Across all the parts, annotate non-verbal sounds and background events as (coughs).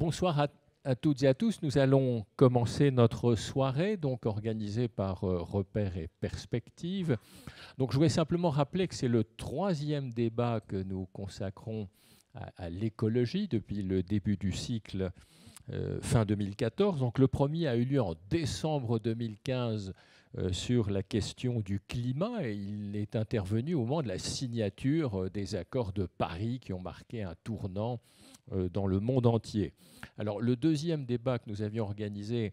Bonsoir à, toutes et à tous. Nous allons commencer notre soirée, donc organisée par euh, Repères et Perspectives. Donc, je voulais simplement rappeler que c'est le troisième débat que nous consacrons à, l'écologie depuis le début du cycle euh, fin 2014. Donc, le premier a eu lieu en décembre 2015 euh, sur la question du climat et il est intervenu au moment de la signature des accords de Paris qui ont marqué un tournant dans le monde entier. Alors le deuxième débat que nous avions organisé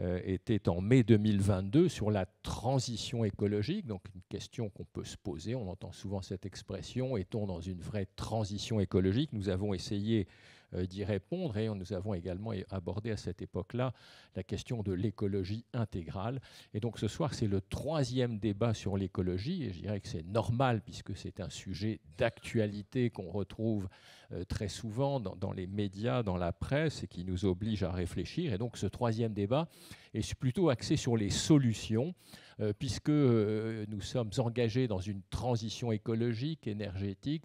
euh, était en mai 2022 sur la transition écologique, donc une question qu'on peut se poser, on entend souvent cette expression, est-on dans une vraie transition écologique? Nous avons essayé euh, d'y répondre. Et nous avons également abordé à cette époque-là la question de l'écologie intégrale. Et donc ce soir, c'est le troisième débat sur l'écologie. Et je dirais que c'est normal puisque c'est un sujet d'actualité qu'on retrouve euh, très souvent dans, les médias, dans la presse et qui nous oblige à réfléchir. Et donc ce troisième débat est plutôt axé sur les solutions. Euh, puisque euh, nous sommes engagés dans une transition écologique, énergétique,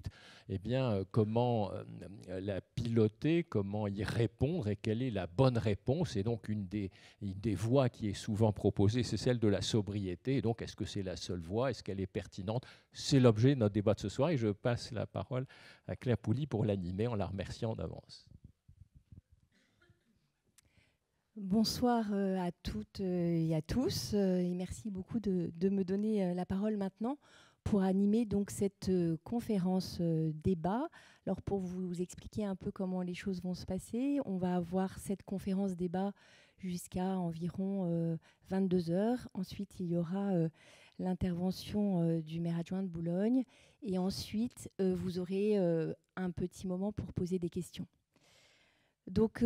eh bien, euh, comment la piloter, comment y répondre et quelle est la bonne réponse Et donc, une des, des voies qui est souvent proposée, c'est celle de la sobriété. Et donc, est-ce que c'est la seule voie? Est-ce qu'elle est pertinente? C'est l'objet de notre débat de ce soir et je passe la parole à Claire Pouly pour l'animer en la remerciant d'avance. Bonsoir euh, à toutes euh, et à tous euh, et merci beaucoup de, me donner la parole maintenant pour animer donc cette conférence débat. Alors pour vous expliquer un peu comment les choses vont se passer, on va avoir cette conférence débat jusqu'à environ 22 heures. Ensuite, il y aura l'intervention du maire adjoint de Boulogne et ensuite vous aurez un petit moment pour poser des questions. Donc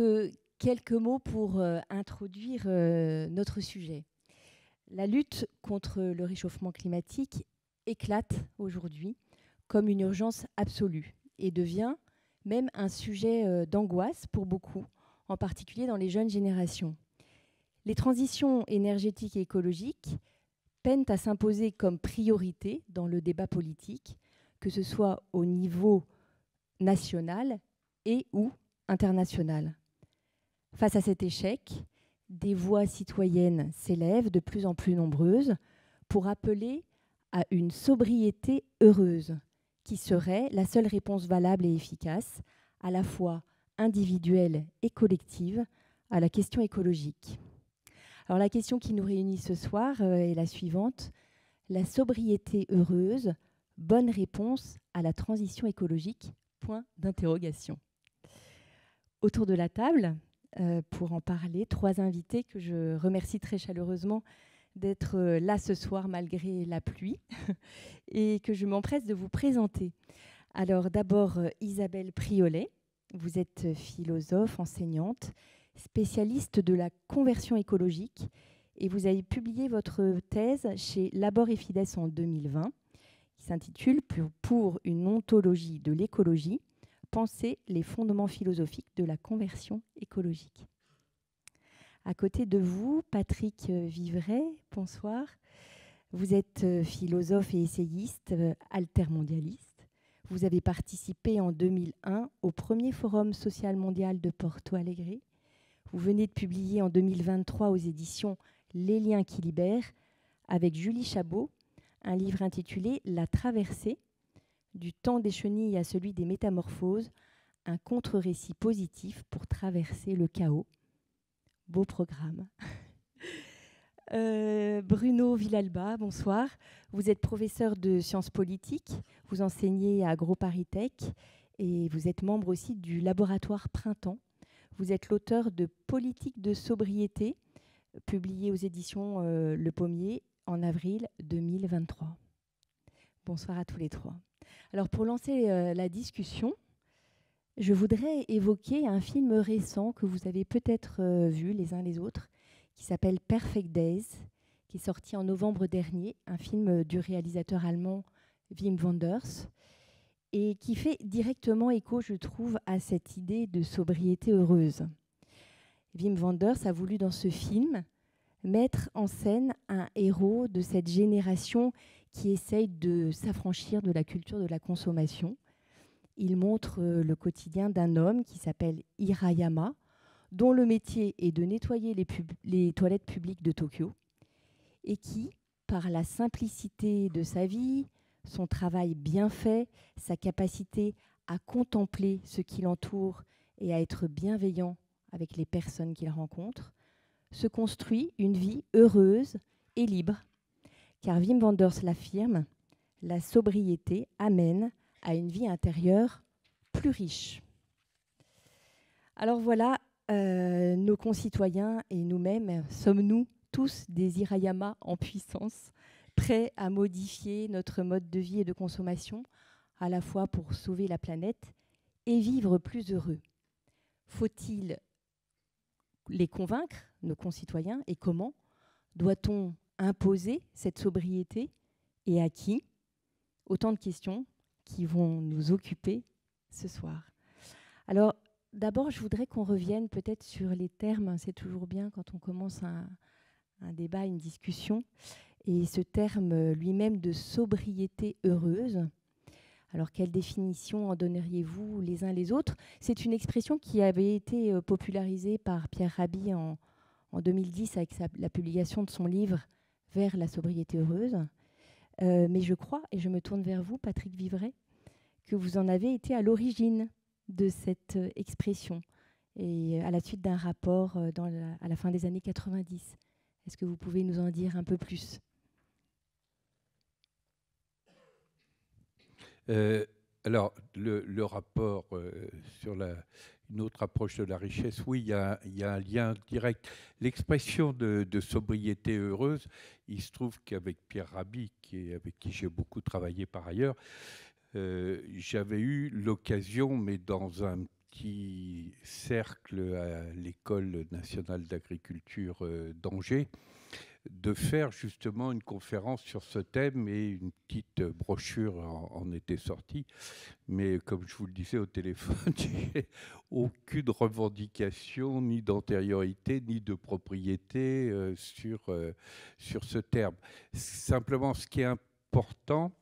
quelques mots pour euh, introduire euh, notre sujet. La lutte contre le réchauffement climatique éclate aujourd'hui comme une urgence absolue et devient même un sujet euh, d'angoisse pour beaucoup, en particulier dans les jeunes générations. Les transitions énergétiques et écologiques peinent à s'imposer comme priorité dans le débat politique, que ce soit au niveau national et ou international. Face à cet échec, des voix citoyennes s'élèvent de plus en plus nombreuses pour appeler à une sobriété heureuse, qui serait la seule réponse valable et efficace, à la fois individuelle et collective, à la question écologique. Alors la question qui nous réunit ce soir euh, est la suivante. La sobriété heureuse, bonne réponse à la transition écologique? Point d'interrogation. Autour de la table, pour en parler. Trois invités que je remercie très chaleureusement d'être euh, là ce soir malgré la pluie (laughs) et que je m'empresse de vous présenter. Alors d'abord euh, Isabelle Priolet, vous êtes philosophe, enseignante, spécialiste de la conversion écologique et vous avez publié votre thèse chez Labor et Fides en 2020 qui s'intitule Pour une ontologie de l'écologie, penser les fondements philosophiques de la conversion écologique. À côté de vous, Patrick Vivray, bonsoir. Vous êtes euh, philosophe et essayiste euh, altermondialiste. Vous avez participé en 2001 au premier Forum social mondial de Porto Alegre. Vous venez de publier en 2023 aux éditions Les liens qui libèrent avec Julie Chabot un livre intitulé La traversée du temps des chenilles à celui des métamorphoses, un contre-récit positif pour traverser le chaos. Beau programme. (laughs) Euh, Bruno Villalba, bonsoir. Vous êtes professeur de sciences politiques, vous enseignez à AgroParisTech et vous êtes membre aussi du laboratoire Printemps. Vous êtes l'auteur de Politique de sobriété, publié aux éditions euh, Le Pommier en avril 2023. Bonsoir à tous les trois. Alors pour lancer euh, la discussion, je voudrais évoquer un film récent que vous avez peut-être euh, vu les uns les autres, qui s'appelle Perfect Days, qui est sorti en novembre dernier, un film du réalisateur allemand Wim Wenders, et qui fait directement écho, je trouve, à cette idée de sobriété heureuse. Wim Wenders a voulu dans ce film mettre en scène un héros de cette génération qui essaye de s'affranchir de la culture de la consommation. Il montre euh, le quotidien d'un homme qui s'appelle Hirayama, dont le métier est de nettoyer les, toilettes publiques de Tokyo, et qui, par la simplicité de sa vie, son travail bien fait, sa capacité à contempler ce qui l'entoure et à être bienveillant avec les personnes qu'il rencontre, se construit une vie heureuse et libre. Car Wim Wenders l'affirme, la sobriété amène à une vie intérieure plus riche. Alors voilà, euh, nos concitoyens et nous-mêmes, sommes-nous tous des Hirayama en puissance, prêts à modifier notre mode de vie et de consommation, à la fois pour sauver la planète et vivre plus heureux? Faut-il les convaincre, nos concitoyens, et comment Doit-on imposer cette sobriété et à qui Autant de questions qui vont nous occuper ce soir. Alors, d'abord, je voudrais qu'on revienne peut-être sur les termes. C'est toujours bien quand on commence un, débat, une discussion. Et ce terme lui-même de sobriété heureuse, alors, quelle définition en donneriez-vous les uns les autres? C'est une expression qui avait été euh, popularisée par Pierre Rabhi en, 2010 avec la publication de son livre Vers la sobriété heureuse. Euh, mais je crois, et je me tourne vers vous, Patrick Vivray, que vous en avez été à l'origine de cette euh, expression et à la suite d'un rapport à la fin des années 90. Est-ce que vous pouvez nous en dire un peu plus? Euh, alors, le, rapport euh, sur la, une autre approche de la richesse, oui, il y a, un lien direct. L'expression de, sobriété heureuse, il se trouve qu'avec Pierre Rabhi, avec qui j'ai beaucoup travaillé par ailleurs, euh, j'avais eu l'occasion, mais dans un petit cercle à l'école nationale d'agriculture d'Angers, de faire justement une conférence sur ce thème et une petite brochure en, était sortie. Mais comme je vous le disais au téléphone, (laughs) j'ai aucune revendication, ni d'antériorité, ni de propriété euh, sur, euh, sur ce terme. Simplement, ce qui est important,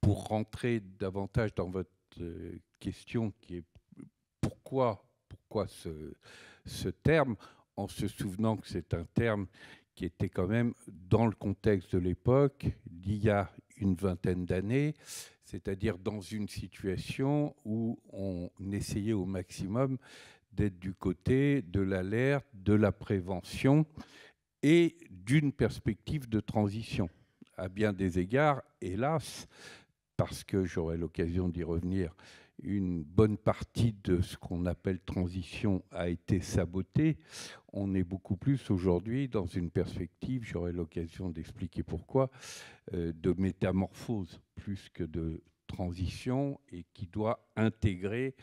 pour rentrer davantage dans votre euh, question, qui est pourquoi, pourquoi ce, ce terme, en se souvenant que c'est un terme qui était quand même dans le contexte de l'époque, d'il y a une vingtaine d'années, c'est-à-dire dans une situation où on essayait au maximum d'être du côté de l'alerte, de la prévention et d'une perspective de transition. À bien des égards, hélas, parce que j'aurai l'occasion d'y revenir, une bonne partie de ce qu'on appelle transition a été sabotée. On est beaucoup plus aujourd'hui dans une perspective, j'aurai l'occasion d'expliquer pourquoi, euh, de métamorphose plus que de transition et qui doit intégrer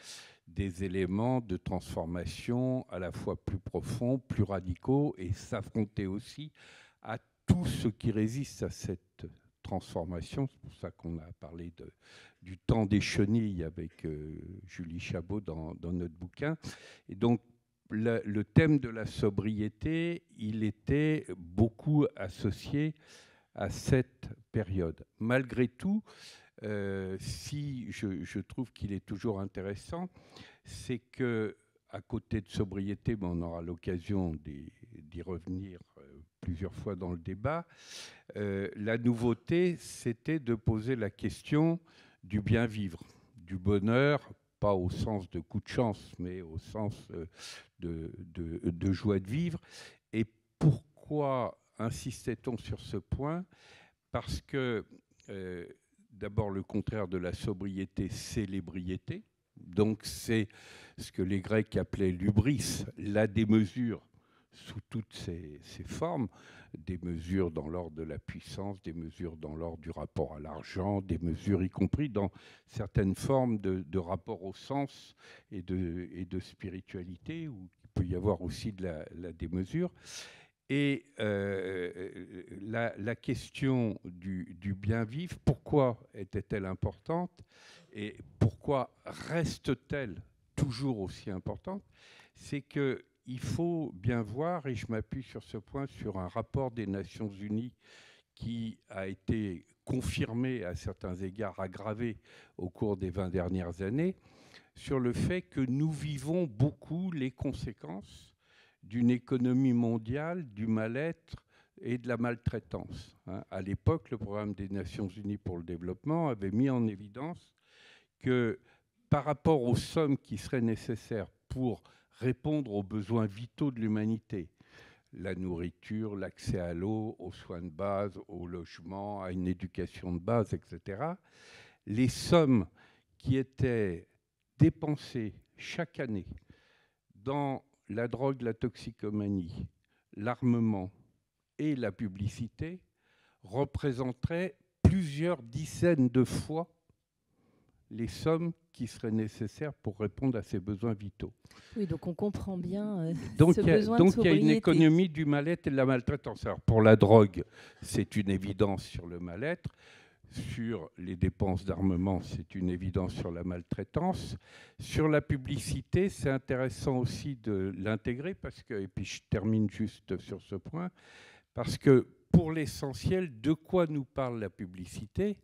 des éléments de transformation à la fois plus profonds, plus radicaux et s'affronter aussi à tout ce qui résiste à cette transformation. C'est pour ça qu'on a parlé de, du temps des chenilles avec euh, Julie Chabot dans, notre bouquin. Et donc, le, thème de la sobriété, il était beaucoup associé à cette période. Malgré tout, euh, si je, trouve qu'il est toujours intéressant, c'est que à côté de sobriété, mais on aura l'occasion d'y revenir euh, plusieurs fois dans le débat, la nouveauté, c'était de poser la question du bien vivre, du bonheur, pas au sens de coup de chance, mais au sens euh, de, joie de vivre. Et pourquoi insistait-on sur ce point? Parce que euh, d'abord le contraire de la sobriété, c'est l'ébriété. Donc c'est ce que les Grecs appelaient l'ubris, la démesure sous toutes ses formes des mesures dans l'ordre de la puissance, des mesures dans l'ordre du rapport à l'argent, des mesures y compris dans certaines formes de, rapport au sens et de, spiritualité, où il peut y avoir aussi de la, démesure. Et euh, la, question du, du, bien vivre, pourquoi était-elle importante et pourquoi reste-t-elle toujours aussi importante? C'est que il faut bien voir, et je m'appuie sur ce point, sur un rapport des Nations Unies qui a été confirmé à certains égards, aggravé au cours des 20 dernières années, sur le fait que nous vivons beaucoup les conséquences d'une économie mondiale, du mal-être et de la maltraitance. Hein. À l'époque, le programme des Nations Unies pour le développement avait mis en évidence que par rapport aux sommes qui seraient nécessaires pour répondre aux besoins vitaux de l'humanité, la nourriture, l'accès à l'eau, aux soins de base, au logement, à une éducation de base, etc., les sommes qui étaient dépensées chaque année dans la drogue, la toxicomanie, l'armement et la publicité représenteraient plusieurs dizaines de fois les sommes qui seraient nécessaires pour répondre à ces besoins vitaux. Oui, donc on comprend bien euh, (laughs) donc ce il y a, besoin donc il y a une économie du mal-être et de la maltraitance. Alors pour la drogue, c'est une évidence sur le mal-être. Sur les dépenses d'armement, c'est une évidence sur la maltraitance. Sur la publicité, c'est intéressant aussi de l'intégrer parce que, et puis je termine juste sur ce point, parce que pour l'essentiel, de quoi nous parle la publicité?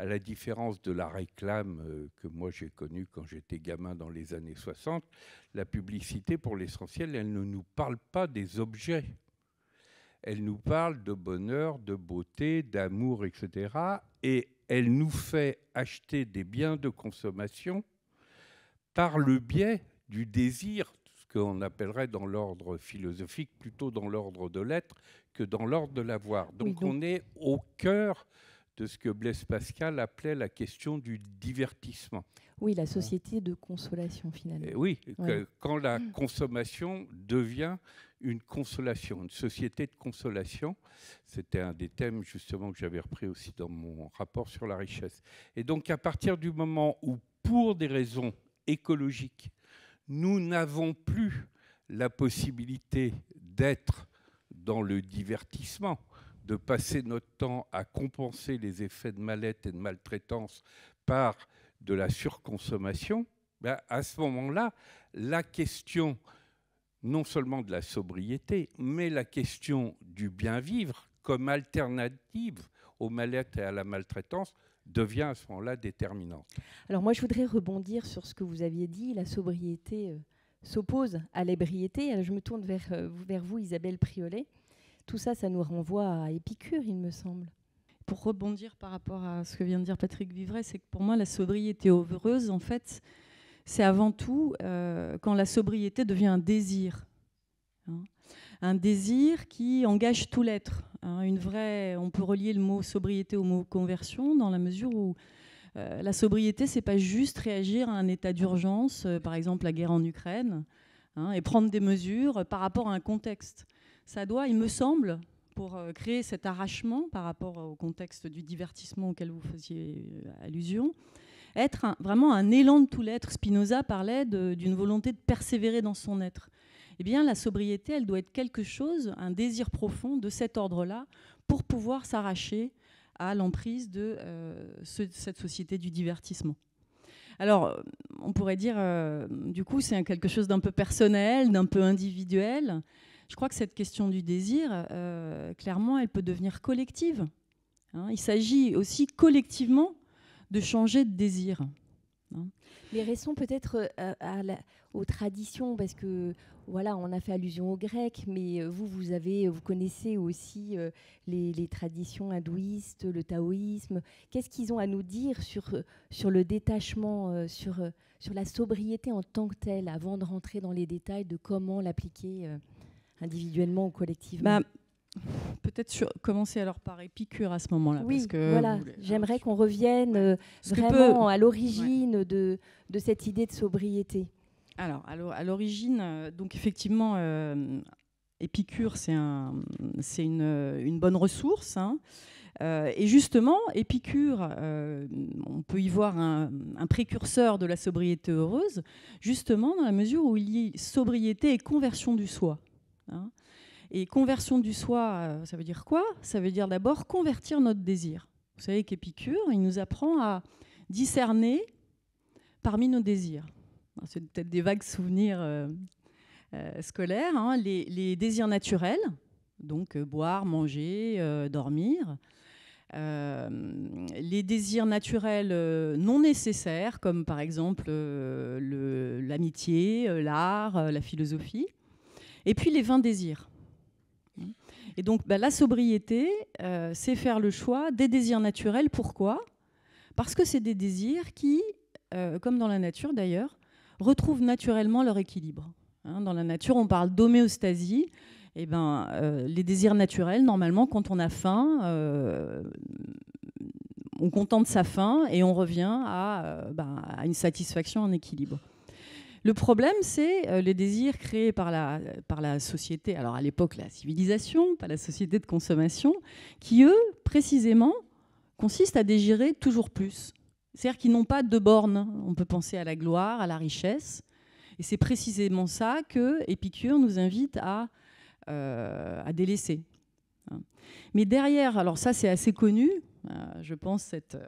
À la différence de la réclame euh, que moi j'ai connue quand j'étais gamin dans les années 60, la publicité, pour l'essentiel, elle ne nous parle pas des objets. Elle nous parle de bonheur, de beauté, d'amour, etc. Et elle nous fait acheter des biens de consommation par le biais du désir, ce qu'on appellerait dans l'ordre philosophique plutôt dans l'ordre de l'être que dans l'ordre de l'avoir. Donc, Oui, donc- on est au cœur de ce que Blaise Pascal appelait la question du divertissement. Oui, la société de consolation finalement. Et oui, que quand la consommation devient une consolation, une société de consolation, c'était un des thèmes justement que j'avais repris aussi dans mon rapport sur la richesse. Et donc à partir du moment où, pour des raisons écologiques, nous n'avons plus la possibilité d'être dans le divertissement, de passer notre temps à compenser les effets de mal-être et de maltraitance par de la surconsommation, ben, à ce moment-là, la question non seulement de la sobriété, mais la question du bien vivre comme alternative au mal-être et à la maltraitance devient à ce moment-là déterminante. Alors moi, je voudrais rebondir sur ce que vous aviez dit. La sobriété euh, s'oppose à l'ébriété. Je me tourne vers, euh, vers vous, Isabelle Priolet. Tout ça, ça nous renvoie à Épicure, il me semble. Pour rebondir par rapport à ce que vient de dire Patrick Vivray, c'est que pour moi, la sobriété heureuse, en fait, c'est avant tout euh, quand la sobriété devient un désir. hein. Un désir qui engage tout l'être. hein. Une vraie, on peut relier le mot sobriété au mot conversion dans la mesure où euh, la sobriété, c'est pas juste réagir à un état d'urgence, euh, par exemple la guerre en Ukraine, hein, et prendre des mesures par rapport à un contexte. Ça doit, il me semble, pour euh, créer cet arrachement par rapport au contexte du divertissement auquel vous faisiez euh, allusion, être vraiment un élan de tout l'être. Spinoza parlait d'une volonté de persévérer dans son être. Eh bien, la sobriété, elle doit être quelque chose, un désir profond de cet ordre-là, pour pouvoir s'arracher à l'emprise de euh, ce- cette société du divertissement. Alors, on pourrait dire, du coup, c'est quelque chose d'un peu personnel, d'un peu individuel. Je crois que cette question du désir, euh, clairement, elle peut devenir collective. hein. Il s'agit aussi collectivement de changer de désir. Mais restons peut-être euh, aux traditions, parce que voilà, on a fait allusion aux Grecs, mais euh, vous, vous avez, vous connaissez aussi les, traditions hindouistes, le taoïsme. Qu'est-ce qu'ils ont à nous dire sur, sur le détachement, sur, sur la sobriété en tant que telle, avant de rentrer dans les détails de comment l'appliquer individuellement ou collectivement Bah, Peut-être sur- commencer alors par Épicure à ce moment-là. Oui, parce que voilà. voulez- J'aimerais qu'on revienne euh, vraiment peut- à l'origine de, de cette idée de sobriété. Alors, à l'o- à l'origine, euh, donc effectivement, euh, Épicure, c'est un, c'est une, une bonne ressource. hein. Euh, et justement, Épicure, euh, on peut y voir un, un précurseur de la sobriété heureuse, justement dans la mesure où il y a sobriété et conversion du soi. Hein. Et conversion du soi, euh, ça veut dire quoi? Ça veut dire d'abord convertir notre désir. Vous savez qu'Épicure, il nous apprend à discerner parmi nos désirs. C'est peut-être des vagues souvenirs euh, euh, scolaires. hein. Les, désirs naturels, donc boire, manger, dormir. les désirs naturels non nécessaires, comme par exemple l'amitié, l'art, la philosophie, et puis les vains désirs. Et donc bah, la sobriété, c'est faire le choix des désirs naturels. Pourquoi? Parce que c'est des désirs qui, comme dans la nature d'ailleurs, retrouvent naturellement leur équilibre. Hein, dans la nature, on parle d'homéostasie. Et eh ben, euh, les désirs naturels, normalement, quand on a faim, euh, on contente sa faim et on revient à, euh, à une satisfaction en équilibre. Le problème, c'est les désirs créés par la, par la société, alors à l'époque la civilisation, pas la société de consommation, qui, eux, précisément, consistent à désirer toujours plus. C'est-à-dire qu'ils n'ont pas de bornes. On peut penser à la gloire, à la richesse. Et c'est précisément ça que Épicure nous invite à, euh, à délaisser. Hein. Mais derrière, alors ça c'est assez connu, euh, je pense cette,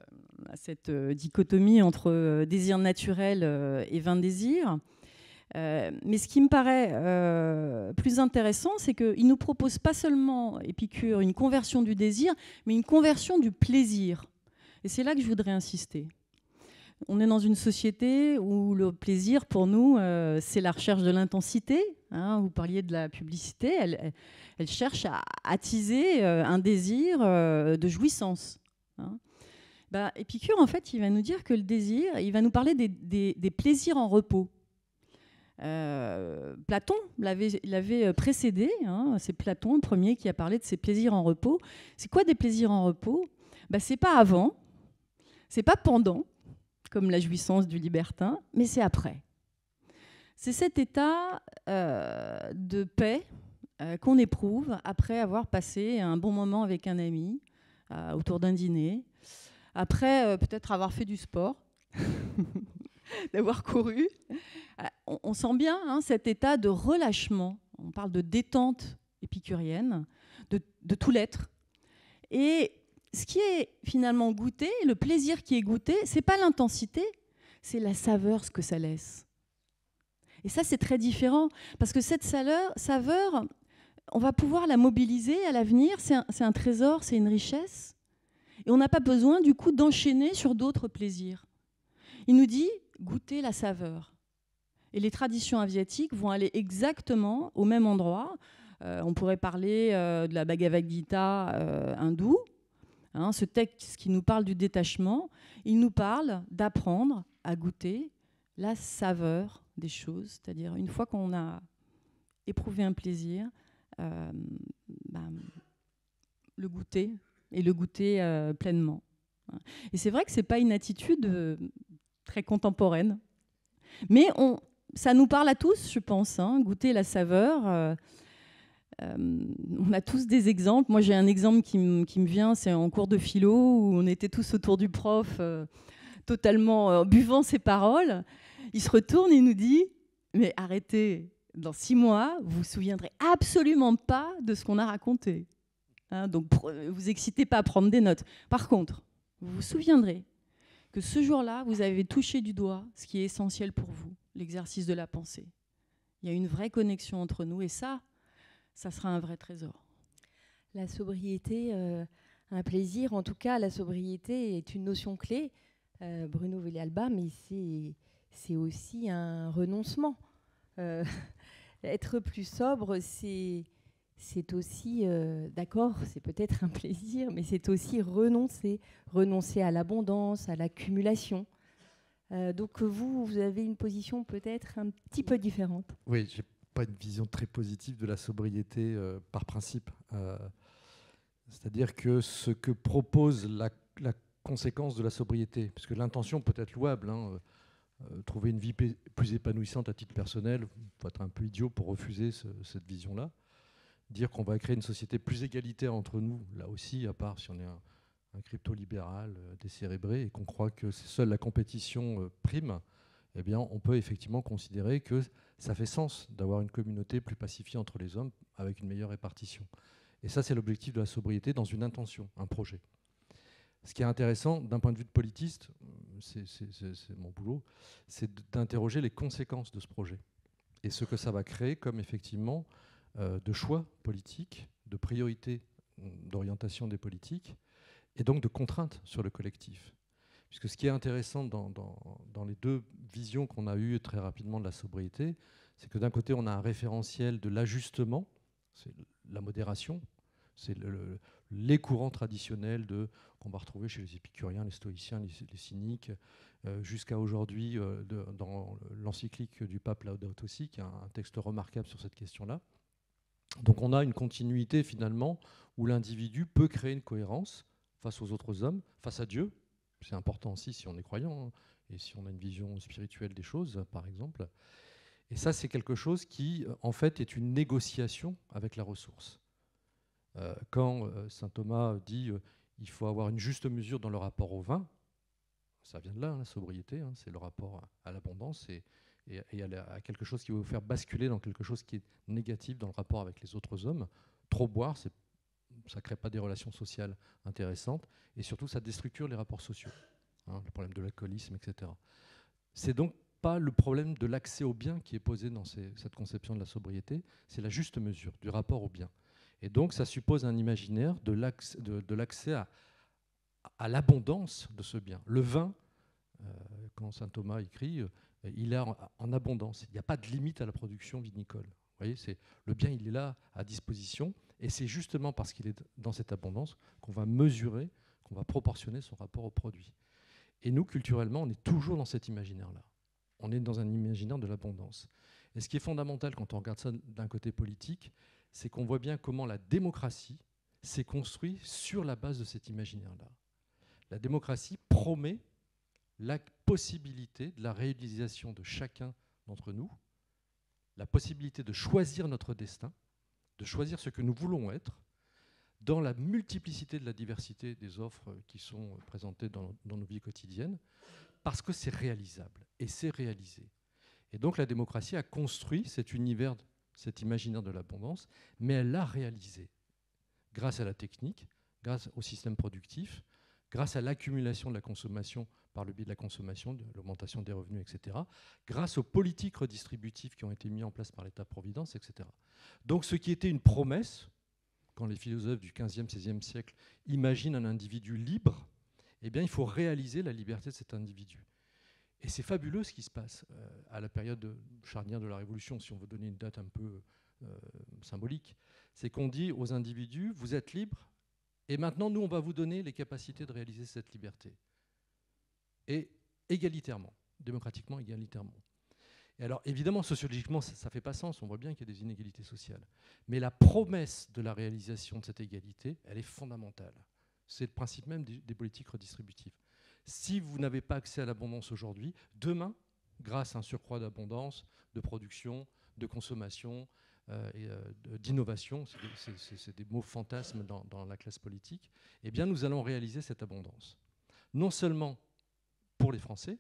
à cette euh, dichotomie entre désir naturel et vain désir. mais ce qui me paraît plus intéressant, c'est qu'il nous propose pas seulement, Épicure, une conversion du désir, mais une conversion du plaisir. Et c'est là que je voudrais insister. On est dans une société où le plaisir, pour nous, euh, c'est la recherche de l'intensité. Hein. vous parliez de la publicité, elle, cherche à attiser euh, un désir euh, de jouissance. Hein. Bah, Épicure, en fait, il va nous dire que le désir, il va nous parler des, plaisirs en repos. Platon l'avait précédé, hein. c'est Platon le premier qui a parlé de ces plaisirs en repos. C'est quoi des plaisirs en repos? Bah, C'est pas avant, c'est pas pendant, comme la jouissance du libertin, mais c'est après. C'est cet état euh, de paix euh, qu'on éprouve après avoir passé un bon moment avec un ami euh, autour d'un dîner, après peut-être avoir fait du sport, (laughs) d'avoir couru. On, sent bien hein, cet état de relâchement. On parle de détente épicurienne, de, tout l'être. Et ce qui est finalement goûté, le plaisir qui est goûté, c'est pas l'intensité, c'est la saveur, ce que ça laisse. Et ça, c'est très différent, parce que cette saveur, on va pouvoir la mobiliser à l'avenir, c'est un, trésor, c'est une richesse, et on n'a pas besoin du coup d'enchaîner sur d'autres plaisirs. Il nous dit, goûter la saveur. Et les traditions asiatiques vont aller exactement au même endroit. Euh, on pourrait parler euh, de la Bhagavad Gita euh, hindoue, Hein, ce texte qui nous parle du détachement, il nous parle d'apprendre à goûter la saveur des choses, c'est-à-dire une fois qu'on a éprouvé un plaisir, ben, le goûter et le goûter euh, pleinement. Et c'est vrai que ce n'est pas une attitude euh, très contemporaine, mais on, ça nous parle à tous, je pense, hein, goûter la saveur. Euh, on a tous des exemples. Moi, j'ai un exemple qui, me vient, c'est en cours de philo où on était tous autour du prof, totalement buvant ses paroles. Il se retourne et nous dit Mais arrêtez, dans six mois, vous vous souviendrez absolument pas de ce qu'on a raconté. Hein, donc, vous excitez pas à prendre des notes. Par contre, vous vous souviendrez que ce jour-là, vous avez touché du doigt ce qui est essentiel pour vous, l'exercice de la pensée. Il y a une vraie connexion entre nous et ça, ça sera un vrai trésor. La sobriété, euh, un plaisir. En tout cas, la sobriété est une notion clé. Euh, Bruno Villalba, mais c'est aussi un renoncement. Euh, (laughs) être plus sobre, c'est c'est aussi, d'accord, (laughs) c'est peut-être un plaisir, mais c'est aussi renoncer, renoncer à l'abondance, à l'accumulation. donc vous, vous avez une position peut-être un petit peu différente. Oui, j'ai pas une vision très positive de la sobriété euh, par principe. Euh, c'est-à-dire que ce que propose la, conséquence de la sobriété, puisque l'intention peut être louable, hein, euh, trouver une vie plus épanouissante à titre personnel, il faut être un peu idiot pour refuser cette vision-là. Dire qu'on va créer une société plus égalitaire entre nous, là aussi, à part si on est un, crypto-libéral décérébré et qu'on croit que c'est seule la compétition prime, eh on peut effectivement considérer que ça fait sens d'avoir une communauté plus pacifiée entre les hommes avec une meilleure répartition. Et ça, c'est l'objectif de la sobriété dans une intention, un projet. Ce qui est intéressant d'un point de vue de politiste, c'est mon boulot, c'est d'interroger les conséquences de ce projet et ce que ça va créer comme effectivement euh, de choix politiques, de priorités d'orientation des politiques et donc de contraintes sur le collectif. Puisque ce qui est intéressant dans, les deux visions qu'on a eues très rapidement de la sobriété, c'est que d'un côté, on a un référentiel de l'ajustement, c'est la modération, c'est les courants traditionnels de, qu'on va retrouver chez les épicuriens, les stoïciens, les, cyniques, euh, jusqu'à aujourd'hui euh, dans l'encyclique du pape Laudato qui a un texte remarquable sur cette question-là. Donc on a une continuité finalement où l'individu peut créer une cohérence face aux autres hommes, face à Dieu. C'est important aussi si on est croyant hein, et si on a une vision spirituelle des choses, par exemple. Et ça, c'est quelque chose qui, en fait, est une négociation avec la ressource. Euh, quand euh, saint Thomas dit euh, il faut avoir une juste mesure dans le rapport au vin, ça vient de là, hein, la sobriété, hein, c'est le rapport à, l'abondance et, à, quelque chose qui va vous faire basculer dans quelque chose qui est négatif dans le rapport avec les autres hommes. Trop boire, ça ne crée pas des relations sociales intéressantes et surtout ça déstructure les rapports sociaux, hein, le problème de l'alcoolisme, etc. C'est donc pas le problème de l'accès au bien qui est posé dans cette conception de la sobriété, c'est la juste mesure du rapport au bien. Et donc, ça suppose un imaginaire de l'accès à, à l'abondance de ce bien. Le vin, euh, quand saint Thomas écrit, euh, il est en, abondance. Il n'y a pas de limite à la production vinicole. Vous voyez, c'est le bien, il est là à disposition, et c'est justement parce qu'il est dans cette abondance qu'on va mesurer, qu'on va proportionner son rapport au produit. Et nous, culturellement, on est toujours dans cet imaginaire-là. On est dans un imaginaire de l'abondance. Et ce qui est fondamental quand on regarde ça d'un côté politique, c'est qu'on voit bien comment la démocratie s'est construite sur la base de cet imaginaire-là. La démocratie promet la possibilité de la réalisation de chacun d'entre nous, la possibilité de choisir notre destin, de choisir ce que nous voulons être, dans la multiplicité de la diversité des offres qui sont présentées dans, dans nos vies quotidiennes, parce que c'est réalisable et c'est réalisé. Et donc la démocratie a construit cet univers cet imaginaire de l'abondance, mais elle l'a réalisé grâce à la technique, grâce au système productif, grâce à l'accumulation de la consommation par le biais de la consommation, de l'augmentation des revenus, etc., grâce aux politiques redistributives qui ont été mises en place par l'État-providence, etc. Donc ce qui était une promesse, quand les philosophes du 15e, 16e siècle imaginent un individu libre, eh bien il faut réaliser la liberté de cet individu. Et c'est fabuleux ce qui se passe euh, à la période charnière de la Révolution, si on veut donner une date un peu euh, symbolique. C'est qu'on dit aux individus, vous êtes libres, et maintenant, nous, on va vous donner les capacités de réaliser cette liberté. Et égalitairement, démocratiquement, égalitairement. Et alors, évidemment, sociologiquement, ça ne fait pas sens, on voit bien qu'il y a des inégalités sociales. Mais la promesse de la réalisation de cette égalité, elle est fondamentale. C'est le principe même des politiques redistributives. Si vous n'avez pas accès à l'abondance aujourd'hui, demain, grâce à un surcroît d'abondance, de production, de consommation, euh, et euh, d'innovation, c'est des, mots fantasmes dans, la classe politique, eh bien nous allons réaliser cette abondance. Non seulement pour les Français,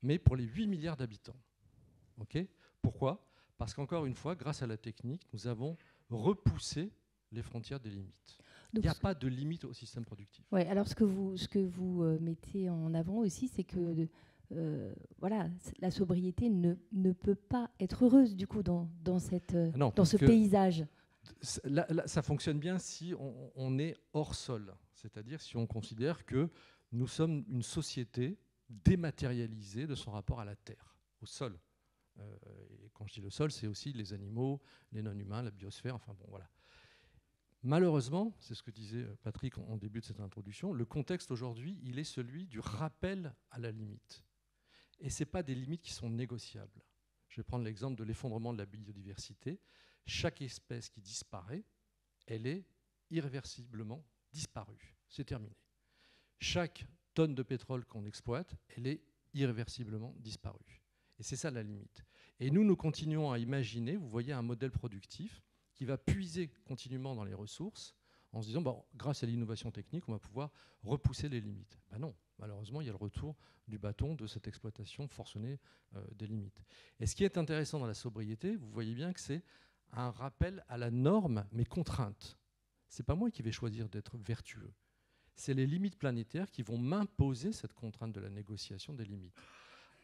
mais pour les 8 milliards d'habitants. Pourquoi? Parce qu'encore une fois, grâce à la technique, nous avons repoussé les frontières des limites. Il n'y a pas de limite au système productif. Ouais, alors ce que vous, ce que vous euh, mettez en avant aussi, c'est que euh, voilà, la sobriété ne, ne, peut pas être heureuse du coup dans, dans, cette, euh, ah dans ce paysage. ça fonctionne bien si on, on est hors sol, c'est-à-dire si on considère que nous sommes une société dématérialisée de son rapport à la terre, au sol. et quand je dis le sol, c'est aussi les animaux, les non-humains, la biosphère, enfin bon voilà. Malheureusement, c'est ce que disait Patrick en début de cette introduction, le contexte aujourd'hui, il est celui du rappel à la limite. Et ce pas des limites qui sont négociables. Je vais prendre l'exemple de l'effondrement de la biodiversité. Chaque espèce qui disparaît, elle est irréversiblement disparue. C'est terminé. Chaque tonne de pétrole qu'on exploite, elle est irréversiblement disparue. Et c'est ça la limite. Et nous, nous continuons à imaginer, vous voyez, un modèle productif qui va puiser continuellement dans les ressources en se disant, bon, grâce à l'innovation technique, on va pouvoir repousser les limites. Ben non, malheureusement, il y a le retour du bâton de cette exploitation forcenée euh, des limites. Et ce qui est intéressant dans la sobriété, vous voyez bien que c'est un rappel à la norme, mais contrainte. Ce n'est pas moi qui vais choisir d'être vertueux. C'est les limites planétaires qui vont m'imposer cette contrainte de la négociation des limites,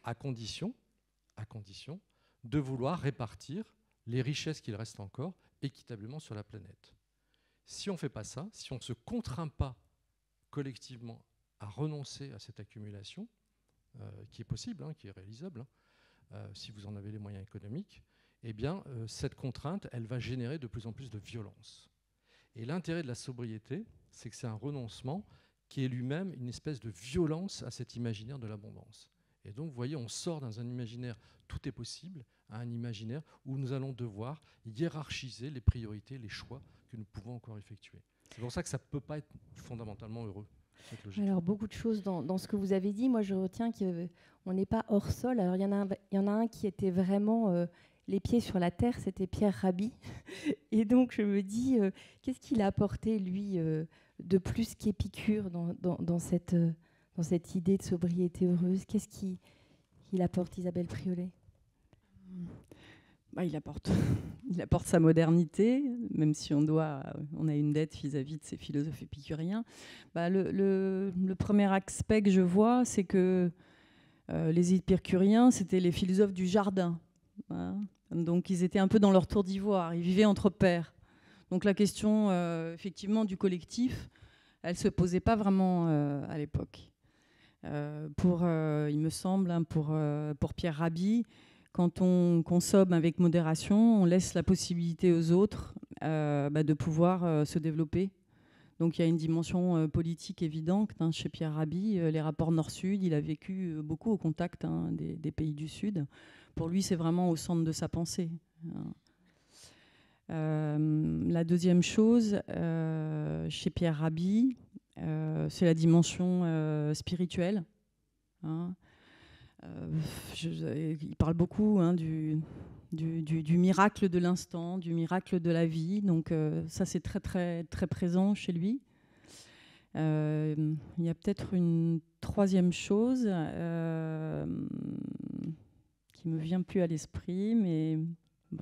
à condition, à condition de vouloir répartir les richesses qu'il reste encore équitablement sur la planète. Si on ne fait pas ça, si on ne se contraint pas collectivement à renoncer à cette accumulation, euh, qui est possible, hein, qui est réalisable, hein, euh, si vous en avez les moyens économiques, eh bien, euh, cette contrainte, elle va générer de plus en plus de violence. Et l'intérêt de la sobriété, c'est que c'est un renoncement qui est lui-même une espèce de violence à cet imaginaire de l'abondance. Et donc, vous voyez, on sort dans un imaginaire tout est possible à un imaginaire où nous allons devoir hiérarchiser les priorités, les choix que nous pouvons encore effectuer. C'est pour ça que ça ne peut pas être fondamentalement heureux. Alors, beaucoup de choses dans, ce que vous avez dit. Moi, je retiens qu'on n'est pas hors sol. Alors, il y, en a un, y en a un qui était vraiment euh, les pieds sur la terre, c'était Pierre Rabhi. (laughs) Et donc, je me dis, euh, qu'est-ce qu'il a apporté, lui, euh, de plus qu'Épicure dans, dans, cette, idée de sobriété heureuse? Qu'est-ce qu'il apporte, Isabelle Priolet? Bah, (laughs) il, apporte, sa modernité, même si on, doit, on a une dette vis-à-vis de ces philosophes épicuriens. Bah, le, premier aspect que je vois, c'est que euh, les épicuriens, c'était les philosophes du jardin. Hein. Donc ils étaient un peu dans leur tour d'ivoire, ils vivaient entre pairs. Donc la question, euh, effectivement, du collectif, elle ne se posait pas vraiment euh, à l'époque. pour, il me semble, hein, pour, Pierre Rabhi, quand on consomme avec modération, on laisse la possibilité aux autres euh, bah, de pouvoir euh, se développer. Donc il y a une dimension euh, politique évidente hein, chez Pierre Rabhi. les rapports Nord-Sud, il a vécu beaucoup au contact hein, des, pays du Sud. Pour lui, c'est vraiment au centre de sa pensée. Hein. la deuxième chose, chez Pierre Rabhi, c'est la dimension spirituelle. Euh, il parle beaucoup hein, du, du, miracle de l'instant, du miracle de la vie. Donc euh, ça, c'est très, très, très présent chez lui. Euh, il y a peut-être une troisième chose qui me vient plus à l'esprit, mais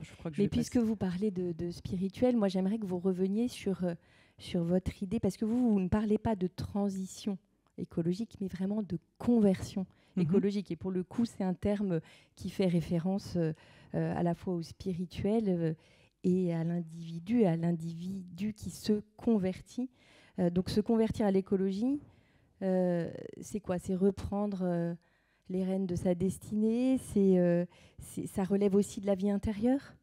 je crois que je Mais puisque vous parlez de, de, spirituel, moi j'aimerais que vous reveniez sur, sur votre idée, parce que vous, vous ne parlez pas de transition écologique, mais vraiment de conversion. Mhm. écologique. Et pour le coup, c'est un terme qui fait référence euh, euh, à la fois au spirituel euh, et à l'individu, à l'individu qui se convertit. donc se convertir à l'écologie, c'est quoi? C'est reprendre les rênes de sa destinée, c'est, ça relève aussi de la vie intérieure?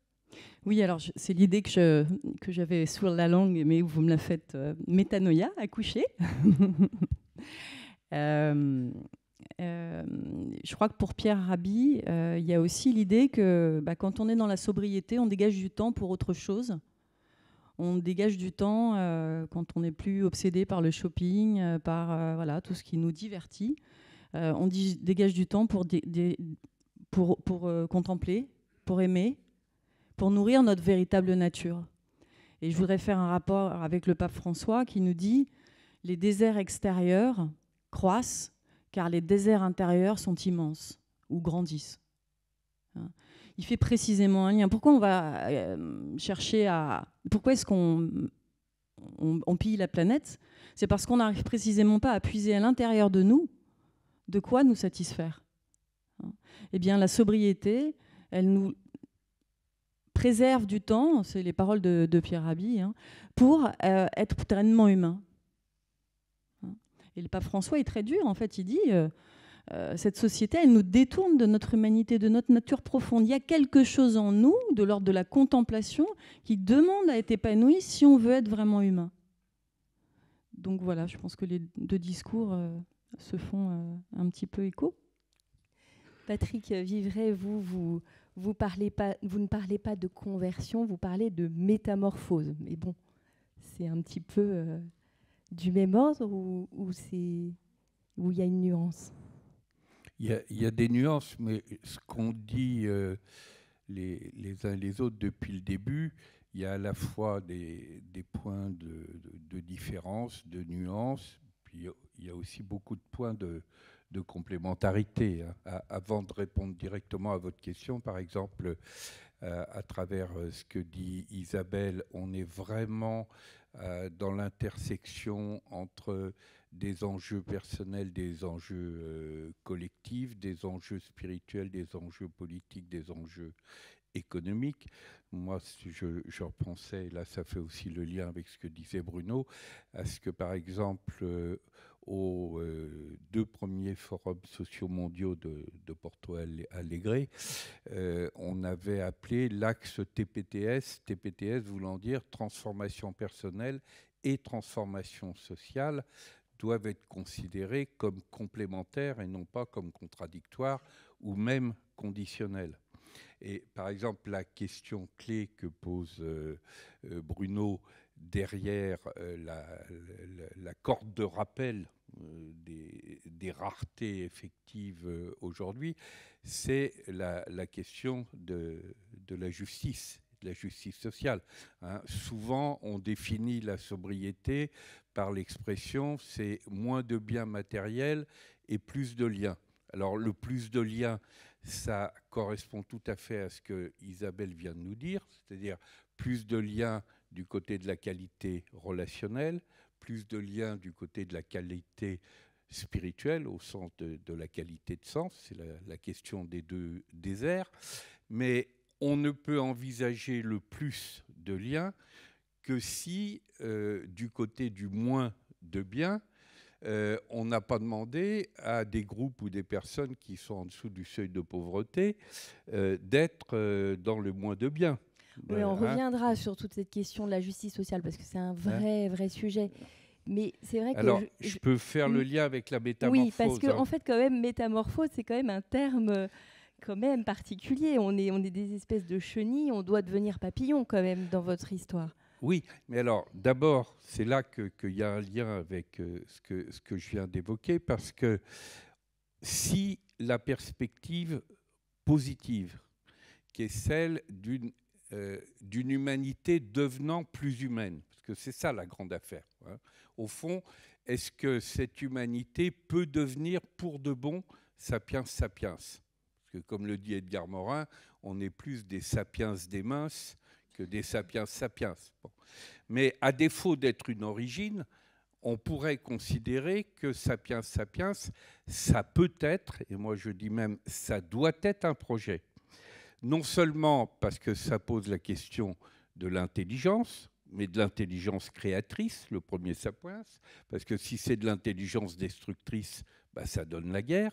Oui, alors c'est l'idée que, j'avais sur la langue, mais vous me la faites métanoïa, à coucher. (laughs) Euh, je crois que pour Pierre Rabhi, euh, il y a aussi l'idée que bah, quand on est dans la sobriété, on dégage du temps pour autre chose. On dégage du temps euh, quand on n'est plus obsédé par le shopping, par voilà, tout ce qui nous divertit. On dégage du temps pour, pour, pour contempler, pour aimer, pour nourrir notre véritable nature. Et je voudrais faire un rapport avec le pape François qui nous dit les déserts extérieurs croissent car les déserts intérieurs sont immenses ou grandissent. Hein. Il fait précisément un lien. Pourquoi on va euh, chercher à... Pourquoi est-ce qu'on on, pille la planète? C'est parce qu'on n'arrive précisément pas à puiser à l'intérieur de nous de quoi nous satisfaire. Hein? Eh bien, la sobriété, elle nous préserve du temps, c'est les paroles de, Pierre Rabhi, hein, pour euh, être pleinement humain. Et le pape François est très dur, en fait, il dit, euh, euh, cette société, elle nous détourne de notre humanité, de notre nature profonde. Il y a quelque chose en nous, de l'ordre de la contemplation, qui demande à être épanoui si on veut être vraiment humain. Donc voilà, je pense que les deux discours se font un petit peu écho. Patrick Vivray, vous, vous, vous, parlez pas, vous ne parlez pas de conversion, vous parlez de métamorphose. Mais bon, c'est un petit peu du même ordre ou, ou il y a une nuance? Il y, a, des nuances, mais ce qu'on dit euh, les, les, uns et les autres depuis le début, il y a à la fois des, des points de, de, différence, de nuance, il y a aussi beaucoup de points de, complémentarité. Hein. avant de répondre directement à votre question, par exemple, euh, à travers euh, ce que dit Isabelle, on est vraiment euh, dans l'intersection entre des enjeux personnels, des enjeux collectifs, des enjeux spirituels, des enjeux politiques, des enjeux économique. Moi, je, je repensais, là ça fait aussi le lien avec ce que disait Bruno, à ce que par exemple aux euh, deux premiers forums sociaux mondiaux de, Porto Alegre, euh, on avait appelé l'axe TPTS, TPTS voulant dire transformation personnelle et transformation sociale doivent être considérés comme complémentaires et non pas comme contradictoires ou même conditionnels. Et par exemple, la question clé que pose euh, Bruno derrière la, corde de rappel euh, des, raretés effectives euh, aujourd'hui, c'est la, question de, la justice, de la justice sociale. Hein. Souvent, on définit la sobriété par l'expression c'est moins de biens matériels et plus de liens. Alors, le plus de liens, ça correspond tout à fait à ce que Isabelle vient de nous dire, c'est-à-dire plus de liens du côté de la qualité relationnelle, plus de liens du côté de la qualité spirituelle, au sens de, la qualité de sens, c'est la, question des deux déserts, mais on ne peut envisager le plus de liens que si, euh, du côté du moins de bien, euh, on n'a pas demandé à des groupes ou des personnes qui sont en dessous du seuil de pauvreté euh, d'être dans le moins de bien. Oui, on hein. reviendra sur toute cette question de la justice sociale parce que c'est un vrai, vrai sujet. Mais c'est vrai que. Alors, je, peux faire le lien avec la métamorphose. Oui, parce qu'en en fait, quand même, métamorphose, c'est quand même un terme euh, quand même particulier. On est, on est des espèces de chenilles, on doit devenir papillon quand même dans votre histoire. Oui, mais alors, d'abord, c'est là qu'il y a un lien avec euh, ce, que, que je viens d'évoquer, parce que si la perspective positive, qui est celle d'une euh, humanité devenant plus humaine, parce que c'est ça la grande affaire. Hein. Au fond, est-ce que cette humanité peut devenir pour de bon sapiens sapiens? Parce que comme le dit Edgar Morin, on est plus des sapiens des minces que des sapiens sapiens. Mais à défaut d'être une origine, on pourrait considérer que sapiens sapiens, ça peut être, et moi je dis même ça doit être un projet non seulement parce que ça pose la question de l'intelligence, mais de l'intelligence créatrice, le premier sapiens, parce que si c'est de l'intelligence destructrice, bah, ça donne la guerre.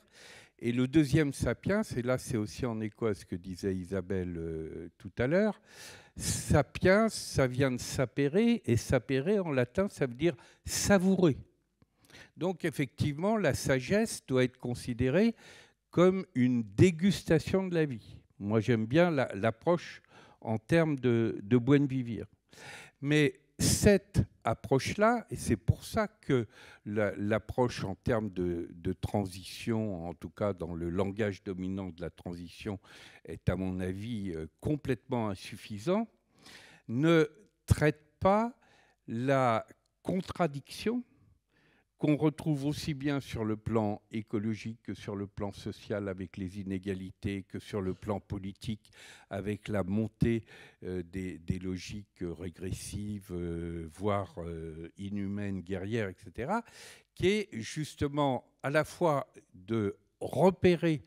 Et le deuxième sapiens, et là c'est aussi en écho à ce que disait Isabelle euh, tout à l'heure, sapiens, ça vient de sapere, et sapere en latin, ça veut dire savourer. Donc effectivement, la sagesse doit être considérée comme une dégustation de la vie. Moi, j'aime bien l'approche en termes de, de buen vivir. Mais cette approche-là, et c'est pour ça que l'approche en termes de, transition, en tout cas dans le langage dominant de la transition, est à mon avis euh, complètement insuffisant, ne traite pas la contradiction qu'on retrouve aussi bien sur le plan écologique que sur le plan social avec les inégalités, que sur le plan politique avec la montée euh, des, logiques régressives, euh, voire euh, inhumaines, guerrières, etc., qui est justement à la fois de repérer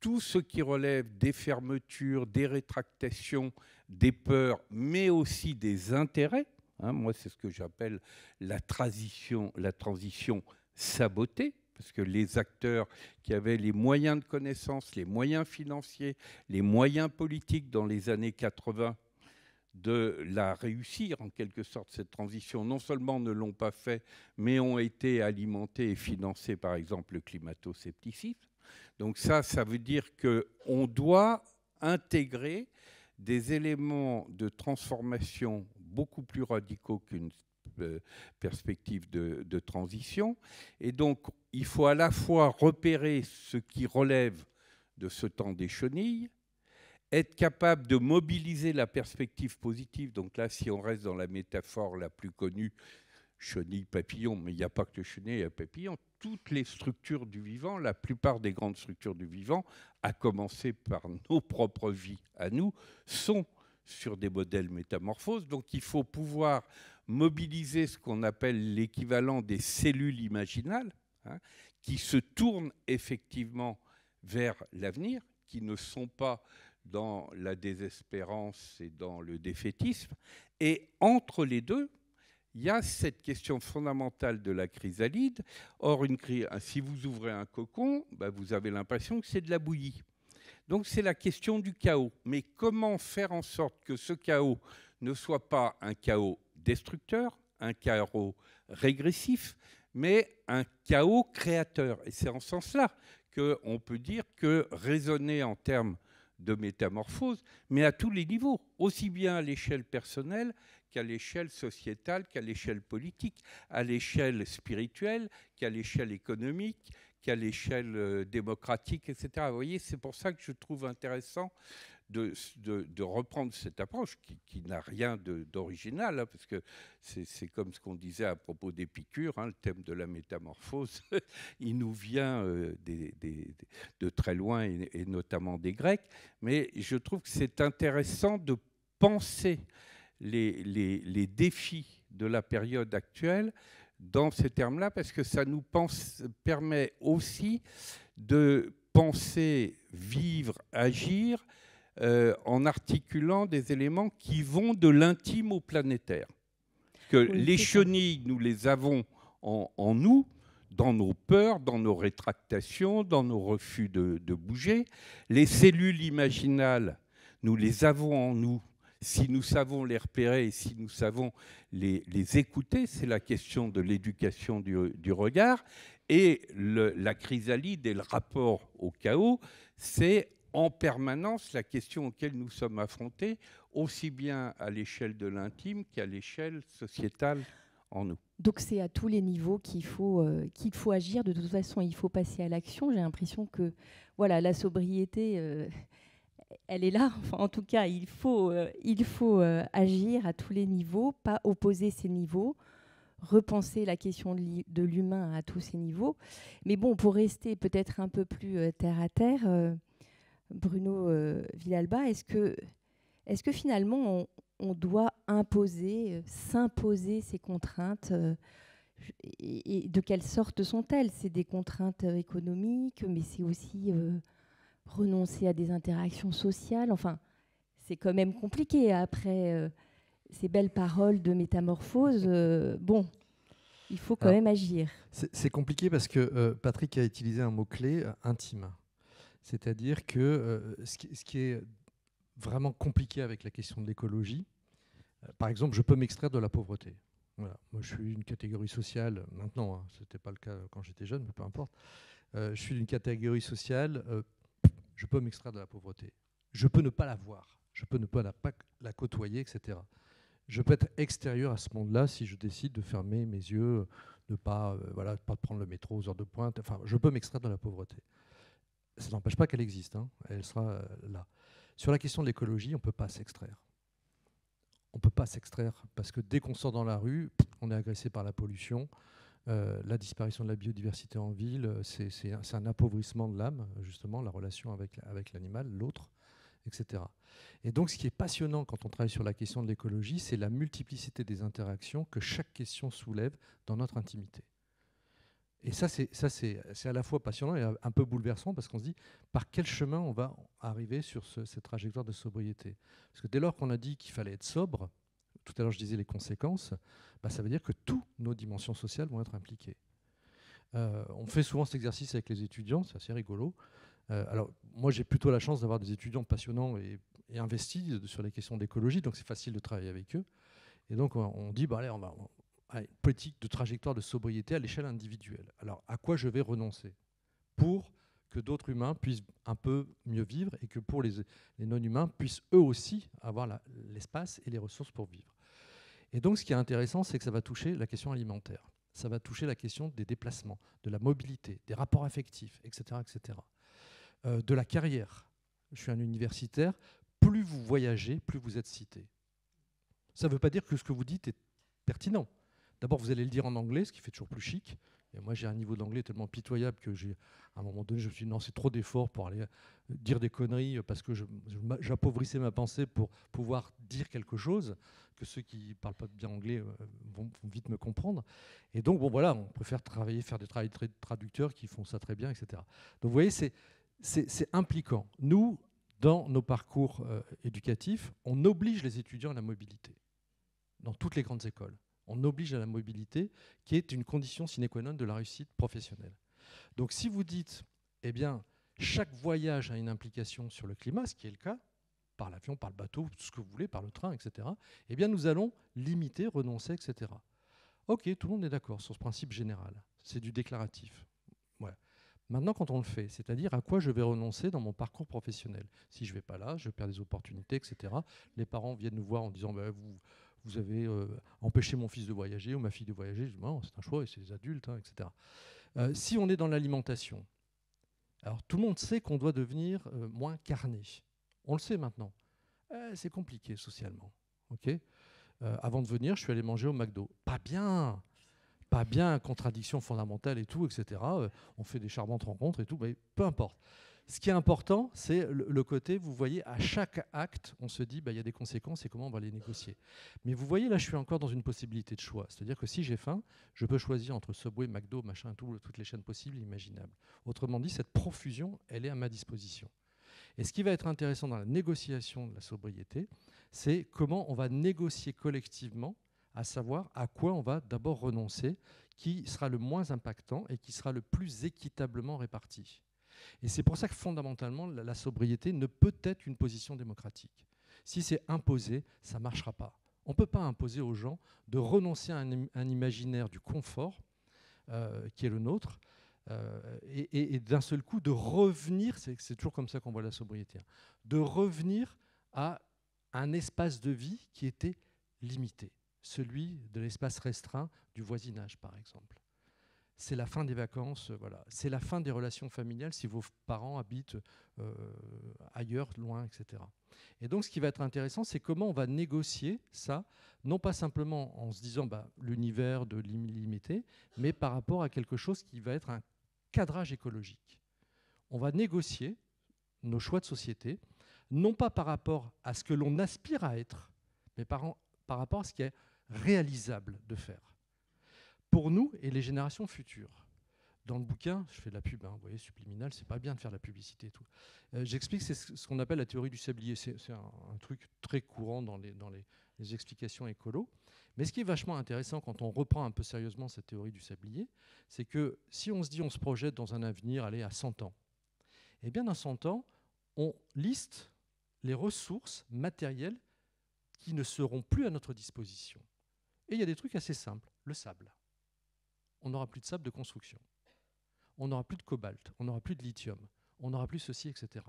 tout ce qui relève des fermetures, des rétractations, des peurs, mais aussi des intérêts, Hein, moi, c'est ce que j'appelle la transition, la transition sabotée, parce que les acteurs qui avaient les moyens de connaissance, les moyens financiers, les moyens politiques dans les années 80 de la réussir en quelque sorte cette transition, non seulement ne l'ont pas fait, mais ont été alimentés et financés par exemple le climato-scepticisme. Donc ça, ça veut dire qu'on doit intégrer des éléments de transformation beaucoup plus radicaux qu'une euh, perspective de, transition. Et donc, il faut à la fois repérer ce qui relève de ce temps des chenilles, être capable de mobiliser la perspective positive. Donc là, si on reste dans la métaphore la plus connue, chenille, papillon, mais il n'y a pas que le chenille et papillon, toutes les structures du vivant, la plupart des grandes structures du vivant, à commencer par nos propres vies à nous, sont sur des modèles métamorphoses. Donc il faut pouvoir mobiliser ce qu'on appelle l'équivalent des cellules imaginales, hein, qui se tournent effectivement vers l'avenir, qui ne sont pas dans la désespérance et dans le défaitisme. Et entre les deux, il y a cette question fondamentale de la chrysalide. Or, si vous ouvrez un cocon, bah, vous avez l'impression que c'est de la bouillie. Donc c'est la question du chaos. Mais comment faire en sorte que ce chaos ne soit pas un chaos destructeur, un chaos régressif, mais un chaos créateur? Et c'est en ce sens-là qu'on peut dire que raisonner en termes de métamorphose, mais à tous les niveaux, aussi bien à l'échelle personnelle qu'à l'échelle sociétale, qu'à l'échelle politique, à l'échelle spirituelle, qu'à l'échelle économique, qu'à l'échelle euh, démocratique, etc. Vous voyez, c'est pour ça que je trouve intéressant de, reprendre cette approche qui, n'a rien d'original, hein, parce que c'est comme ce qu'on disait à propos d'Épicure, hein, le thème de la métamorphose, (laughs) il nous vient euh, de très loin, et, notamment des Grecs, mais je trouve que c'est intéressant de penser les, défis de la période actuelle dans ces termes-là, parce que ça nous pense, permet aussi de penser, vivre, agir euh, en articulant des éléments qui vont de l'intime au planétaire. Que les chenilles, nous les avons en, en, nous, dans nos peurs, dans nos rétractations, dans nos refus de, de bouger. Les cellules imaginales, nous les avons en nous si nous savons les repérer et si nous savons les, écouter, c'est la question de l'éducation du, regard. Et la chrysalide et le rapport au chaos, c'est en permanence la question auquel nous sommes affrontés, aussi bien à l'échelle de l'intime qu'à l'échelle sociétale en nous. Donc c'est à tous les niveaux qu'il faut, euh, qu'il faut agir. De toute façon, il faut passer à l'action. J'ai l'impression que voilà, la sobriété, euh, elle est là. (laughs) en tout cas, il faut, euh, il faut euh, agir à tous les niveaux, pas opposer ces niveaux, repenser la question de l'humain à tous ces niveaux. Mais bon, pour rester peut-être un peu plus euh, terre à terre, Bruno Villalba, est-ce que, est que finalement on, doit imposer, s'imposer ces contraintes et, de quelle sorte sont-elles? C'est des contraintes économiques, mais c'est aussi renoncer à des interactions sociales. Enfin, c'est quand même compliqué après euh, ces belles paroles de métamorphose. Euh, bon, il faut quand même agir. C'est compliqué parce que euh, Patrick a utilisé un mot-clé intime. C'est-à-dire que ce qui, est vraiment compliqué avec la question de l'écologie, par exemple, je peux m'extraire de la pauvreté. Moi, je suis une catégorie sociale, maintenant, hein, ce n'était pas le cas quand j'étais jeune, mais peu importe. je suis d'une catégorie sociale je peux m'extraire de la pauvreté. Je peux ne pas la voir. Je peux ne pas la, côtoyer, etc. Je peux être extérieur à ce monde-là si je décide de fermer mes yeux, de ne pas, euh, voilà, pas prendre le métro aux heures de pointe. Enfin, je peux m'extraire de la pauvreté. Ça n'empêche pas qu'elle existe. Hein. Elle sera euh, là. Sur la question de l'écologie, on ne peut pas s'extraire. On ne peut pas s'extraire parce que dès qu'on sort dans la rue, on est agressé par la pollution, la disparition de la biodiversité en ville, euh, c'est un, appauvrissement de l'âme, justement, la relation avec l'animal, l'autre, etc. Et donc, ce qui est passionnant quand on travaille sur la question de l'écologie, c'est la multiplicité des interactions que chaque question soulève dans notre intimité. Et ça, c'est à la fois passionnant et un peu bouleversant parce qu'on se dit par quel chemin on va arriver sur cette trajectoire de sobriété? Parce que dès lors qu'on a dit qu'il fallait être sobre, tout à l'heure je disais les conséquences, bah, ça veut dire que toutes nos dimensions sociales vont être impliquées. Euh, on fait souvent cet exercice avec les étudiants, c'est assez rigolo. Euh, alors, moi, j'ai plutôt la chance d'avoir des étudiants passionnants et, investis sur les questions d'écologie, donc c'est facile de travailler avec eux. Et donc, on, dit, bah, allez, on va, politique de trajectoire de sobriété à l'échelle individuelle. Alors, à quoi je vais renoncer? Pour que d'autres humains puissent un peu mieux vivre et que pour les, non-humains puissent eux aussi avoir l'espace et les ressources pour vivre. Et donc ce qui est intéressant, c'est que ça va toucher la question alimentaire, ça va toucher la question des déplacements, de la mobilité, des rapports affectifs, etc. etc. Euh, de la carrière. Je suis un universitaire, plus vous voyagez, plus vous êtes cité. Ça ne veut pas dire que ce que vous dites est pertinent. D'abord, vous allez le dire en anglais, ce qui fait toujours plus chic. Et moi, j'ai un niveau d'anglais tellement pitoyable que à un moment donné, je me suis dit non, c'est trop d'efforts pour aller euh, dire des conneries euh, parce que j'appauvrissais ma pensée pour pouvoir dire quelque chose que ceux qui ne parlent pas bien anglais euh, vont, vite me comprendre. Et donc, bon, voilà, on préfère travailler, faire des travaux de traducteurs qui font ça très bien, etc. Donc, vous voyez, c'est impliquant. Nous, dans nos parcours éducatifs, on oblige les étudiants à la mobilité, dans toutes les grandes écoles. On oblige à la mobilité, qui est une condition sine qua non de la réussite professionnelle. Donc si vous dites, eh bien, chaque voyage a une implication sur le climat, ce qui est le cas, par l'avion, par le bateau, tout ce que vous voulez, par le train, etc., eh bien, nous allons limiter, renoncer, etc. Ok, tout le monde est d'accord sur ce principe général. C'est du déclaratif. Maintenant, quand on le fait, c'est-à-dire à quoi je vais renoncer dans mon parcours professionnel? Si je ne vais pas là, je perds des opportunités, etc. Les parents viennent nous voir en disant bah, vous, vous avez euh, empêché mon fils de voyager ou ma fille de voyager. C'est un choix et c'est les adultes, hein, etc. Euh, si on est dans l'alimentation, alors tout le monde sait qu'on doit devenir euh, moins carné. On le sait maintenant. c'est compliqué socialement. avant de venir, je suis allé manger au McDo. Pas bien pas bien, contradiction fondamentale et tout, etc. On fait des charmantes rencontres et tout, mais peu importe. Ce qui est important, c'est le, côté, vous voyez, à chaque acte, on se dit, bah, il y a des conséquences et comment on va les négocier. Mais vous voyez, là, je suis encore dans une possibilité de choix. C'est-à-dire que si j'ai faim, je peux choisir entre Subway, McDo, machin, tout, toutes les chaînes possibles, imaginables. Autrement dit, cette profusion, elle est à ma disposition. Et ce qui va être intéressant dans la négociation de la sobriété, c'est comment on va négocier collectivement à savoir à quoi on va d'abord renoncer, qui sera le moins impactant et qui sera le plus équitablement réparti. Et c'est pour ça que fondamentalement, la, sobriété ne peut être une position démocratique. Si c'est imposé, ça ne marchera pas. On ne peut pas imposer aux gens de renoncer à un, imaginaire du confort euh, qui est le nôtre, euh, et, d'un seul coup de revenir, c'est toujours comme ça qu'on voit la sobriété, hein, de revenir à un espace de vie qui était limité celui de l'espace restreint du voisinage, par exemple. C'est la fin des vacances, euh, voilà. C'est la fin des relations familiales si vos parents habitent euh, ailleurs, loin, etc. Et donc, ce qui va être intéressant, c'est comment on va négocier ça, non pas simplement en se disant bah, l'univers de l'illimité, mais par rapport à quelque chose qui va être un cadrage écologique. On va négocier nos choix de société, non pas par rapport à ce que l'on aspire à être, mais par, par rapport à ce qui est réalisable de faire. Pour nous et les générations futures. Dans le bouquin, je fais de la pub, hein, vous voyez, subliminal, c'est pas bien de faire de la publicité et tout. Euh, j'explique, c'est ce qu'on appelle la théorie du sablier. C'est un, truc très courant dans, les, dans les, explications écolo. Mais ce qui est vachement intéressant quand on reprend un peu sérieusement cette théorie du sablier, c'est que si on se dit on se projette dans un avenir, aller à 100 ans, eh bien dans 100 ans, on liste les ressources matérielles qui ne seront plus à notre disposition. Et il y a des trucs assez simples. Le sable. On n'aura plus de sable de construction. On n'aura plus de cobalt. On n'aura plus de lithium. On n'aura plus ceci, etc.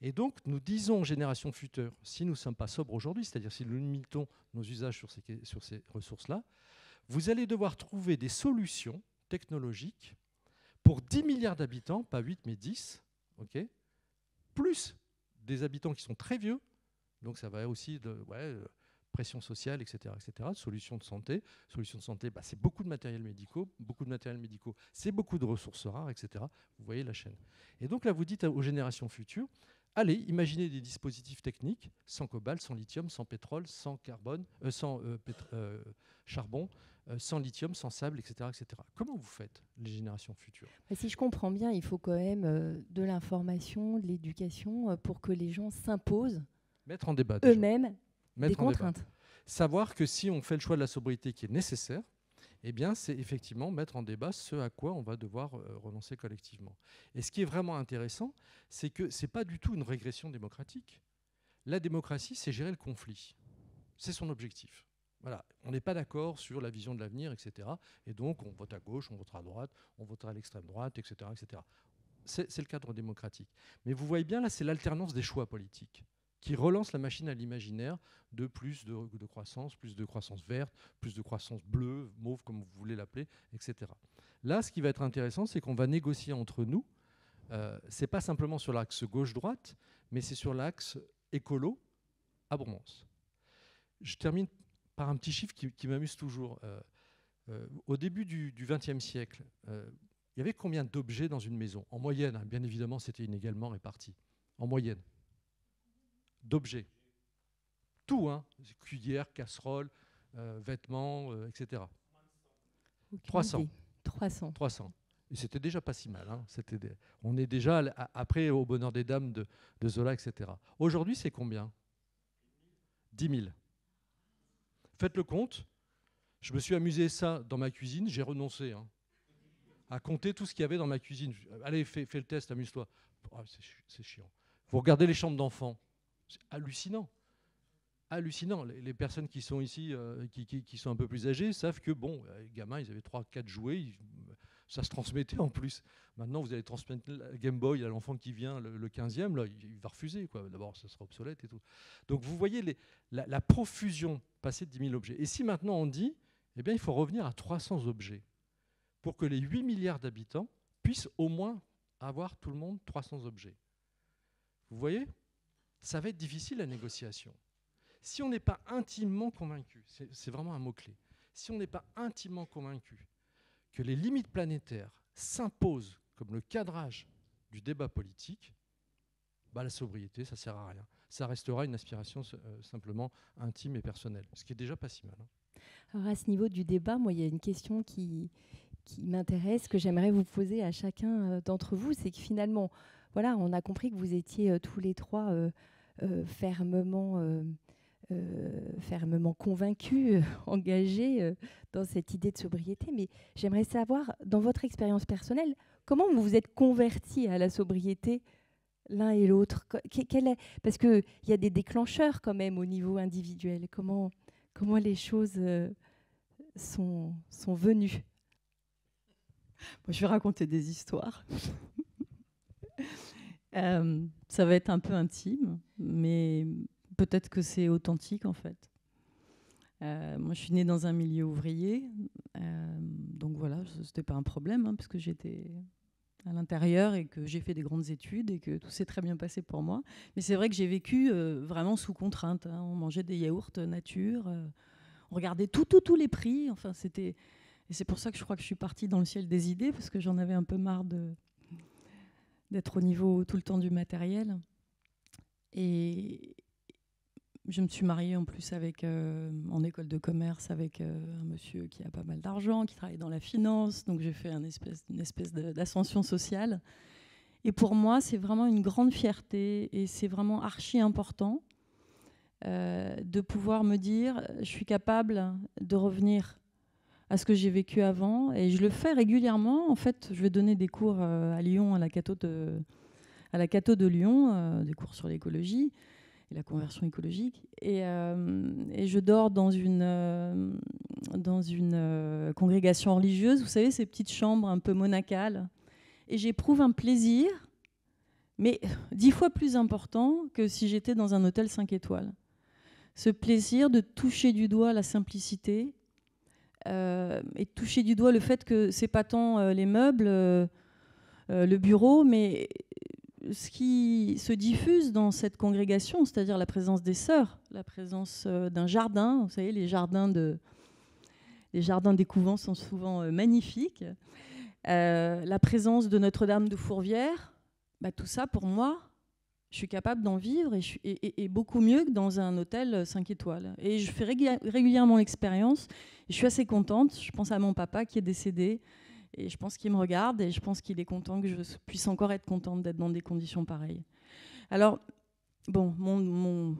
Et donc, nous disons aux générations futures, si nous ne sommes pas sobres aujourd'hui, c'est-à-dire si nous limitons nos usages sur ces, ressources-là, vous allez devoir trouver des solutions technologiques pour 10 milliards d'habitants, pas 8 mais 10, ok plus des habitants qui sont très vieux, donc ça va aussi de, ouais, pression sociale, etc., etc. Solutions de santé. Solutions de santé, bah, c'est beaucoup de matériel médicaux. Beaucoup de matériel médicaux, c'est beaucoup de ressources rares, etc. Vous voyez la chaîne. Et donc là, vous dites aux générations futures, allez, imaginez des dispositifs techniques sans cobalt, sans lithium, sans pétrole, sans carbone, euh, sans euh, euh, charbon, sans lithium, sans sable, etc., etc. Comment vous faites les générations futures? Si je comprends bien, il faut quand même de l'information, de l'éducation pour que les gens s'imposent mettre en débat eux-mêmes des contraintes. Savoir que si on fait le choix de la sobriété qui est nécessaire, eh bien, c'est effectivement mettre en débat ce à quoi on va devoir euh, renoncer collectivement. Et ce qui est vraiment intéressant, c'est que ce n'est pas du tout une régression démocratique. La démocratie, c'est gérer le conflit. C'est son objectif. Voilà. On n'est pas d'accord sur la vision de l'avenir, etc. Et donc, on vote à gauche, on votera à droite, on votera à l'extrême droite, etc. etc. C'est le cadre démocratique. Mais vous voyez bien, là, c'est l'alternance des choix politiques qui relance la machine à l'imaginaire de plus de, croissance, plus de croissance verte, plus de croissance bleue, mauve, comme vous voulez l'appeler, etc. Là, ce qui va être intéressant, c'est qu'on va négocier entre nous. Euh, ce n'est pas simplement sur l'axe gauche-droite, mais c'est sur l'axe écolo-abondance. Je termine par un petit chiffre qui, m'amuse toujours. Euh, euh, au début du XXe siècle, il y avait combien d'objets dans une maison? En moyenne, hein, bien évidemment, c'était inégalement réparti. En moyenne d'objets. Tout, hein, cuillère, casserole, euh, vêtements, euh, etc. 300. 300. 300. Et c'était déjà pas si mal. Hein. On est déjà après au bonheur des dames de, Zola, etc. Aujourd'hui, c'est combien? 10 000. Faites le compte. Je me suis amusé ça dans ma cuisine, j'ai renoncé hein, à compter tout ce qu'il y avait dans ma cuisine. Allez, fais, le test, amuse-toi. Oh, c'est chiant. Vous regardez les chambres d'enfants, c'est hallucinant. Les, personnes qui sont ici, euh, qui, sont un peu plus âgées, savent que, bon, euh, les gamins, ils avaient 3-4 jouets, ça se transmettait en plus. Maintenant, vous allez transmettre la Game Boy à l'enfant qui vient, le, 15e, là, il, va refuser. D'abord, ça sera obsolète et tout. Donc, vous voyez les, la, profusion passer de 10 000 objets. Et si maintenant on dit, eh bien, il faut revenir à 300 objets pour que les 8 milliards d'habitants puissent au moins avoir tout le monde 300 objets. Vous voyez? Ça va être difficile la négociation. Si on n'est pas intimement convaincu, c'est vraiment un mot-clé, si on n'est pas intimement convaincu que les limites planétaires s'imposent comme le cadrage du débat politique, bah la sobriété, ça ne sert à rien. Ça restera une aspiration euh, simplement intime et personnelle, ce qui est déjà pas si mal. Hein. Alors à ce niveau du débat, moi, il y a une question qui, m'intéresse, que j'aimerais vous poser à chacun euh, d'entre vous, c'est que finalement, voilà, on a compris que vous étiez euh, tous les trois fermement euh, fermement convaincu, euh, (laughs) engagé euh, dans cette idée de sobriété. Mais j'aimerais savoir, dans votre expérience personnelle, comment vous vous êtes converti à la sobriété l'un et l'autre? Parce qu'il y a des déclencheurs quand même au niveau individuel. Comment, comment les choses sont, sont venues? Je vais raconter des histoires. (laughs) ça va être un peu intime, mais peut-être que c'est authentique en fait. Euh, moi, je suis née dans un milieu ouvrier, euh, donc voilà, ce n'était pas un problème, hein, parce que j'étais à l'intérieur et que j'ai fait des grandes études et que tout s'est très bien passé pour moi. Mais c'est vrai que j'ai vécu euh, vraiment sous contrainte. Hein. On mangeait des yaourts nature, on regardait tout, tout, tous les prix. Enfin, c'était et c'est pour ça que je crois que je suis partie dans le ciel des idées, parce que j'en avais un peu marre de d'être au niveau tout le temps du matériel. Et, je me suis mariée en plus avec, euh, en école de commerce avec euh, un monsieur qui a pas mal d'argent, qui travaille dans la finance. Donc j'ai fait une espèce, d'ascension sociale. Et pour moi, c'est vraiment une grande fierté et c'est vraiment archi important euh, de pouvoir me dire, je suis capable de revenir à ce que j'ai vécu avant. Et je le fais régulièrement. En fait, je vais donner des cours à Lyon, à la Cato de, à la Cato de Lyon, des cours sur l'écologie et la conversion écologique. Et, euh, je dors dans une, euh, dans une euh, congrégation religieuse, vous savez, ces petites chambres un peu monacales. Et j'éprouve un plaisir, mais dix fois plus important que si j'étais dans un hôtel 5 étoiles. Ce plaisir de toucher du doigt la simplicité et toucher du doigt le fait que c'est pas tant les meubles, le bureau, mais ce qui se diffuse dans cette congrégation, c'est-à-dire la présence des sœurs, la présence euh, d'un jardin, vous savez, les jardins, des couvents sont souvent euh, magnifiques, euh, la présence de Notre-Dame de Fourvière, bah, tout ça, pour moi, je suis capable d'en vivre et, beaucoup mieux que dans un hôtel 5 étoiles. Et je fais régulièrement l'expérience. Je suis assez contente. Je pense à mon papa qui est décédé. Et je pense qu'il me regarde et je pense qu'il est content que je puisse encore être contente d'être dans des conditions pareilles. Alors, bon, mon,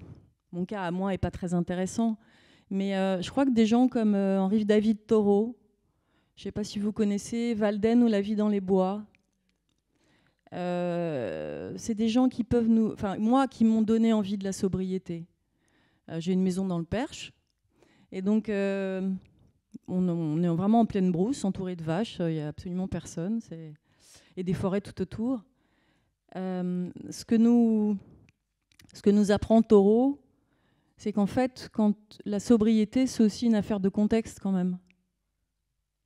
mon, cas à moi n'est pas très intéressant, mais euh, je crois que des gens comme euh, Henri David Thoreau, je ne sais pas si vous connaissez Valden ou La vie dans les bois, euh, c'est des gens qui peuvent nous. Enfin, moi, qui m'ont donné envie de la sobriété. J'ai une maison dans le Perche. Et donc, on, est vraiment en pleine brousse, entouré de vaches, il n'y a absolument personne, et des forêts tout autour. Euh, ce, que nous, ce que nous apprend Taureau, c'est qu'en fait, quand la sobriété, c'est aussi une affaire de contexte quand même.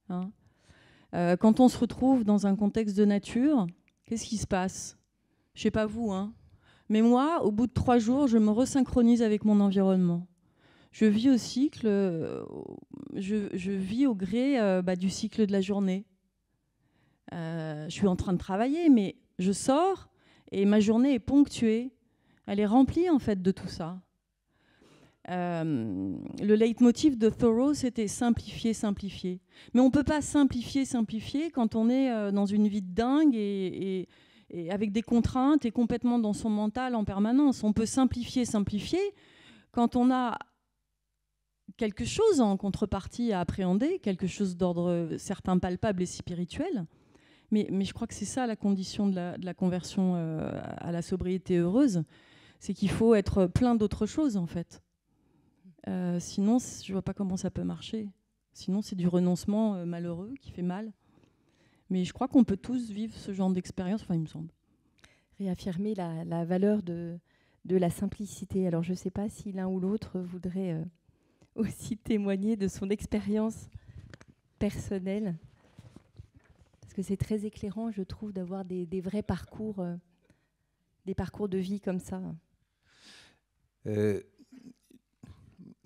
Hein? Euh, quand on se retrouve dans un contexte de nature, qu'est-ce qui se passe? Je sais pas vous, hein, mais moi, au bout de trois jours, je me resynchronise avec mon environnement je vis au cycle, euh, je, vis au gré euh, bah, du cycle de la journée. Euh, je suis en train de travailler, mais je sors et ma journée est ponctuée. Elle est remplie en fait de tout ça. Euh, le leitmotiv de Thoreau, c'était simplifier, simplifier. Mais on ne peut pas simplifier, simplifier quand on est euh, dans une vie de dingue et, avec des contraintes et complètement dans son mental en permanence. On peut simplifier, simplifier quand on a quelque chose en contrepartie à appréhender, quelque chose d'ordre euh, certain palpable et spirituel. Mais, mais, je crois que c'est ça la condition de la, conversion à la sobriété heureuse, c'est qu'il faut être plein d'autres choses en fait. Euh, sinon, je vois pas comment ça peut marcher. Sinon, c'est du renoncement euh, malheureux qui fait mal. Mais je crois qu'on peut tous vivre ce genre d'expérience, enfin, il me semble. Réaffirmer la, valeur de, de, la simplicité. Alors, je ne sais pas si l'un ou l'autre voudrait euh, (laughs) aussi témoigner de son expérience personnelle. Parce que c'est très éclairant, je trouve, d'avoir des, des, vrais parcours, des parcours de vie comme ça.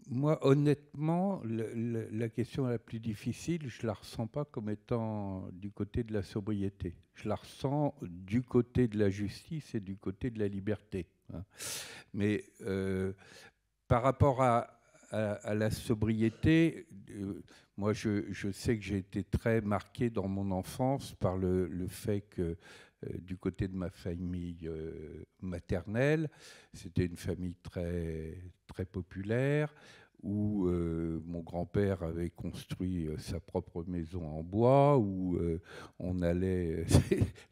Moi, honnêtement, la question la plus difficile, je ne la ressens pas comme étant du côté de la sobriété. Je la ressens du côté de la justice et du côté de la liberté. Hein. Mais euh, par rapport à, la sobriété, euh, moi, je, sais que j'ai été très marqué dans mon enfance par le, fait que du côté de ma famille maternelle, c'était une famille très, très populaire où euh, mon grand-père avait construit euh, sa propre maison en bois, où euh, on allait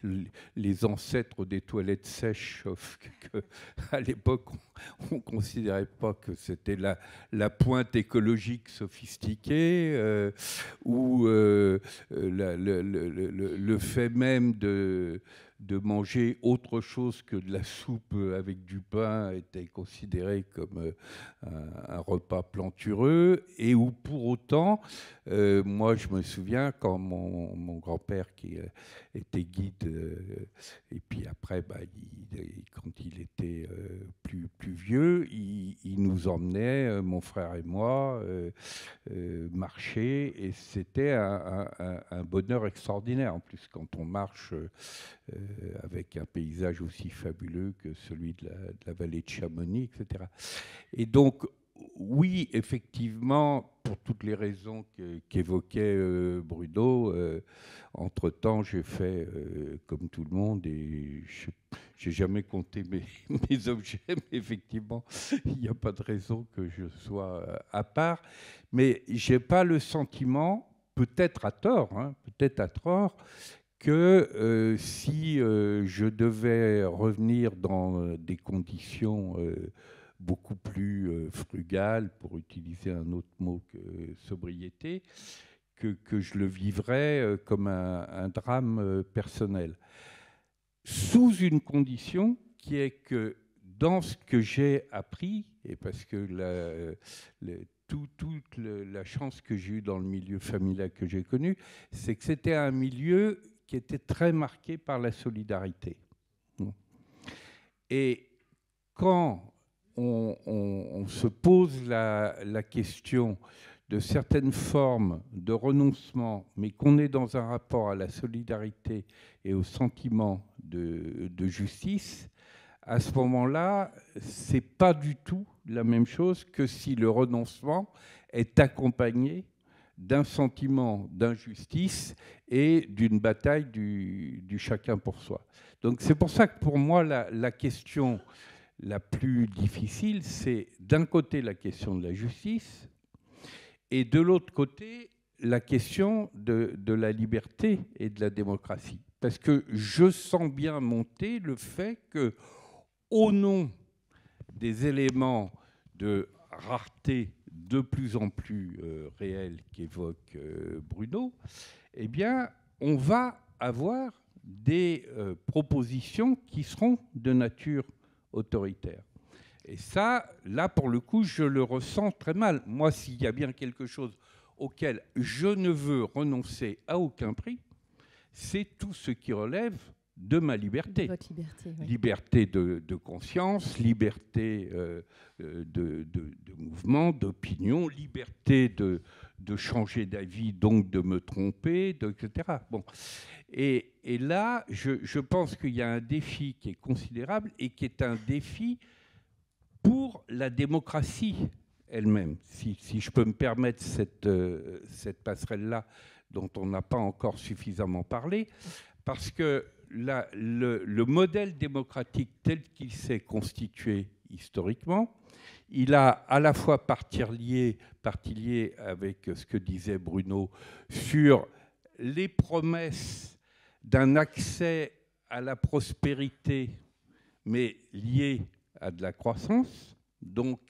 (laughs) les ancêtres des toilettes sèches, sauf (laughs) à l'époque on ne considérait pas que c'était la, la, pointe écologique sophistiquée, où le, fait même de de manger autre chose que de la soupe avec du pain était considéré comme euh, un, repas plantureux et où pour autant, euh, moi je me souviens quand mon, grand-père qui euh, était guide et puis après bah, quand il était plus, plus vieux, il, nous emmenait, mon frère et moi, marcher et c'était un, un, bonheur extraordinaire. En plus quand on marche euh, avec un paysage aussi fabuleux que celui de la, vallée de Chamonix, etc. Et donc, oui, effectivement, pour toutes les raisons qu'évoquait euh, Bruno, euh, entre-temps, j'ai fait comme tout le monde et je j'ai jamais compté mes, (laughs) mes, objets, mais effectivement, il n'y a pas de raison que je sois à part. Mais j'ai pas le sentiment, peut-être à tort, hein, peut-être à tort, que euh, si euh, je devais revenir dans euh, des conditions beaucoup plus frugales, pour utiliser un autre mot que sobriété, que, je le vivrais comme un, drame personnel. Sous une condition qui est que dans ce que j'ai appris, et parce que la, toute la chance que j'ai eue dans le milieu familial que j'ai connu, c'est que c'était un milieu qui était très marqué par la solidarité. Et quand on, se pose la, question de certaines formes de renoncement, mais qu'on est dans un rapport à la solidarité et au sentiment de, de justice, à ce moment-là, c'est pas du tout la même chose que si le renoncement est accompagné d'un sentiment d'injustice et d'une bataille du, chacun pour soi. Donc c'est pour ça que pour moi, la, question la plus difficile, c'est d'un côté la question de la justice et de l'autre côté la question de, de, la liberté et de la démocratie. Parce que je sens bien monter le fait que, au nom des éléments de rareté de plus en plus euh, réel qu'évoque euh, Bruno, eh bien, on va avoir des euh, propositions qui seront de nature autoritaire. Et ça, là, pour le coup, je le ressens très mal. Moi, s'il y a bien quelque chose auquel je ne veux renoncer à aucun prix, c'est tout ce qui relève de ma liberté. liberté, de, conscience, liberté euh, euh, de, mouvement, d'opinion, liberté de, changer d'avis, donc de me tromper, etc. Bon. Et, là, je, je pense qu'il y a un défi qui est considérable et qui est un défi pour la démocratie elle-même. Si, je peux me permettre cette, euh, cette passerelle-là, dont on n'a pas encore suffisamment parlé, parce que le, modèle démocratique tel qu'il s'est constitué historiquement, il a à la fois partie liée avec ce que disait Bruno sur les promesses d'un accès à la prospérité, mais lié à de la croissance, donc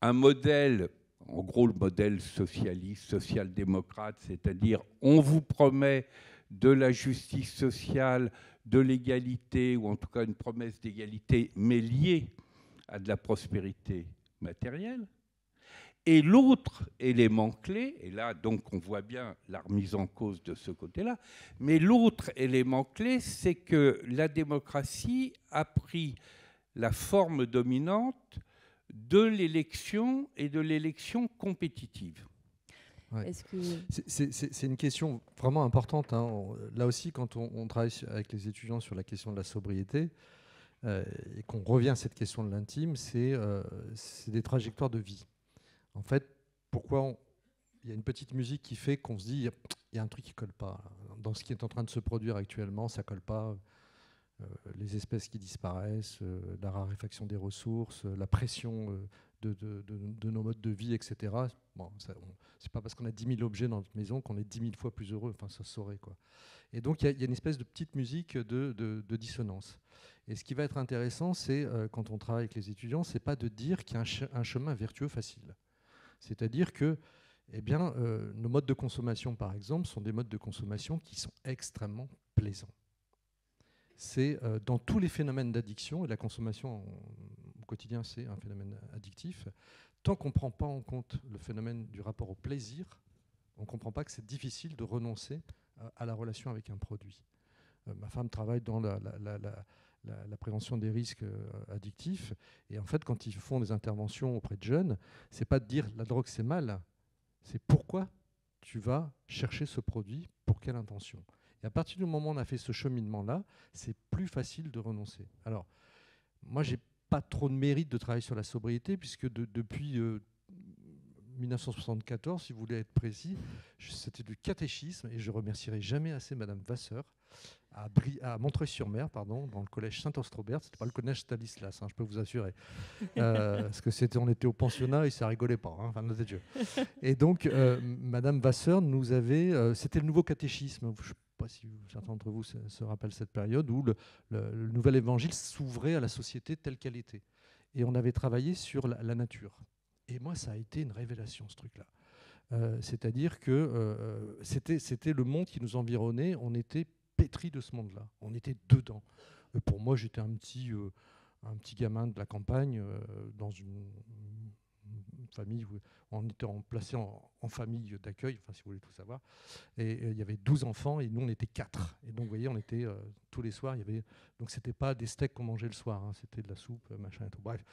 un modèle, en gros le modèle socialiste, social-démocrate, c'est-à-dire on vous promet de la justice sociale, de l'égalité, ou en tout cas une promesse d'égalité, mais liée à de la prospérité matérielle. Et l'autre élément clé, et là donc on voit bien la remise en cause de ce côté-là, mais l'autre élément clé, c'est que la démocratie a pris la forme dominante de l'élection et de l'élection compétitive. C'est une question vraiment importante. Hein. Là aussi, quand on, travaille avec les étudiants sur la question de la sobriété euh, et qu'on revient à cette question de l'intime, euh, c'est des trajectoires de vie. En fait, pourquoi il y a une petite musique qui fait qu'on se dit il y, a un truc qui colle pas dans ce qui est en train de se produire actuellement, ça colle pas. Euh, les espèces qui disparaissent, la raréfaction des ressources, la pression de, nos modes de vie, etc. Bon, c'est pas parce qu'on a 10 000 objets dans notre maison qu'on est 10 000 fois plus heureux. Enfin, ça se saurait. Quoi. Et donc, il y, a une espèce de petite musique de, dissonance. Et ce qui va être intéressant, c'est euh, quand on travaille avec les étudiants, c'est pas de dire qu'il y a un, chemin vertueux facile. C'est-à-dire que eh bien, euh, nos modes de consommation, par exemple, sont des modes de consommation qui sont extrêmement plaisants. C'est euh, dans tous les phénomènes d'addiction, et la consommation quotidien, c'est un phénomène addictif. Tant qu'on ne prend pas en compte le phénomène du rapport au plaisir, on ne comprend pas que c'est difficile de renoncer à la relation avec un produit. Euh, ma femme travaille dans la, prévention des risques euh, addictifs. Et en fait, quand ils font des interventions auprès de jeunes, c'est pas de dire la drogue c'est mal, c'est pourquoi tu vas chercher ce produit, pour quelle intention. Et à partir du moment où on a fait ce cheminement-là, c'est plus facile de renoncer. Alors, moi, j'ai pas trop de mérite de travailler sur la sobriété, puisque depuis 1974, euh, si vous voulez être précis, c'était du catéchisme, et je remercierai jamais assez Madame Vasseur, à, à Montreuil-sur-Mer, pardon, dans le collège Saint-Ostrobert. C'était pas le collège Stanislas, hein, je peux vous assurer, euh, (laughs) parce que c'était, on était au pensionnat et ça rigolait pas. Hein, enfin, Dieu. Et donc, euh, Madame Vasseur nous avait, c'était le nouveau catéchisme. Je pas si certains d'entre vous se, rappellent cette période où le, nouvel évangile s'ouvrait à la société telle qu'elle était. Et on avait travaillé sur la, nature. Et moi, ça a été une révélation, ce truc-là. Euh, c'est-à-dire que euh, c'était le monde qui nous environnait, on était pétri de ce monde-là, on était dedans. Euh, pour moi, j'étais un petit, un petit gamin de la campagne dans une famille où on était placé en, famille d'accueil, enfin si vous voulez tout savoir. Et euh, il y avait 12 enfants et nous on était 4. Et donc vous voyez, on était euh, tous les soirs, il y avait donc c'était pas des steaks qu'on mangeait le soir, hein, c'était de la soupe, machin et tout. Bref.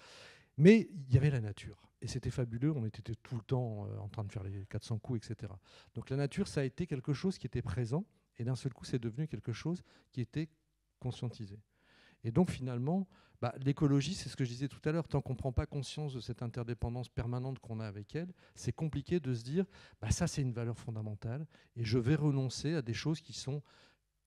Mais il y avait la nature. Et c'était fabuleux, on était tout le temps euh, en train de faire les 400 coups, etc. Donc la nature, ça a été quelque chose qui était présent, et d'un seul coup, c'est devenu quelque chose qui était conscientisé. Et donc finalement, bah, l'écologie, c'est ce que je disais tout à l'heure, tant qu'on ne prend pas conscience de cette interdépendance permanente qu'on a avec elle, c'est compliqué de se dire, bah, ça c'est une valeur fondamentale, et je vais renoncer à des choses qui sont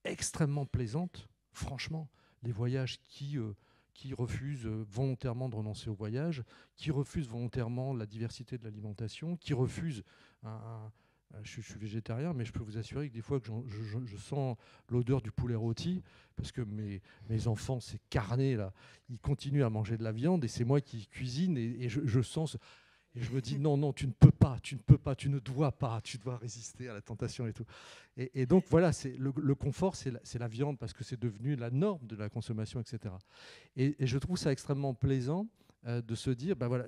extrêmement plaisantes, franchement. Les voyages qui... Euh, qui refusent euh, volontairement de renoncer au voyage, qui refusent volontairement la diversité de l'alimentation, qui refusent un, je, suis végétarien, mais je peux vous assurer que des fois que je, sens l'odeur du poulet rôti, parce que mes, mes enfants, c'est carné, là, ils continuent à manger de la viande et c'est moi qui cuisine et, je, sens. Et je me dis non, non, tu ne peux pas, tu ne peux pas, tu ne dois pas, tu dois résister à la tentation et tout. Et, donc voilà, c'est le, confort, c'est la, la, viande parce que c'est devenu la norme de la consommation, etc. Et, je trouve ça extrêmement plaisant euh, de se dire, ben voilà,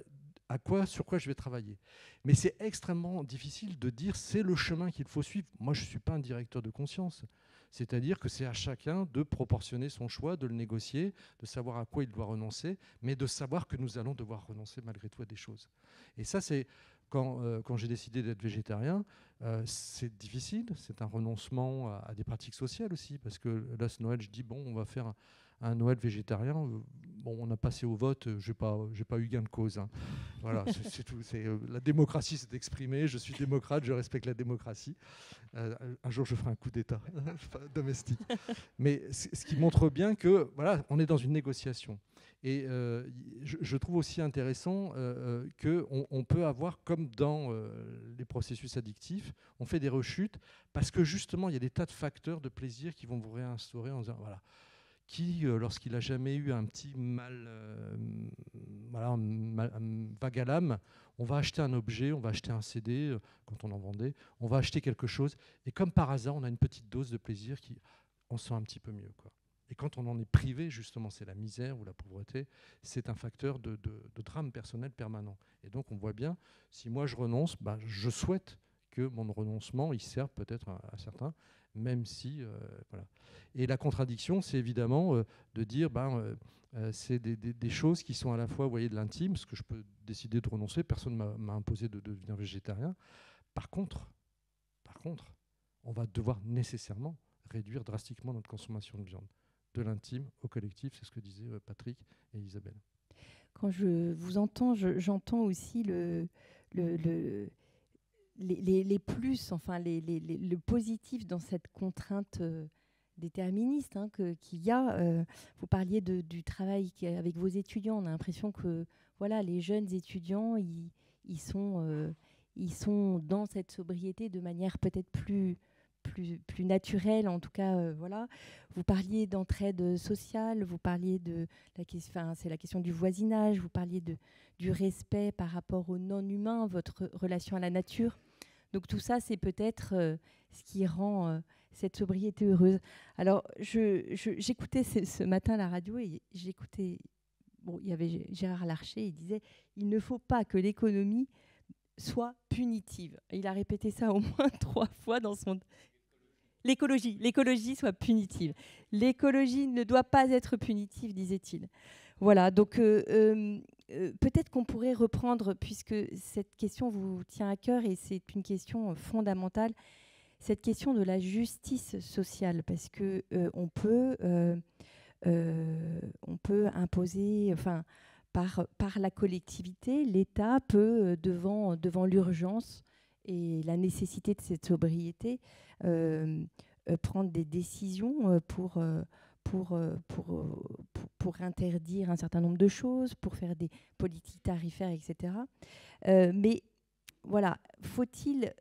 à quoi, sur quoi je vais travailler. Mais c'est extrêmement difficile de dire c'est le chemin qu'il faut suivre. Moi, je ne suis pas un directeur de conscience. C'est-à-dire que c'est à chacun de proportionner son choix, de le négocier, de savoir à quoi il doit renoncer, mais de savoir que nous allons devoir renoncer malgré tout à des choses. Et ça, c'est quand, euh, j'ai décidé d'être végétarien, euh, c'est difficile, c'est un renoncement à, des pratiques sociales aussi, parce que là, ce Noël, je dis, bon, on va faire un Noël végétarien, bon, on a passé au vote, je n'ai pas, pas eu gain de cause. Hein. Voilà, c'est tout. la démocratie s'est exprimée, je suis démocrate, je respecte la démocratie. un jour, je ferai un coup d'État (laughs) domestique. Mais ce qui montre bien que voilà, on est dans une négociation. Et euh, je, trouve aussi intéressant euh, euh qu'on on peut avoir, comme dans euh, les processus addictifs, on fait des rechutes parce que justement, il y a des tas de facteurs de plaisir qui vont vous réinstaurer en disant, voilà, qui, lorsqu'il n'a jamais eu un petit mal, voilà, un, vague à l'âme, on va acheter un objet, on va acheter un CD, quand on en vendait, on va acheter quelque chose, et comme par hasard, on a une petite dose de plaisir qui, on sent un petit peu mieux. Et quand on en est privé, justement, c'est la misère ou la pauvreté, c'est un facteur de, drame personnel permanent. Et donc on voit bien, si moi je renonce, ben, je souhaite que mon renoncement, il serve peut-être à, certains, même si... Euh, voilà. Et la contradiction, c'est évidemment euh, de dire, ben, euh, c'est des, choses qui sont à la fois voyez, de l'intime, parce que je peux décider de renoncer, personne ne m'a imposé de, de devenir végétarien. Par contre, par contre, on va devoir nécessairement réduire drastiquement notre consommation de viande de l'intime au collectif. C'est ce que disaient Patrick et Isabelle. Quand je vous entends, j'entends aussi le, le, les, plus, enfin les, le positif dans cette contrainte euh, déterministe hein, qu'il y a. Euh, vous parliez du travail avec vos étudiants. On a l'impression que voilà, les jeunes étudiants, ils, ils sont, dans cette sobriété de manière peut-être plus plus, plus naturel, en tout cas, euh, voilà. Vous parliez d'entraide sociale, vous parliez de la question, la question du voisinage, vous parliez du respect par rapport au non-humain, votre relation à la nature. Donc tout ça, c'est peut-être euh, ce qui rend euh, cette sobriété heureuse. Alors, j'écoutais je, ce, matin la radio et j'écoutais, bon, il y avait Gérard Larcher, il disait, il ne faut pas que l'économie soit punitive. Il a répété ça au moins (laughs) trois fois dans son l'écologie, l'écologie soit punitive. L'écologie ne doit pas être punitive, disait-il. Voilà, donc euh, euh, euh, peut-être qu'on pourrait reprendre, puisque cette question vous tient à cœur et c'est une question fondamentale, cette question de la justice sociale, parce que on peut, imposer, par, la collectivité, l'État peut, devant, devant l'urgence et la nécessité de cette sobriété, prendre des décisions euh, pour, pour, pour, pour, interdire un certain nombre de choses, pour faire des politiques tarifaires, etc. mais voilà, faut-il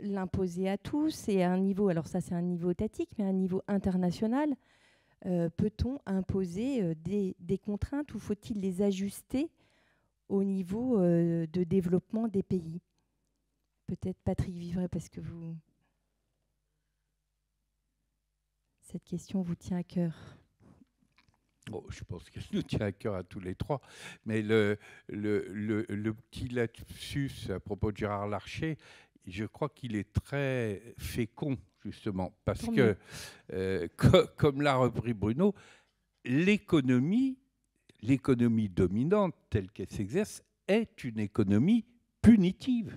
l'imposer à tous et à un niveau, alors ça c'est un niveau étatique, mais à un niveau international, peut-on imposer des, des, contraintes ou faut-il les ajuster au niveau de développement des pays? Peut-être Patrick Vivray, parce que vous, cette question vous tient à cœur? Je pense qu'elle nous tient à cœur à tous les trois. Mais le, le, le, petit lapsus à propos de Gérard Larcher, je crois qu'il est très fécond, justement, parce que, euh, (laughs) comme l'a repris Bruno, l'économie, l'économie dominante telle qu'elle s'exerce, est une économie punitive.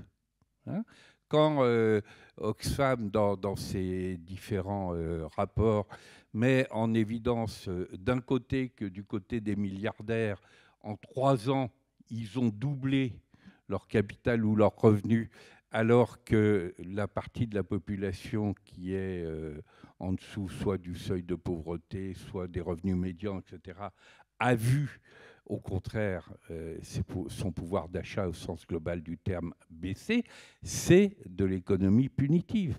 Hein quand euh, Oxfam, dans, ses différents euh, rapports, met en évidence euh, d'un côté que du côté des milliardaires, en trois ans, ils ont doublé leur capital ou leurs revenus, alors que la partie de la population qui est en dessous soit du seuil de pauvreté, soit des revenus médians, etc., a vu au contraire, euh, son pouvoir d'achat au sens global du terme baisser, c'est de l'économie punitive.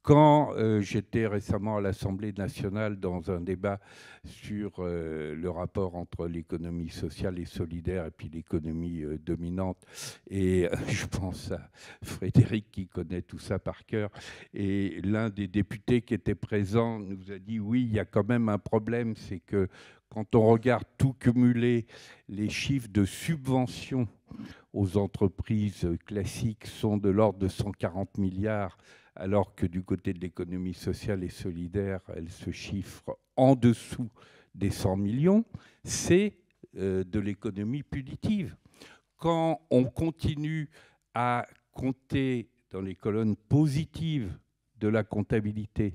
Quand euh, j'étais récemment à l'Assemblée nationale dans un débat sur euh, le rapport entre l'économie sociale et solidaire et puis l'économie dominante, et (laughs) je pense à Frédéric qui connaît tout ça par cœur, et l'un des députés qui était présent nous a dit oui, il y a quand même un problème, c'est que quand on regarde tout cumuler, les chiffres de subventions aux entreprises classiques sont de l'ordre de 140 milliards, alors que du côté de l'économie sociale et solidaire, elles se chiffrent en dessous des 100 millions, c'est euh, de l'économie punitive. Quand on continue à compter dans les colonnes positives de la comptabilité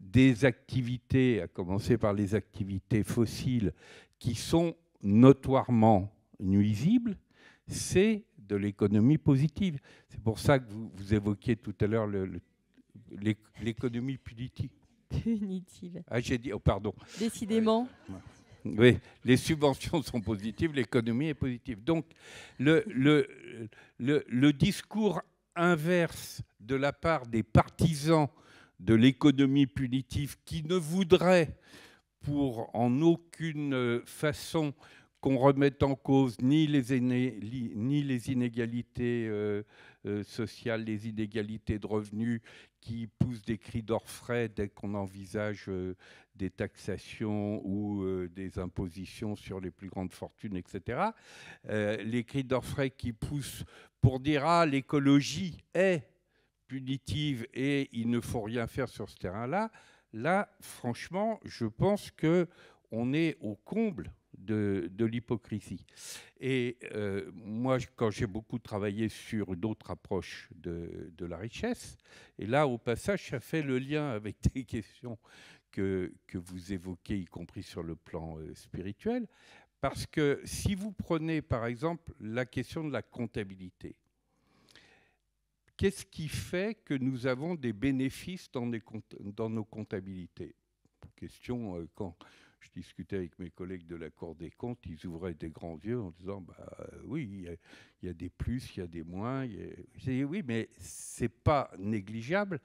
des activités, à commencer par les activités fossiles, qui sont notoirement nuisibles, c'est de l'économie positive. C'est pour ça que vous, vous évoquiez tout à l'heure l'économie punitive. Punitive. Ah, j'ai dit, oh, pardon. Décidément. Oui, les subventions sont positives, l'économie est positive. Donc, le, le, le, le, discours inverse de la part des partisans de l'économie punitive qui ne voudraient pour en aucune façon qu'on remette en cause ni les, inégalités euh, euh, sociales, les inégalités de revenus qui poussent des cris d'orfraie dès qu'on envisage euh, des taxations ou des impositions sur les plus grandes fortunes, etc. les cris d'orfraie qui poussent pour dire ah l'écologie est punitive et il ne faut rien faire sur ce terrain-là. Là, franchement, je pense que on est au comble de, l'hypocrisie. Et euh, moi, quand j'ai beaucoup travaillé sur d'autres approches de, la richesse, et là, au passage, ça fait le lien avec (laughs) des questions que, vous évoquez, y compris sur le plan euh, spirituel, parce que si vous prenez, par exemple, la question de la comptabilité, qu'est-ce qui fait que nous avons des bénéfices dans, nos comptabilités? Question, euh, quand je discutais avec mes collègues de la Cour des comptes, ils ouvraient des grands yeux en disant bah, oui, il y, a des plus, il y a des moins. J'ai dit oui, mais c'est pas négligeable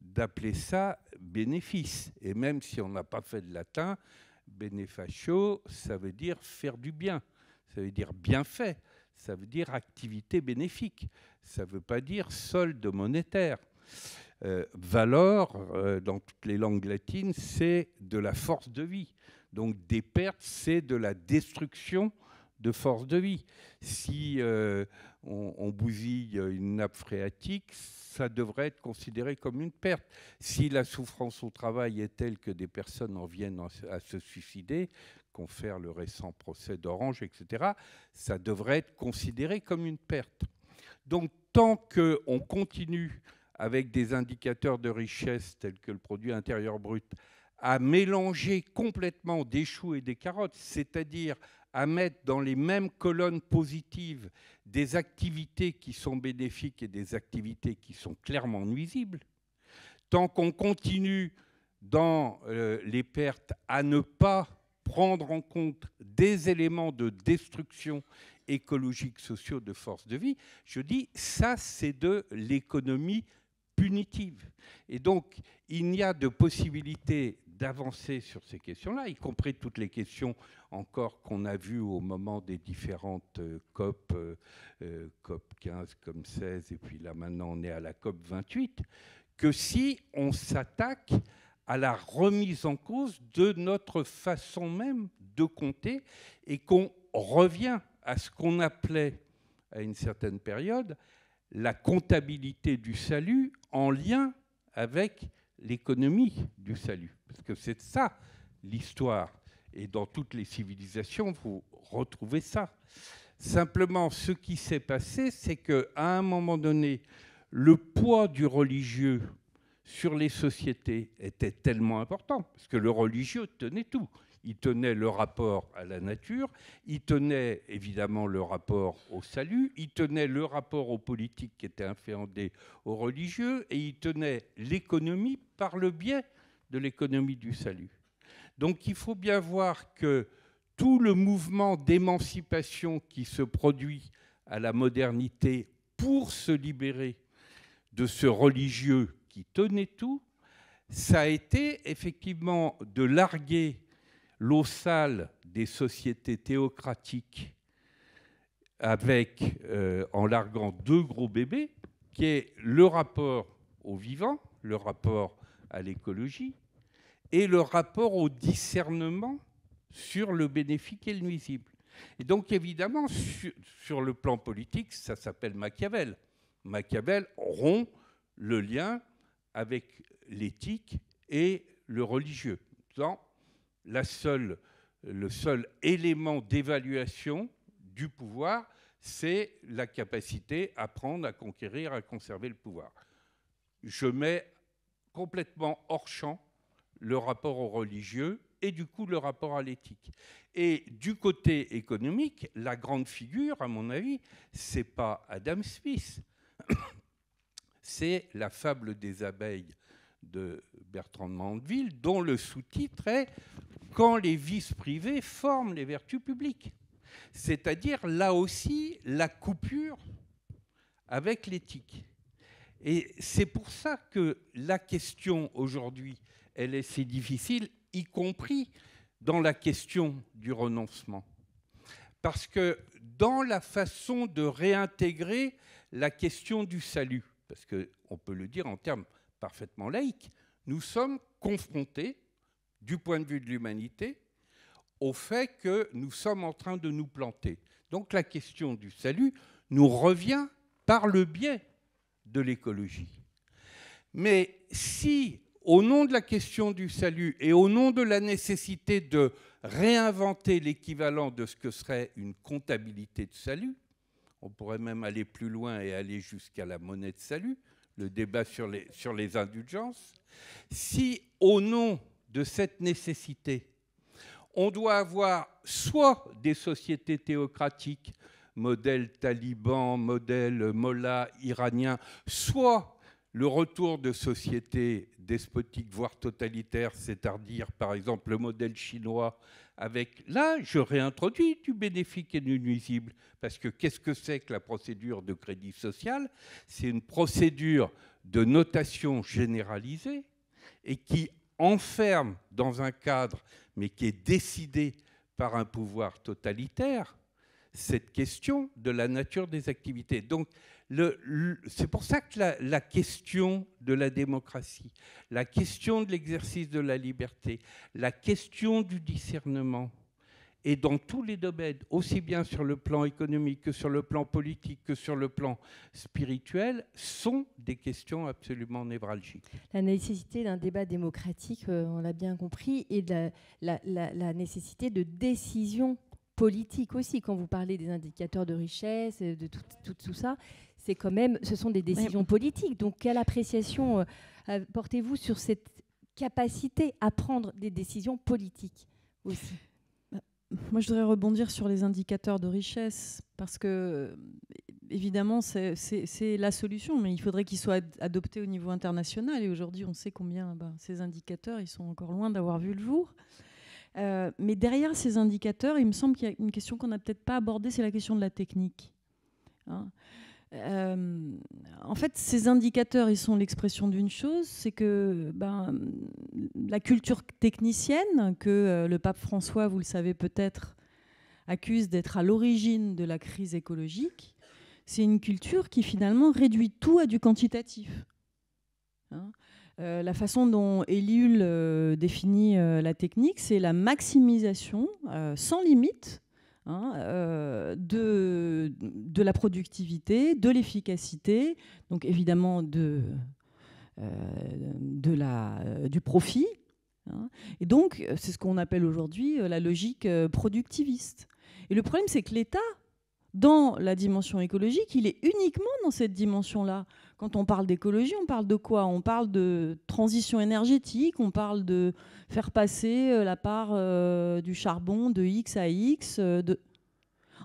d'appeler ça bénéfice. Et même si on n'a pas fait de latin, benefacio, ça veut dire faire du bien, ça veut dire bien fait, ça veut dire activité bénéfique, ça ne veut pas dire solde monétaire. Euh, valeur, euh, dans toutes les langues latines, c'est de la force de vie. Donc des pertes, c'est de la destruction de force de vie. Si euh, on, bousille une nappe phréatique, ça devrait être considéré comme une perte. Si la souffrance au travail est telle que des personnes en viennent à se suicider, confère le récent procès d'Orange, etc., ça devrait être considéré comme une perte. Donc tant qu'on continue avec des indicateurs de richesse tels que le produit intérieur brut à mélanger complètement des choux et des carottes, c'est-à-dire à mettre dans les mêmes colonnes positives des activités qui sont bénéfiques et des activités qui sont clairement nuisibles, tant qu'on continue dans euh, les pertes à ne pas prendre en compte des éléments de destruction écologique, sociaux de force de vie, je dis ça c'est de l'économie punitive. Et donc il n'y a de possibilité d'avancer sur ces questions-là, y compris toutes les questions encore qu'on a vues au moment des différentes euh, COP, euh, euh, COP 15 comme 16, et puis là maintenant on est à la COP 28, que si on s'attaque à la remise en cause de notre façon même de compter et qu'on revient à ce qu'on appelait à une certaine période la comptabilité du salut en lien avec l'économie du salut. Parce que c'est ça l'histoire. Et dans toutes les civilisations, vous retrouvez ça. Simplement, ce qui s'est passé, c'est qu'à un moment donné, le poids du religieux sur les sociétés était tellement important, parce que le religieux tenait tout. Il tenait le rapport à la nature, il tenait évidemment le rapport au salut, il tenait le rapport aux politiques qui étaient inféodées aux religieux, et il tenait l'économie par le biais de l'économie du salut. Donc il faut bien voir que tout le mouvement d'émancipation qui se produit à la modernité pour se libérer de ce religieux qui tenait tout, ça a été effectivement de larguer l'eau sale des sociétés théocratiques avec, euh, en larguant deux gros bébés, qui est le rapport au vivant, le rapport à l'écologie, et le rapport au discernement sur le bénéfique et le nuisible. Et donc évidemment, sur, le plan politique, ça s'appelle Machiavel. Machiavel rompt le lien avec l'éthique et le religieux. La le seul élément d'évaluation du pouvoir, c'est la capacité à prendre, à conquérir, à conserver le pouvoir. Je mets complètement hors champ le rapport au religieux et du coup le rapport à l'éthique. Et du côté économique, la grande figure, à mon avis, c'est pas Adam Smith, (coughs) c'est la fable des abeilles de Bertrand de Mandeville, dont le sous-titre est Quand les vices privés forment les vertus publiques. C'est-à-dire là aussi la coupure avec l'éthique. Et c'est pour ça que la question aujourd'hui, elle est si difficile, y compris dans la question du renoncement. Parce que dans la façon de réintégrer la question du salut, parce qu'on peut le dire en termes parfaitement laïques, nous sommes confrontés, du point de vue de l'humanité, au fait que nous sommes en train de nous planter. Donc la question du salut nous revient par le biais de l'écologie. Mais si, au nom de la question du salut et au nom de la nécessité de réinventer l'équivalent de ce que serait une comptabilité de salut, on pourrait même aller plus loin et aller jusqu'à la monnaie de salut, le débat sur les, indulgences, si au nom de cette nécessité, on doit avoir soit des sociétés théocratiques, modèle taliban, modèle mollah iranien, soit le retour de sociétés despotiques, voire totalitaires, c'est-à-dire par exemple le modèle chinois, avec là, je réintroduis du bénéfique et du nuisible, parce que qu'est-ce que c'est que la procédure de crédit social? C'est une procédure de notation généralisée et qui enferme dans un cadre, mais qui est décidé par un pouvoir totalitaire, cette question de la nature des activités. Donc, c'est pour ça que la, question de la démocratie, la question de l'exercice de la liberté, la question du discernement, et dans tous les domaines, aussi bien sur le plan économique que sur le plan politique que sur le plan spirituel, sont des questions absolument névralgiques. La nécessité d'un débat démocratique, euh, on l'a bien compris, et la, nécessité de décision politique aussi. Quand vous parlez des indicateurs de richesse, de tout, tout, tout ça, c'est quand même, ce sont des décisions politiques. Donc, quelle appréciation euh, portez-vous sur cette capacité à prendre des décisions politiques aussi? Moi, je voudrais rebondir sur les indicateurs de richesse, parce que, évidemment, c'est la solution, mais il faudrait qu'ils soient adoptés au niveau international. Et aujourd'hui, on sait combien ben, ces indicateurs, ils sont encore loin d'avoir vu le jour. Euh, mais derrière ces indicateurs, il me semble qu'il y a une question qu'on n'a peut-être pas abordée, c'est la question de la technique. Hein. Euh, en fait, ces indicateurs, ils sont l'expression d'une chose, c'est que ben, la culture technicienne, que euh, le pape François, vous le savez peut-être, accuse d'être à l'origine de la crise écologique, c'est une culture qui finalement réduit tout à du quantitatif. Hein. Euh, la façon dont Eliul définit la technique, c'est la maximisation sans limite Hein, euh, de, de, la productivité, de l'efficacité, donc évidemment de, euh, de la, euh, du profit. Hein. et donc, c'est ce qu'on appelle aujourd'hui la logique productiviste. Et le problème, c'est que l'État, dans la dimension écologique, il est uniquement dans cette dimension-là. Quand on parle d'écologie, on parle de quoi? On parle de transition énergétique, on parle de faire passer euh, la part euh, du charbon de X à X. Euh.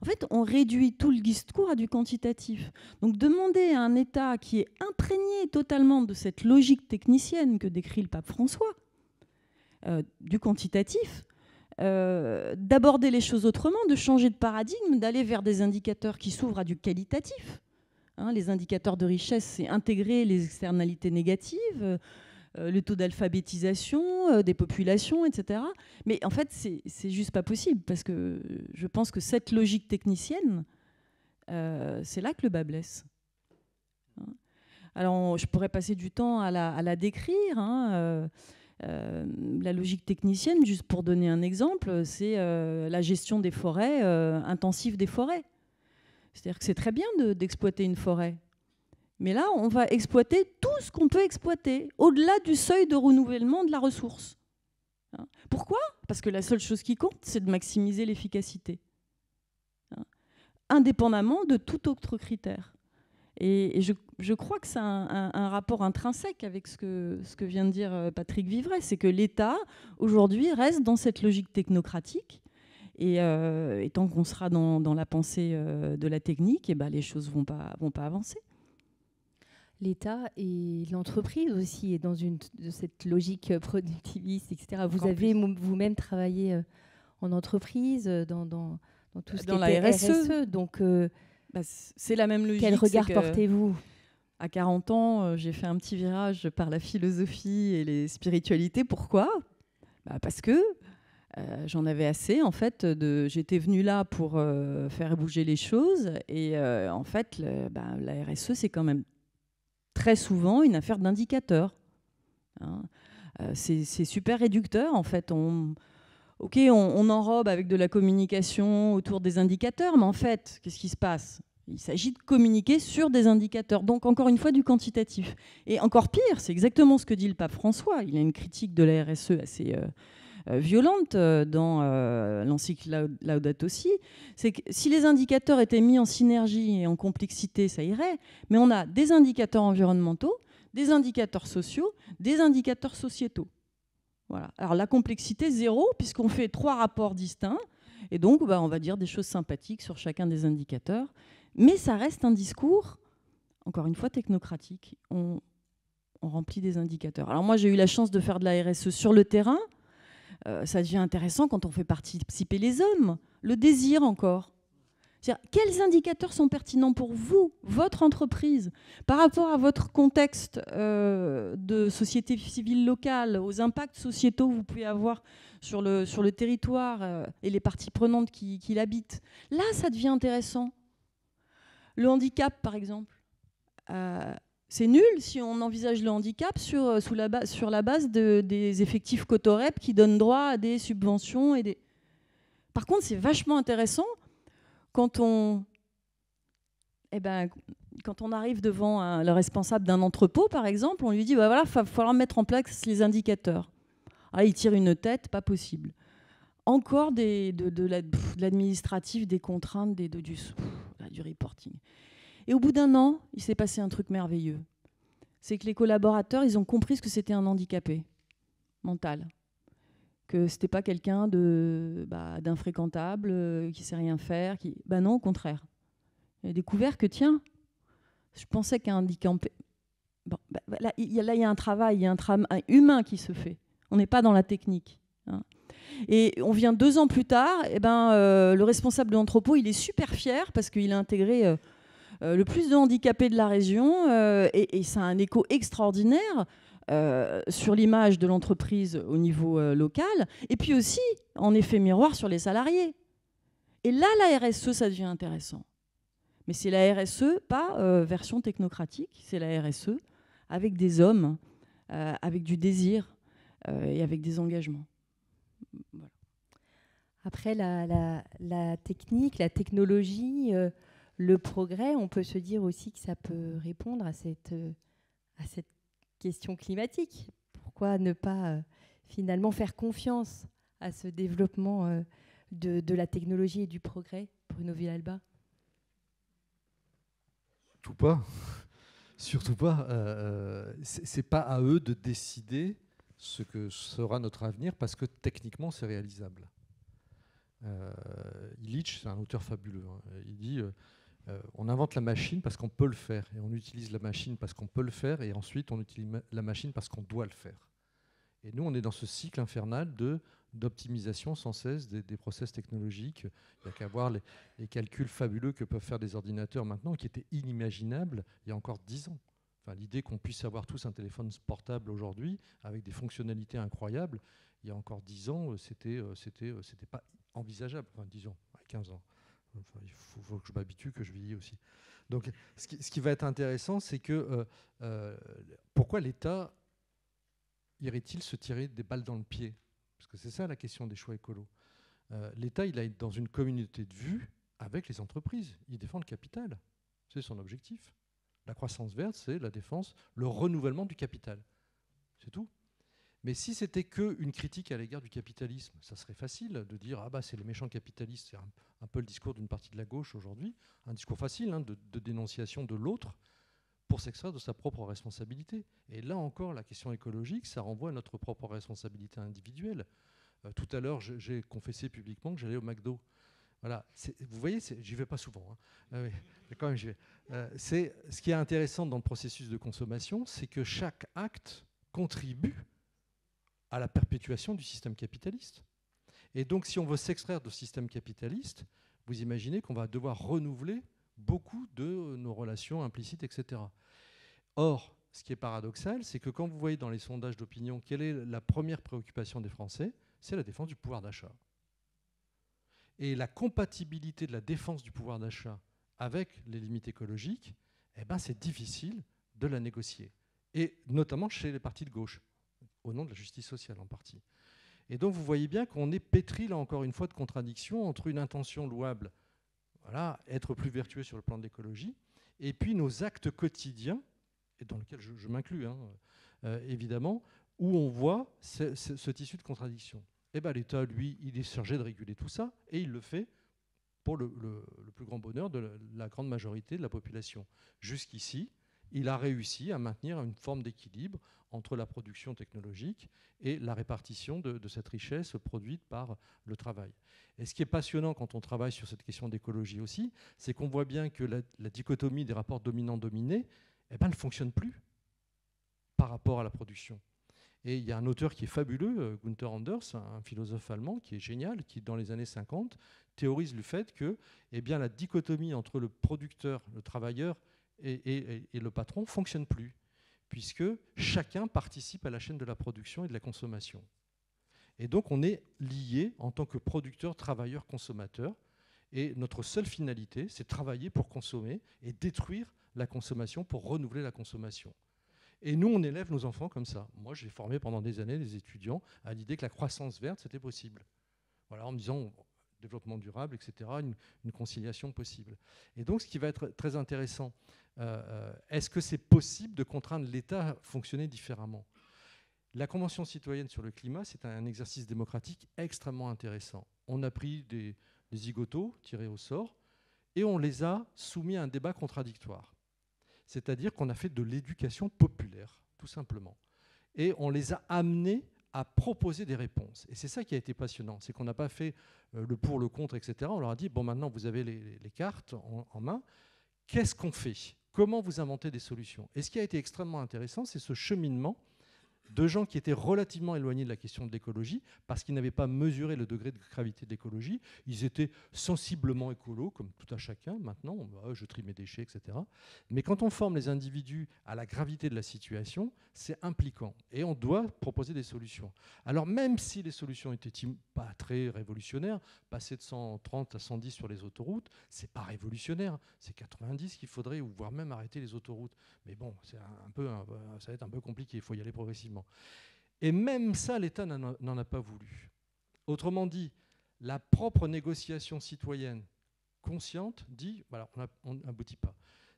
En fait, on réduit tout le discours à du quantitatif. Donc demander à un État qui est imprégné totalement de cette logique technicienne que décrit le pape François, du quantitatif, d'aborder les choses autrement, de changer de paradigme, d'aller vers des indicateurs qui s'ouvrent à du qualitatif. Hein, les indicateurs de richesse, c'est intégrer les externalités négatives, euh, le taux d'alphabétisation euh, des populations, etc. Mais en fait, c'est juste pas possible parce que je pense que cette logique technicienne, euh, c'est là que le bas blesse. Hein. Alors, je pourrais passer du temps à la, décrire. Hein, la logique technicienne, juste pour donner un exemple, c'est la gestion des forêts, intensive des forêts. C'est-à-dire que c'est très bien d'exploiter une forêt. Mais là, on va exploiter tout ce qu'on peut exploiter, au-delà du seuil de renouvellement de la ressource. Hein? Pourquoi? Parce que la seule chose qui compte, c'est de maximiser l'efficacité. Hein? Indépendamment de tout autre critère. Et, je, crois que c'est un, rapport intrinsèque avec ce que, ce que vient de dire euh, Patrick Vivray, c'est que l'État, aujourd'hui, reste dans cette logique technocratique. Et, euh, tant qu'on sera dans, dans, la pensée euh, de la technique, et eh ben, les choses ne vont pas, vont pas avancer. L'État et l'entreprise aussi est dans une, de cette logique productiviste, etc. Vous avez vous-même travaillé en entreprise, dans, dans, dans tout ce dans qui la RSE. RSE. Donc, bah, c'est la même logique. Quel regard portez-vous? À 40 ans, euh, j'ai fait un petit virage par la philosophie et les spiritualités. Pourquoi? Bah, Parce que euh, j'en avais assez. En fait, j'étais venue là pour euh, faire bouger les choses. Et en fait, bah, la RSE, c'est quand même très souvent une affaire d'indicateurs. Hein. c'est, super réducteur, en fait. Ok, on, enrobe avec de la communication autour des indicateurs, mais en fait, qu'est-ce qui se passe? Il s'agit de communiquer sur des indicateurs, donc encore une fois du quantitatif. Et encore pire, c'est exactement ce que dit le pape François. Il a une critique de la RSE assez euh, euh, violente euh, dans l'encyclique Laudato Si. C'est que si les indicateurs étaient mis en synergie et en complexité, ça irait. Mais on a des indicateurs environnementaux, des indicateurs sociaux, des indicateurs sociétaux. Voilà. Alors la complexité, zéro, puisqu'on fait trois rapports distincts. Et donc, bah, on va dire des choses sympathiques sur chacun des indicateurs. Mais ça reste un discours, encore une fois, technocratique. On, remplit des indicateurs. Alors moi, j'ai eu la chance de faire de la RSE sur le terrain. Euh, ça devient intéressant quand on fait participer les hommes. Le désir encore. Quels indicateurs sont pertinents pour vous, votre entreprise, par rapport à votre contexte euh, de société civile locale, aux impacts sociétaux que vous pouvez avoir sur le, territoire euh, et les parties prenantes qui, l'habitent? Là, ça devient intéressant. Le handicap, par exemple. C'est nul si on envisage le handicap sur, euh, la base de, des effectifs Cotorep qui donnent droit à des subventions. Et des... Par contre, c'est vachement intéressant quand on, eh ben, arrive devant le responsable d'un entrepôt, par exemple, on lui dit bah voilà, il va falloir mettre en place les indicateurs. Ah, il tire une tête, pas possible. Encore de, l'administratif, des contraintes, du reporting. Et au bout d'un an, il s'est passé un truc merveilleux. C'est que les collaborateurs, ils ont compris ce que c'était un handicapé mental. Que c'était pas quelqu'un bah, d'infréquentable, euh, qui sait rien faire. Ben non, au contraire. A découvert que, tiens, je pensais qu'un handicapé. Bah, là, il y, a un travail, il y a un travail humain qui se fait. On n'est pas dans la technique. Hein. Et on vient deux ans plus tard, et eh ben, euh, le responsable de l'entrepôt, il est super fier parce qu'il a intégré euh, le plus de handicapés de la région et, et, ça a un écho extraordinaire sur l'image de l'entreprise au niveau local et puis aussi en effet miroir sur les salariés. Et là, la RSE, ça devient intéressant. Mais c'est la RSE, pas version technocratique, c'est la RSE avec des hommes, avec du désir et avec des engagements. Après, la, technique, la technologie, euh, le progrès, on peut se dire aussi que ça peut répondre à cette, euh, question climatique. Pourquoi ne pas euh, finalement faire confiance à ce développement de, de, la technologie et du progrès, Bruno Villalba? Surtout pas. (laughs) Surtout pas. c'est pas à eux de décider ce que sera notre avenir parce que techniquement c'est réalisable. Euh, Illich, c'est un auteur fabuleux. Hein. Il dit euh, euh, on invente la machine parce qu'on peut le faire, et on utilise la machine parce qu'on peut le faire, et ensuite on utilise la machine parce qu'on doit le faire. Et nous, on est dans ce cycle infernal de d'optimisation sans cesse des, process technologiques. Il n'y a qu'à voir les, les, calculs fabuleux que peuvent faire des ordinateurs maintenant, qui étaient inimaginables il y a encore dix ans. Enfin, L'idée qu'on puisse avoir tous un téléphone portable aujourd'hui, avec des fonctionnalités incroyables, il y a encore dix ans, c'était c'était c'était pas envisageable, enfin, disons, à 15 ans. Il faut, que je m'habitue, que je vieillis aussi. Donc, ce qui, va être intéressant, c'est que euh, euh, pourquoi l'État irait-il se tirer des balles dans le pied? Parce que c'est ça la question des choix écolos. Euh, L'État, il est dans une communauté de vue avec les entreprises. Il défend le capital. C'est son objectif. La croissance verte, c'est la défense, le renouvellement du capital. C'est tout. Mais si c'était qu'une critique à l'égard du capitalisme, ça serait facile de dire ah bah c'est les méchants capitalistes, c'est un, peu le discours d'une partie de la gauche aujourd'hui, un discours facile hein, de, dénonciation de l'autre pour s'extraire de sa propre responsabilité. Et là encore, la question écologique, ça renvoie à notre propre responsabilité individuelle. Euh, tout à l'heure, j'ai confessé publiquement que j'allais au McDo. Voilà, vous voyez, j'y vais pas souvent. Hein. Ce qui est intéressant dans le processus de consommation, c'est que chaque acte contribue à la perpétuation du système capitaliste. Et donc, si on veut s'extraire du système capitaliste, vous imaginez qu'on va devoir renouveler beaucoup de nos relations implicites, etc. Or, ce qui est paradoxal, c'est que quand vous voyez dans les sondages d'opinion quelle est la première préoccupation des Français, c'est la défense du pouvoir d'achat. Et la compatibilité de la défense du pouvoir d'achat avec les limites écologiques, eh ben, c'est difficile de la négocier. Et notamment chez les partis de gauche au nom de la justice sociale en partie. Et donc vous voyez bien qu'on est pétri, là encore une fois, de contradiction entre une intention louable, voilà, être plus vertueux sur le plan de l'écologie, et puis nos actes quotidiens, et dans lesquels je, m'inclus hein, euh, évidemment, où on voit ce, tissu de contradiction. Et eh bien l'État, lui, il est chargé de réguler tout ça, et il le fait pour le plus grand bonheur de la grande majorité de la population. Jusqu'ici, il a réussi à maintenir une forme d'équilibre entre la production technologique et la répartition de, cette richesse produite par le travail. Et ce qui est passionnant quand on travaille sur cette question d'écologie aussi, c'est qu'on voit bien que la, dichotomie des rapports dominants-dominés eh ben, ne fonctionne plus par rapport à la production. Et il y a un auteur qui est fabuleux, euh, Gunther Anders, un philosophe allemand qui est génial, qui dans les années 50 théorise le fait que eh bien, la dichotomie entre le producteur, le travailleur et, le patron ne fonctionne plus, puisque chacun participe à la chaîne de la production et de la consommation. Et donc on est lié en tant que producteur, travailleur, consommateur, et notre seule finalité, c'est travailler pour consommer et détruire la consommation pour renouveler la consommation. Et nous, on élève nos enfants comme ça. Moi, j'ai formé pendant des années des étudiants à l'idée que la croissance verte, c'était possible. Voilà, en me disant, développement durable, etc., une, conciliation possible. Et donc, ce qui va être très intéressant, euh, euh, est-ce que c'est possible de contraindre l'État à fonctionner différemment? La Convention citoyenne sur le climat, c'est un exercice démocratique extrêmement intéressant. On a pris des, des zigotos tirés au sort et on les a soumis à un débat contradictoire. C'est-à-dire qu'on a fait de l'éducation populaire, tout simplement. Et on les a amenés à proposer des réponses. Et c'est ça qui a été passionnant, c'est qu'on n'a pas fait euh, le pour, le contre, etc. On leur a dit, bon maintenant vous avez les, cartes en main, qu'est-ce qu'on fait? Comment vous inventez des solutions? Et ce qui a été extrêmement intéressant, c'est ce cheminement de gens qui étaient relativement éloignés de la question de l'écologie, parce qu'ils n'avaient pas mesuré le degré de gravité de l'écologie. Ils étaient sensiblement écolos, comme tout à chacun maintenant, bah, je trie mes déchets, etc. Mais quand on forme les individus à la gravité de la situation, c'est impliquant. Et on doit proposer des solutions. Alors même si les solutions étaient pas très révolutionnaires, passer de 130 à 110 sur les autoroutes, c'est pas révolutionnaire. C'est 90 qu'il faudrait, ou voire même arrêter les autoroutes. Mais bon, un peu, ça va être un peu compliqué, il faut y aller progressivement. Et même ça, l'État n'en a pas voulu. Autrement dit, la propre négociation citoyenne consciente dit, voilà, on n'aboutit pas.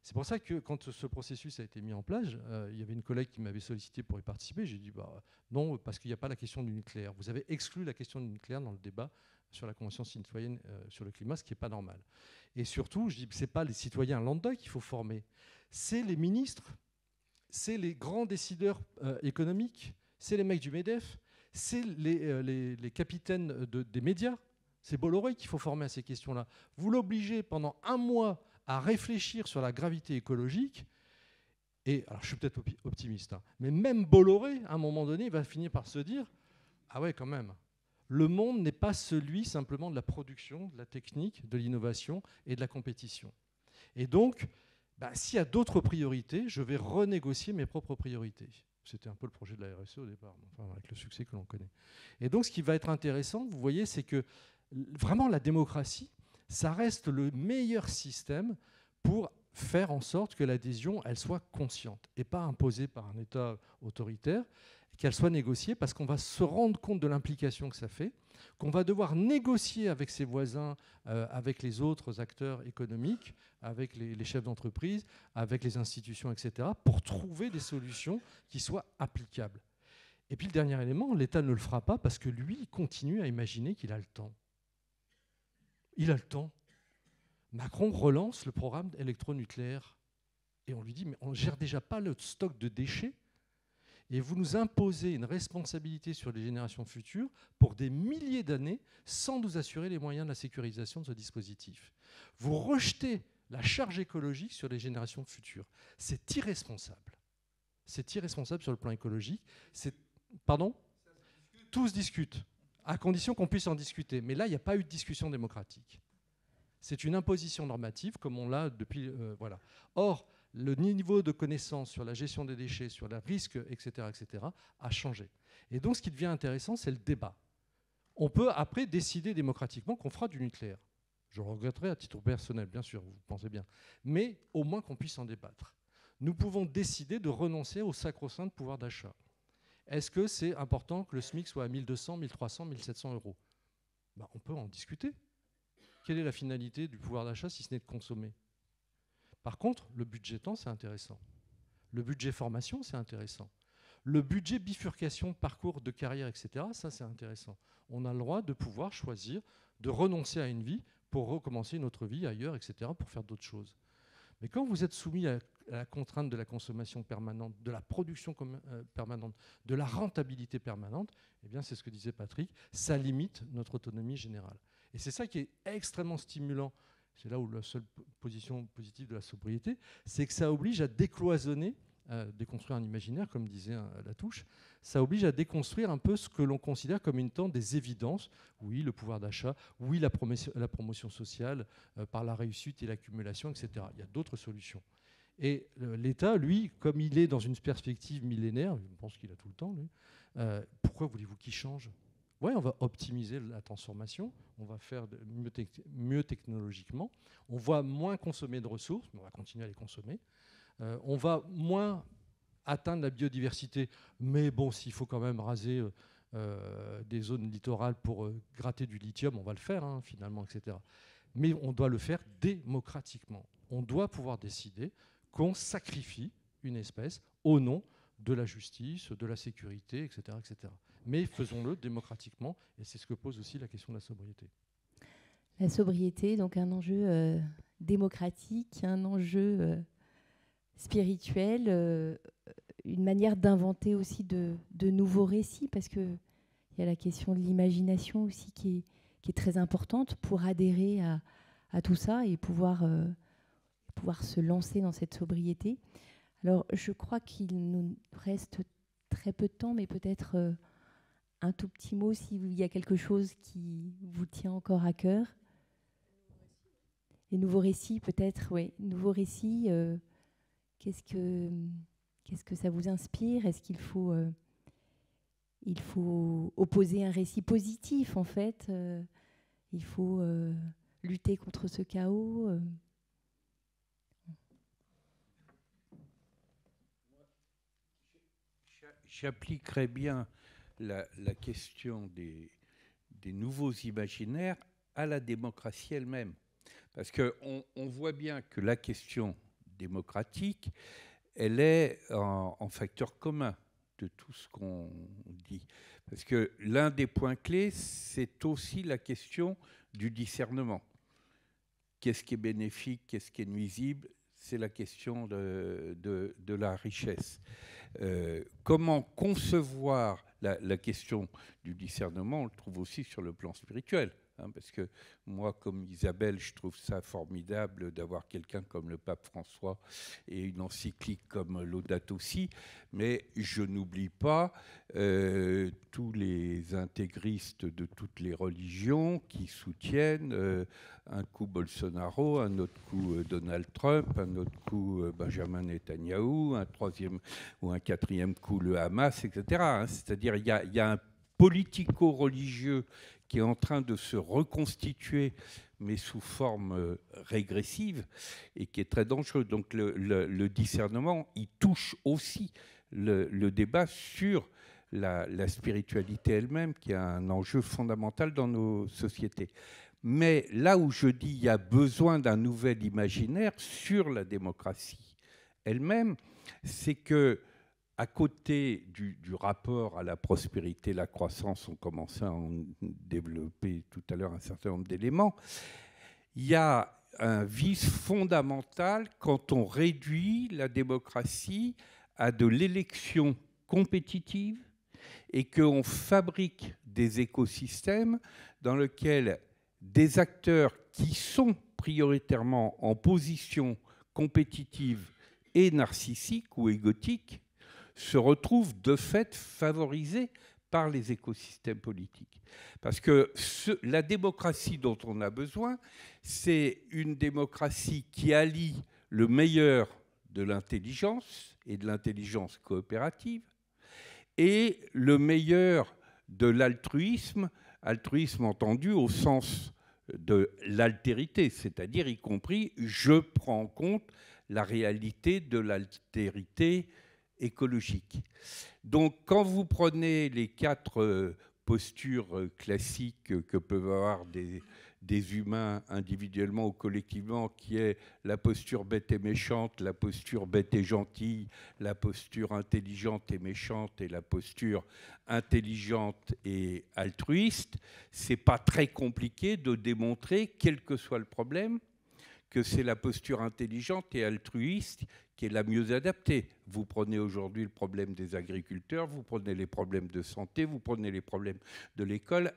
C'est pour ça que quand ce processus a été mis en place, euh, il y avait une collègue qui m'avait sollicité pour y participer. J'ai dit bah, non, parce qu'il n'y a pas la question du nucléaire. Vous avez exclu la question du nucléaire dans le débat sur la Convention citoyenne euh, sur le climat, ce qui n'est pas normal. Et surtout, je dis ce n'est pas les citoyens lambda qu'il faut former, c'est les ministres c'est les grands décideurs euh, économiques, c'est les mecs du MEDEF, c'est les, euh, capitaines des médias. C'est Bolloré qu'il faut former à ces questions-là. Vous l'obligez pendant un mois à réfléchir sur la gravité écologique. Et alors, je suis peut-être optimiste, hein, mais même Bolloré, à un moment donné, va finir par se dire Ah ouais, quand même, le monde n'est pas celui simplement de la production, de la technique, de l'innovation et de la compétition. Et donc, bah, s'il y a d'autres priorités, je vais renégocier mes propres priorités. C'était un peu le projet de la RSE au départ, avec le succès que l'on connaît. Et donc, ce qui va être intéressant, vous voyez, c'est que vraiment la démocratie, ça reste le meilleur système pour faire en sorte que l'adhésion, elle soit consciente et pas imposée par un État autoritaire, qu'elle soit négociée parce qu'on va se rendre compte de l'implication que ça fait, qu'on va devoir négocier avec ses voisins, euh, avec les autres acteurs économiques, avec les, chefs d'entreprise, avec les institutions, etc., pour trouver des solutions qui soient applicables. Et puis le dernier élément, l'État ne le fera pas parce que lui, il continue à imaginer qu'il a le temps. Il a le temps. Macron relance le programme électronucléaire. Et on lui dit, mais on ne gère déjà pas le stock de déchets. Et vous nous imposez une responsabilité sur les générations futures pour des milliers d'années sans nous assurer les moyens de la sécurisation de ce dispositif. Vous rejetez la charge écologique sur les générations futures. C'est irresponsable. C'est irresponsable sur le plan écologique. Pardon? Tous discutent, à condition qu'on puisse en discuter. Mais là, il n'y a pas eu de discussion démocratique. C'est une imposition normative, comme on l'a depuis. Euh, voilà. Or, le niveau de connaissance sur la gestion des déchets, sur les risques, etc., etc., a changé. Et donc, ce qui devient intéressant, c'est le débat. On peut après décider démocratiquement qu'on fera du nucléaire. Je le regretterai à titre personnel, bien sûr, vous pensez bien. Mais au moins qu'on puisse en débattre. Nous pouvons décider de renoncer au sacro-saint pouvoir d'achat. Est-ce que c'est important que le SMIC soit à 1200, 1300, 1700 euros? Ben, On peut en discuter. Quelle est la finalité du pouvoir d'achat si ce n'est de consommer? Par contre, le budget temps, c'est intéressant. Le budget formation, c'est intéressant. Le budget bifurcation, parcours de carrière, etc., ça, c'est intéressant. On a le droit de pouvoir choisir de renoncer à une vie pour recommencer une autre vie ailleurs, etc., pour faire d'autres choses. Mais quand vous êtes soumis à la contrainte de la consommation permanente, de la production euh, permanente, de la rentabilité permanente, eh bien c'est ce que disait Patrick, ça limite notre autonomie générale. Et c'est ça qui est extrêmement stimulant. C'est là où la seule position positive de la sobriété, c'est que ça oblige à décloisonner déconstruire un imaginaire, comme disait euh, la touche, ça oblige à déconstruire un peu ce que l'on considère comme une tente des évidences. Oui, le pouvoir d'achat, oui, la promotion, sociale euh, par la réussite et l'accumulation, etc. Il y a d'autres solutions. Et euh, l'État, lui, comme il est dans une perspective millénaire, je pense qu'il a tout le temps, pourquoi voulez-vous qu'il change? Oui, on va optimiser la transformation, on va faire mieux, mieux technologiquement, on va moins consommer de ressources, mais on va continuer à les consommer. Euh, on va moins atteindre la biodiversité, mais bon, s'il faut quand même raser euh, euh, des zones littorales pour gratter du lithium, on va le faire hein, finalement, etc. Mais on doit le faire démocratiquement. On doit pouvoir décider qu'on sacrifie une espèce au nom de la justice, de la sécurité, etc. etc. Mais faisons-le démocratiquement, et c'est ce que pose aussi la question de la sobriété. La sobriété, donc un enjeu démocratique, un enjeu spirituel, euh, une manière d'inventer aussi de, nouveaux récits, parce qu'il y a la question de l'imagination aussi qui est, très importante pour adhérer à, tout ça et pouvoir, euh, se lancer dans cette sobriété. Alors, je crois qu'il nous reste très peu de temps, mais peut-être euh, un tout petit mot s'il y a quelque chose qui vous tient encore à cœur. Les nouveaux récits, peut-être, oui. Nouveaux récits. Qu'est-ce que, qu'est-ce que ça vous inspire? Est-ce qu'il faut, euh, il faut opposer un récit positif, en fait euh, Il faut euh, lutter contre ce chaos J'appliquerais bien la, question des, nouveaux imaginaires à la démocratie elle-même. Parce qu'on on voit bien que la question démocratique, elle est en, facteur commun de tout ce qu'on dit. Parce que l'un des points clés, c'est aussi la question du discernement. Qu'est-ce qui est bénéfique, qu'est-ce qui est nuisible? C'est la question de, la richesse. Euh, comment concevoir la, la, question du discernement On le trouve aussi sur le plan spirituel. Hein, parce que moi, comme Isabelle, je trouve ça formidable d'avoir quelqu'un comme le pape François et une encyclique comme Laudato Si, mais je n'oublie pas euh, tous les intégristes de toutes les religions qui soutiennent euh, un coup Bolsonaro, un autre coup euh, Donald Trump, un autre coup Benjamin Netanyahu, un troisième ou un quatrième coup le Hamas, etc. Hein. C'est-à-dire il y, y a un politico-religieux qui est en train de se reconstituer, mais sous forme euh, régressive, et qui est très dangereux. Donc le, discernement, il touche aussi le, débat sur la, spiritualité elle-même, qui est un enjeu fondamental dans nos sociétés. Mais là où je dis qu'il y a besoin d'un nouvel imaginaire sur la démocratie elle-même, c'est que à côté du, rapport à la prospérité, la croissance, on commençait à en développer tout à l'heure un certain nombre d'éléments, il y a un vice fondamental quand on réduit la démocratie à de l'élection compétitive et qu'on fabrique des écosystèmes dans lesquels des acteurs qui sont prioritairement en position compétitive et narcissique ou égotique se retrouvent de fait favorisés par les écosystèmes politiques. Parce que la démocratie dont on a besoin, c'est une démocratie qui allie le meilleur de l'intelligence et de l'intelligence coopérative et le meilleur de l'altruisme, altruisme entendu au sens de l'altérité, c'est-à-dire y compris je prends en compte la réalité de l'altérité écologique. Donc quand vous prenez les quatre euh, postures euh, classiques que peuvent avoir des, humains individuellement ou collectivement, qui est la posture bête et méchante, la posture bête et gentille, la posture intelligente et méchante et la posture intelligente et altruiste, c'est pas très compliqué de démontrer, quel que soit le problème, que c'est la posture intelligente et altruiste qui est la mieux adaptée. Vous prenez aujourd'hui le problème des agriculteurs, vous prenez les problèmes de santé, vous prenez les problèmes de l'école.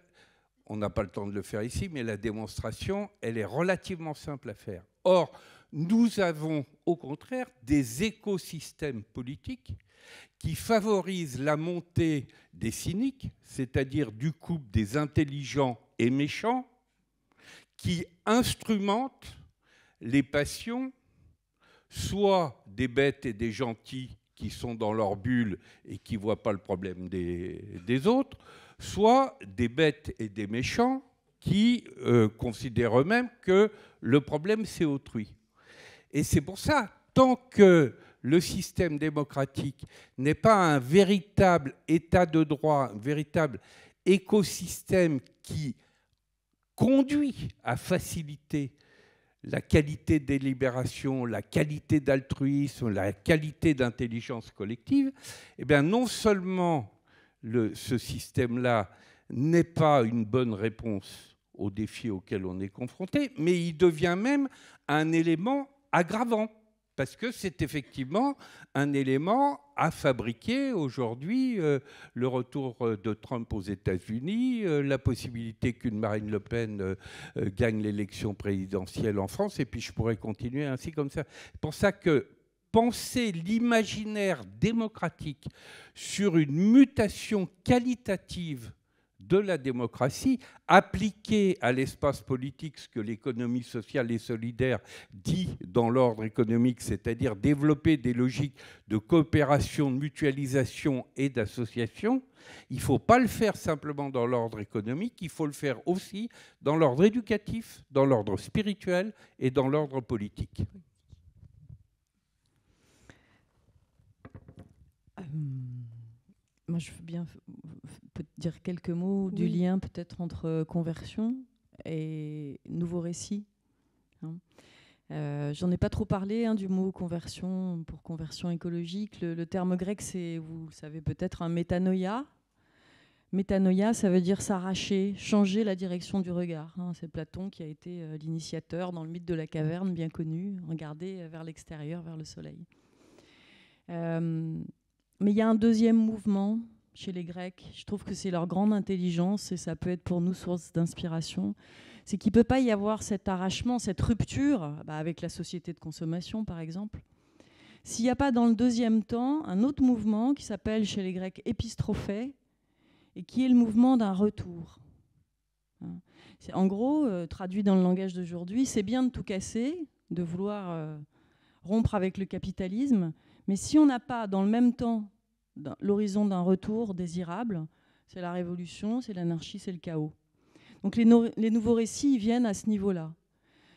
On n'a pas le temps de le faire ici, mais la démonstration, elle est relativement simple à faire. Or, nous avons au contraire des écosystèmes politiques qui favorisent la montée des cyniques, c'est-à-dire du couple des intelligents et méchants, qui instrumentent les passions, soit des bêtes et des gentils qui sont dans leur bulle et qui ne voient pas le problème des, autres, soit des bêtes et des méchants qui euh, considèrent eux-mêmes que le problème c'est autrui. Et c'est pour ça, tant que le système démocratique n'est pas un véritable état de droit, un véritable écosystème qui conduit à faciliter la qualité des libérations, la qualité d'altruisme, la qualité d'intelligence collective, eh bien non seulement ce système-là n'est pas une bonne réponse aux défis auxquels on est confronté, mais il devient même un élément aggravant parce que c'est effectivement un élément à fabriquer aujourd'hui. Euh, le retour euh, de Trump aux États-Unis, euh, la possibilité qu'une Marine Le Pen gagne l'élection présidentielle en France, et puis je pourrais continuer ainsi comme ça. C'est pour ça que penser l'imaginaire démocratique sur une mutation qualitative de la démocratie appliquée à l'espace politique, ce que l'économie sociale et solidaire dit dans l'ordre économique, c'est-à-dire développer des logiques de coopération, de mutualisation et d'association, il ne faut pas le faire simplement dans l'ordre économique, il faut le faire aussi dans l'ordre éducatif, dans l'ordre spirituel et dans l'ordre politique. Euh, moi, je veux bien dire quelques mots du lien peut-être entre conversion et nouveau récit. Hein. Euh, J'en ai pas trop parlé hein, du mot conversion pour conversion écologique. Le, terme grec, c'est, vous le savez peut-être, un métanoïa. Métanoïa, ça veut dire s'arracher, changer la direction du regard. Hein. C'est Platon qui a été euh, l'initiateur dans le mythe de la caverne, bien connu, regarder vers l'extérieur, vers le soleil. Euh, mais il y a un deuxième mouvement chez les Grecs. Je trouve que c'est leur grande intelligence et ça peut être pour nous source d'inspiration. C'est qu'il ne peut pas y avoir cet arrachement, cette rupture bah, avec la société de consommation, par exemple, s'il n'y a pas dans le deuxième temps un autre mouvement qui s'appelle chez les Grecs épistrophée et qui est le mouvement d'un retour. Hein. En gros, euh, traduit dans le langage d'aujourd'hui, c'est bien de tout casser, de vouloir euh, rompre avec le capitalisme, mais si on n'a pas dans le même temps l'horizon d'un retour désirable, c'est la révolution, c'est l'anarchie, c'est le chaos. Donc les, nouveaux récits viennent à ce niveau-là.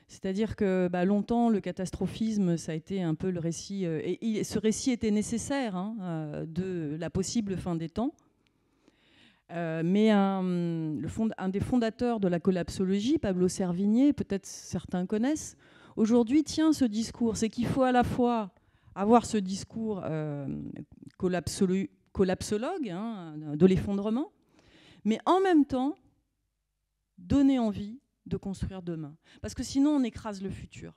C'est-à-dire que bah, longtemps, le catastrophisme, ça a été un peu le récit, euh, et, ce récit était nécessaire hein, euh, de la possible fin des temps. Euh, mais un, des fondateurs de la collapsologie, Pablo Servigné, peut-être certains connaissent, aujourd'hui tient ce discours. C'est qu'il faut à la fois avoir ce discours collapsologue hein, de l'effondrement, mais en même temps donner envie de construire demain. Parce que sinon, on écrase le futur.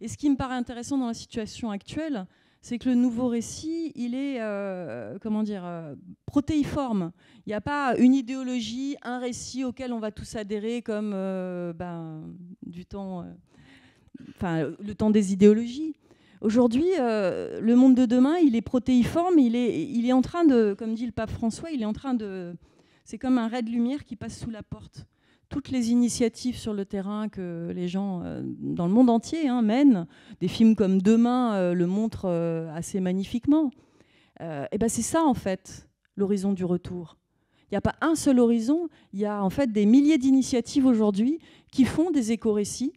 Et ce qui me paraît intéressant dans la situation actuelle, c'est que le nouveau récit, il est, euh, comment dire, euh, protéiforme. Il n'y a pas une idéologie, un récit auquel on va tous adhérer comme euh, ben, du temps, le temps des idéologies. Aujourd'hui, le monde de demain, il est protéiforme, il est, en train de, comme dit le pape François, il est en train de, c'est comme un ray de lumière qui passe sous la porte. Toutes les initiatives sur le terrain que les gens euh, dans le monde entier hein, mènent, des films comme Demain euh, le montrent euh, assez magnifiquement, et ben c'est ça en fait l'horizon du retour. Il n'y a pas un seul horizon, il y a en fait des milliers d'initiatives aujourd'hui qui font des éco-récits,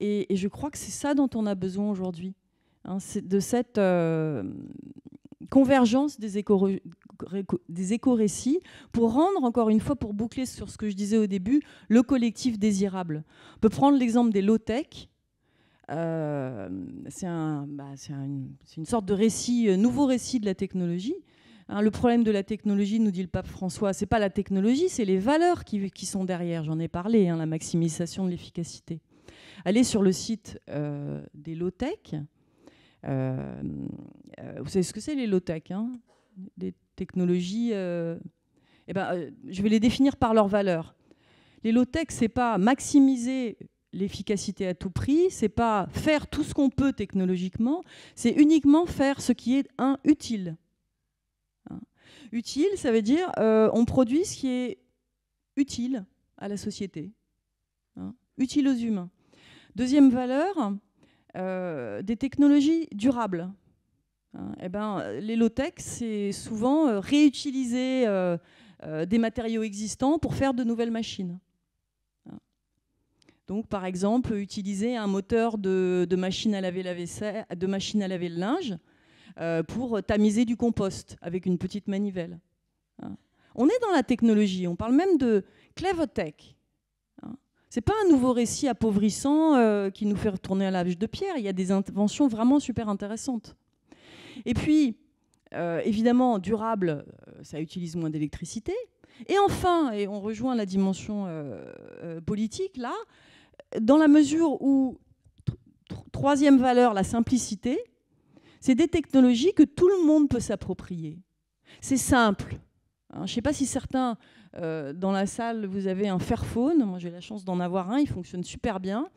et, je crois que c'est ça dont on a besoin aujourd'hui, hein, de cette convergence des éco des éco-récits pour rendre, encore une fois, pour boucler sur ce que je disais au début, le collectif désirable. On peut prendre l'exemple des low-tech. Euh, c'est bah, une, une, sorte de récit, euh, nouveau récit de la technologie. Hein, le problème de la technologie, nous dit le pape François, c'est pas la technologie, c'est les valeurs qui, sont derrière. J'en ai parlé, hein, la maximisation de l'efficacité. Allez sur le site euh, des low-tech. Vous savez ce que c'est les low-tech hein? Technologies, euh, eh ben, euh, je vais les définir par leurs valeurs. Les low-tech, c'est pas maximiser l'efficacité à tout prix, c'est pas faire tout ce qu'on peut technologiquement, c'est uniquement faire ce qui est un utile. Hein? Utile, ça veut dire euh, on produit ce qui est utile à la société, hein? utile aux humains. Deuxième valeur, des technologies durables. Hein, eh ben, les low-tech, c'est souvent euh, réutiliser euh, euh, des matériaux existants pour faire de nouvelles machines. Hein. Donc, par exemple, utiliser un moteur de, machine, à laver la vaisselle, de machine à laver le linge pour tamiser du compost avec une petite manivelle. Hein. On est dans la technologie, on parle même de clévotech. Ce n'est pas un nouveau récit appauvrissant qui nous fait retourner à l'âge de pierre, il y a des inventions vraiment super intéressantes. Et puis, euh, évidemment, durable, euh, ça utilise moins d'électricité. Et enfin, et on rejoint la dimension euh, politique là, dans la mesure où, troisième valeur, la simplicité, c'est des technologies que tout le monde peut s'approprier. C'est simple. Hein, je ne sais pas si certains dans la salle, vous avez un Fairphone. Moi, j'ai la chance d'en avoir un. Il fonctionne super bien.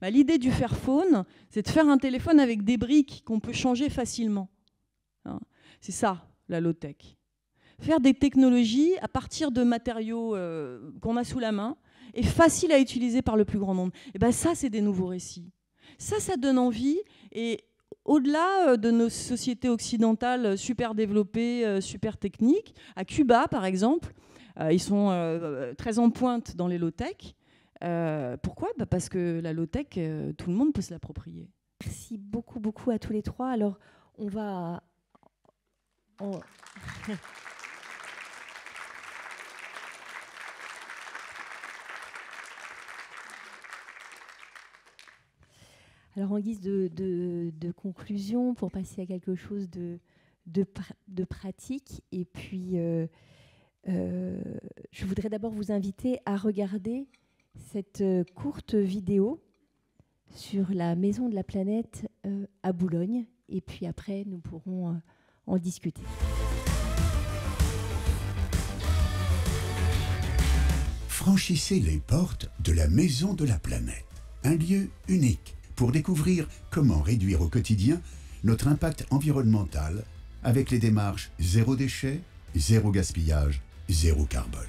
Bah, l'idée du Fairphone, c'est de faire un téléphone avec des briques qu'on peut changer facilement. Hein. C'est ça, la low-tech. Faire des technologies à partir de matériaux euh, qu'on a sous la main et facile à utiliser par le plus grand nombre. Et ben ça, c'est des nouveaux récits. Ça, ça donne envie. Et au-delà euh, de nos sociétés occidentales super développées, euh, super techniques, à Cuba, par exemple, ils sont très en pointe dans les low-tech. pourquoi? Bah, Parce que la low-tech, tout le monde peut se l'approprier. Merci beaucoup, beaucoup à tous les trois. Alors, on va (laughs) Alors en guise de, conclusion, pour passer à quelque chose de, pratique, et puis euh, euh, je voudrais d'abord vous inviter à regarder cette euh, courte vidéo sur la Maison de la Planète à Boulogne, et puis après nous pourrons en discuter. Franchissez les portes de la Maison de la Planète, un lieu unique pour découvrir comment réduire au quotidien notre impact environnemental avec les démarches zéro déchet, zéro gaspillage, zéro carbone.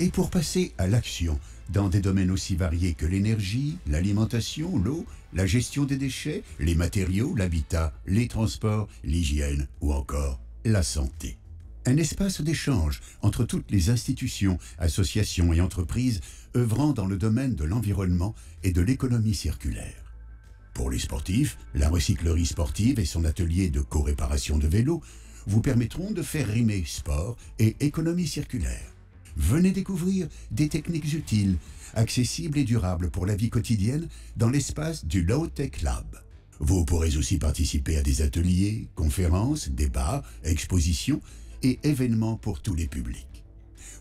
Et pour passer à l'action dans des domaines aussi variés que l'énergie, l'alimentation, l'eau, la gestion des déchets, les matériaux, l'habitat, les transports, l'hygiène ou encore la santé. Un espace d'échange entre toutes les institutions, associations et entreprises œuvrant dans le domaine de l'environnement et de l'économie circulaire. Pour les sportifs, la recyclerie sportive et son atelier de co-réparation de vélos vous permettront de faire rimer sport et économie circulaire. Venez découvrir des techniques utiles, accessibles et durables pour la vie quotidienne dans l'espace du Low Tech Lab. Vous pourrez aussi participer à des ateliers, conférences, débats, expositions et événements pour tous les publics.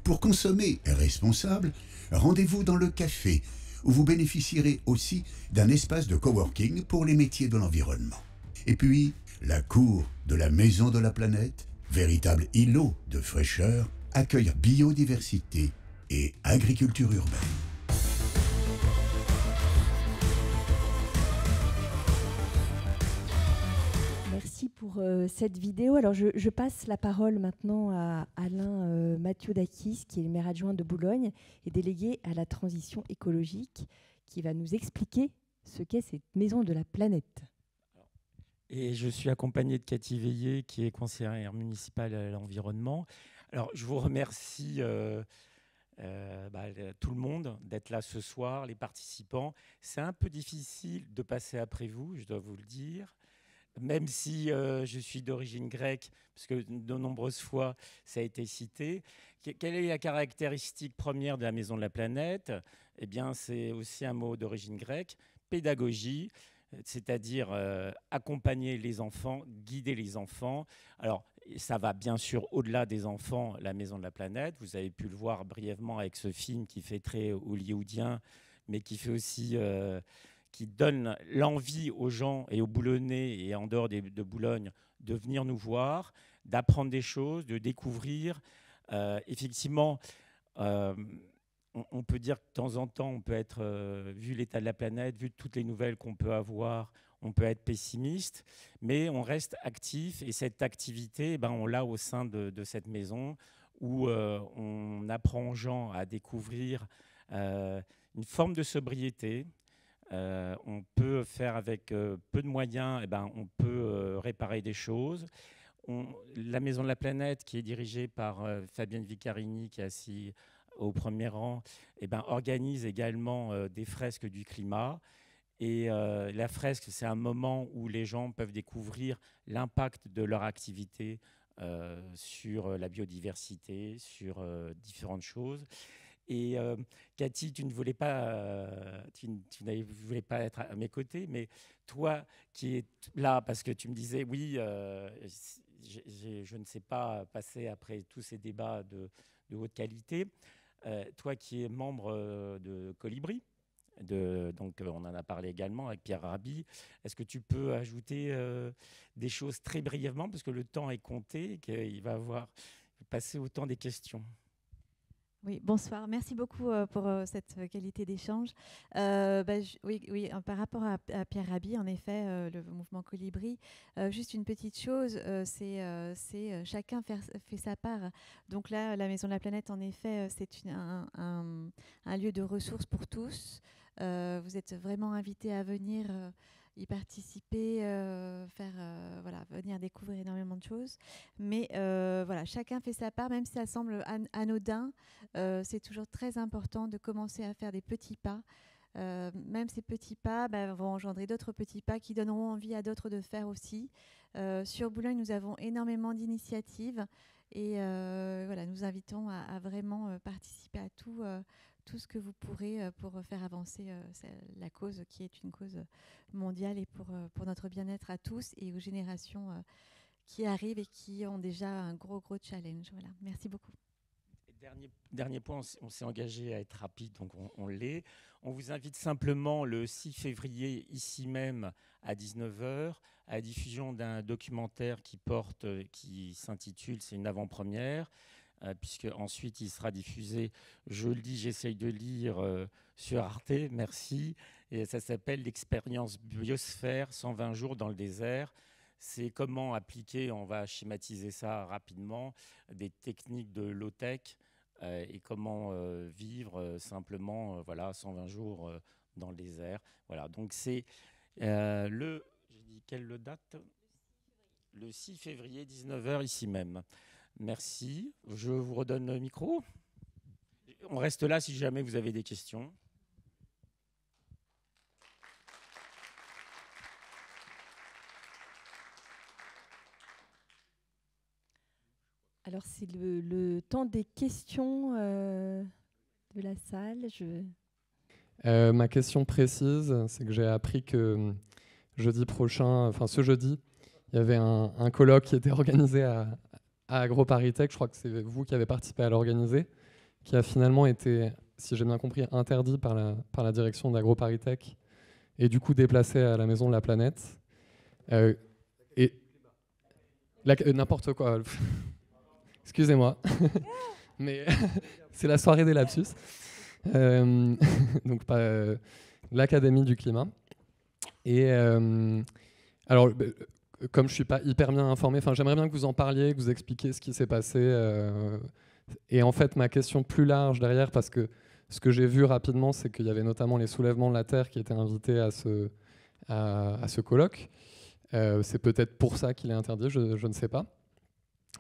Pour consommer responsable, rendez-vous dans le café, vous bénéficierez aussi d'un espace de coworking pour les métiers de l'environnement. Et puis, la cour de la Maison de la Planète, véritable îlot de fraîcheur, accueille biodiversité et agriculture urbaine. Euh, cette vidéo. Alors, je, passe la parole maintenant à Alain euh, Mathieu Dakis, qui est le maire adjoint de Boulogne et délégué à la transition écologique, qui va nous expliquer ce qu'est cette maison de la planète. Et je suis accompagné de Cathy Veillé, qui est conseillère municipale à l'environnement. Alors, je vous remercie euh, bah, tout le monde d'être là ce soir, les participants. C'est un peu difficile de passer après vous, je dois vous le dire même si euh, je suis d'origine grecque, parce que de nombreuses fois ça a été cité. Quelle est la caractéristique première de la Maison de la Planète? Eh bien, c'est aussi un mot d'origine grecque, pédagogie, c'est-à-dire euh, accompagner les enfants, guider les enfants. Alors, ça va bien sûr au-delà des enfants, la Maison de la Planète. Vous avez pu le voir brièvement avec ce film qui fait très hollywoodien, mais qui fait aussi... Euh, qui donne l'envie aux gens et aux Boulonnais et en dehors de Boulogne de venir nous voir, d'apprendre des choses, de découvrir. Euh, effectivement, euh, on, peut dire que de temps en temps, on peut être, euh, vu l'état de la planète, vu toutes les nouvelles qu'on peut avoir, on peut être pessimiste, mais on reste actif et cette activité, eh ben, on l'a au sein de, de, cette maison où on apprend aux gens à découvrir une forme de sobriété, euh, on peut faire avec euh, peu de moyens, eh ben, on peut euh, réparer des choses. la Maison de la Planète, qui est dirigée par Fabienne Vicarini, qui est assis au premier rang, eh ben, organise également des fresques du climat. Et la fresque, c'est un moment où les gens peuvent découvrir l'impact de leur activité sur la biodiversité, sur différentes choses. Et euh, Cathy, tu ne voulais pas, euh, tu, voulais pas être à mes côtés, mais toi qui es là parce que tu me disais oui, euh, je ne sais pas passer après tous ces débats de, haute qualité. toi qui es membre de Colibri, donc on en a parlé également avec Pierre Rabhi. Est-ce que tu peux ajouter des choses très brièvement parce que le temps est compté, qu'il va avoir passer au temps des questions? Oui, bonsoir. Merci beaucoup euh, pour euh, cette qualité d'échange. Euh, bah, oui, par rapport à, Pierre Rabhi, en effet, le mouvement Colibri, juste une petite chose, c'est chacun fait sa part. Donc là, la Maison de la Planète, en effet, c'est un, un, lieu de ressources pour tous. vous êtes vraiment invités à venir y participer, euh, faire, euh, voilà, venir découvrir énormément de choses. Mais euh, voilà, chacun fait sa part, même si ça semble anodin, c'est toujours très important de commencer à faire des petits pas. même ces petits pas bah, vont engendrer d'autres petits pas qui donneront envie à d'autres de faire aussi. sur Boulogne, nous avons énormément d'initiatives et voilà, nous invitons à, à vraiment participer à tout, tout ce que vous pourrez euh, pour faire avancer euh, la cause qui est une cause mondiale et pour, euh, pour notre bien-être à tous et aux générations qui arrivent et qui ont déjà un gros, gros challenge. Voilà. Merci beaucoup. Dernier, dernier, point, on s'est engagé à être rapide, donc on, l'est. On vous invite simplement le 6 février, ici même, à 19h, à la diffusion d'un documentaire qui porte, qui s'intitule, c'est une avant-première, puisque ensuite il sera diffusé, je le dis, j'essaye de lire euh, sur Arte, merci, et ça s'appelle l'expérience biosphère 120 jours dans le désert. C'est comment appliquer, on va schématiser ça rapidement, des techniques de low-tech euh, et comment vivre simplement voilà, 120 jours dans le désert. Voilà, donc c'est le, quelle date? Le 6 février, 19h ici même. Merci. Je vous redonne le micro. On reste là si jamais vous avez des questions. Alors c'est le, temps des questions euh, de la salle. Euh, ma question précise, c'est que j'ai appris que jeudi prochain, enfin ce jeudi, il y avait un, colloque qui était (laughs) organisé à, à AgroParisTech. Je crois que c'est vous qui avez participé à l'organiser, qui a finalement été, si j'ai bien compris, interdit par la, par la direction d'AgroParisTech et du coup déplacé à la Maison de la Planète. Euh, et euh, n'importe quoi. (laughs) Excusez-moi, (laughs) mais (laughs) c'est la soirée des lapsus. Euh, donc pas l'Académie du climat. Et alors, comme je suis pas hyper bien informé, enfin j'aimerais bien que vous en parliez, que vous expliquiez ce qui s'est passé. et en fait, ma question plus large derrière, parce que ce que j'ai vu rapidement, c'est qu'il y avait notamment les soulèvements de la Terre qui étaient invités à ce, à, ce colloque. Euh, c'est peut-être pour ça qu'il est interdit, je, ne sais pas.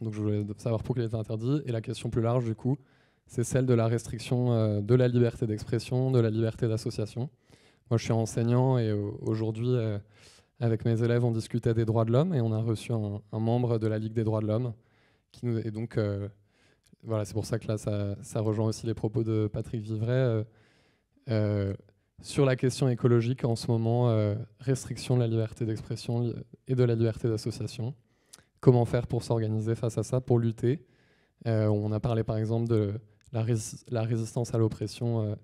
Donc je voulais savoir pourquoi il était interdit. Et la question plus large, du coup, c'est celle de la restriction euh, de la liberté d'expression, de la liberté d'association. Moi, je suis enseignant et aujourd'hui, euh, avec mes élèves, on discutait des droits de l'homme et on a reçu un, membre de la Ligue des droits de l'homme. Et donc, voilà, c'est pour ça que là, ça, rejoint aussi les propos de Patrick Vivray. Euh, euh, sur la question écologique, en ce moment, euh, restriction de la liberté d'expression et de la liberté d'association. Comment faire pour s'organiser face à ça, pour lutter? On a parlé par exemple de la, résistance à l'oppression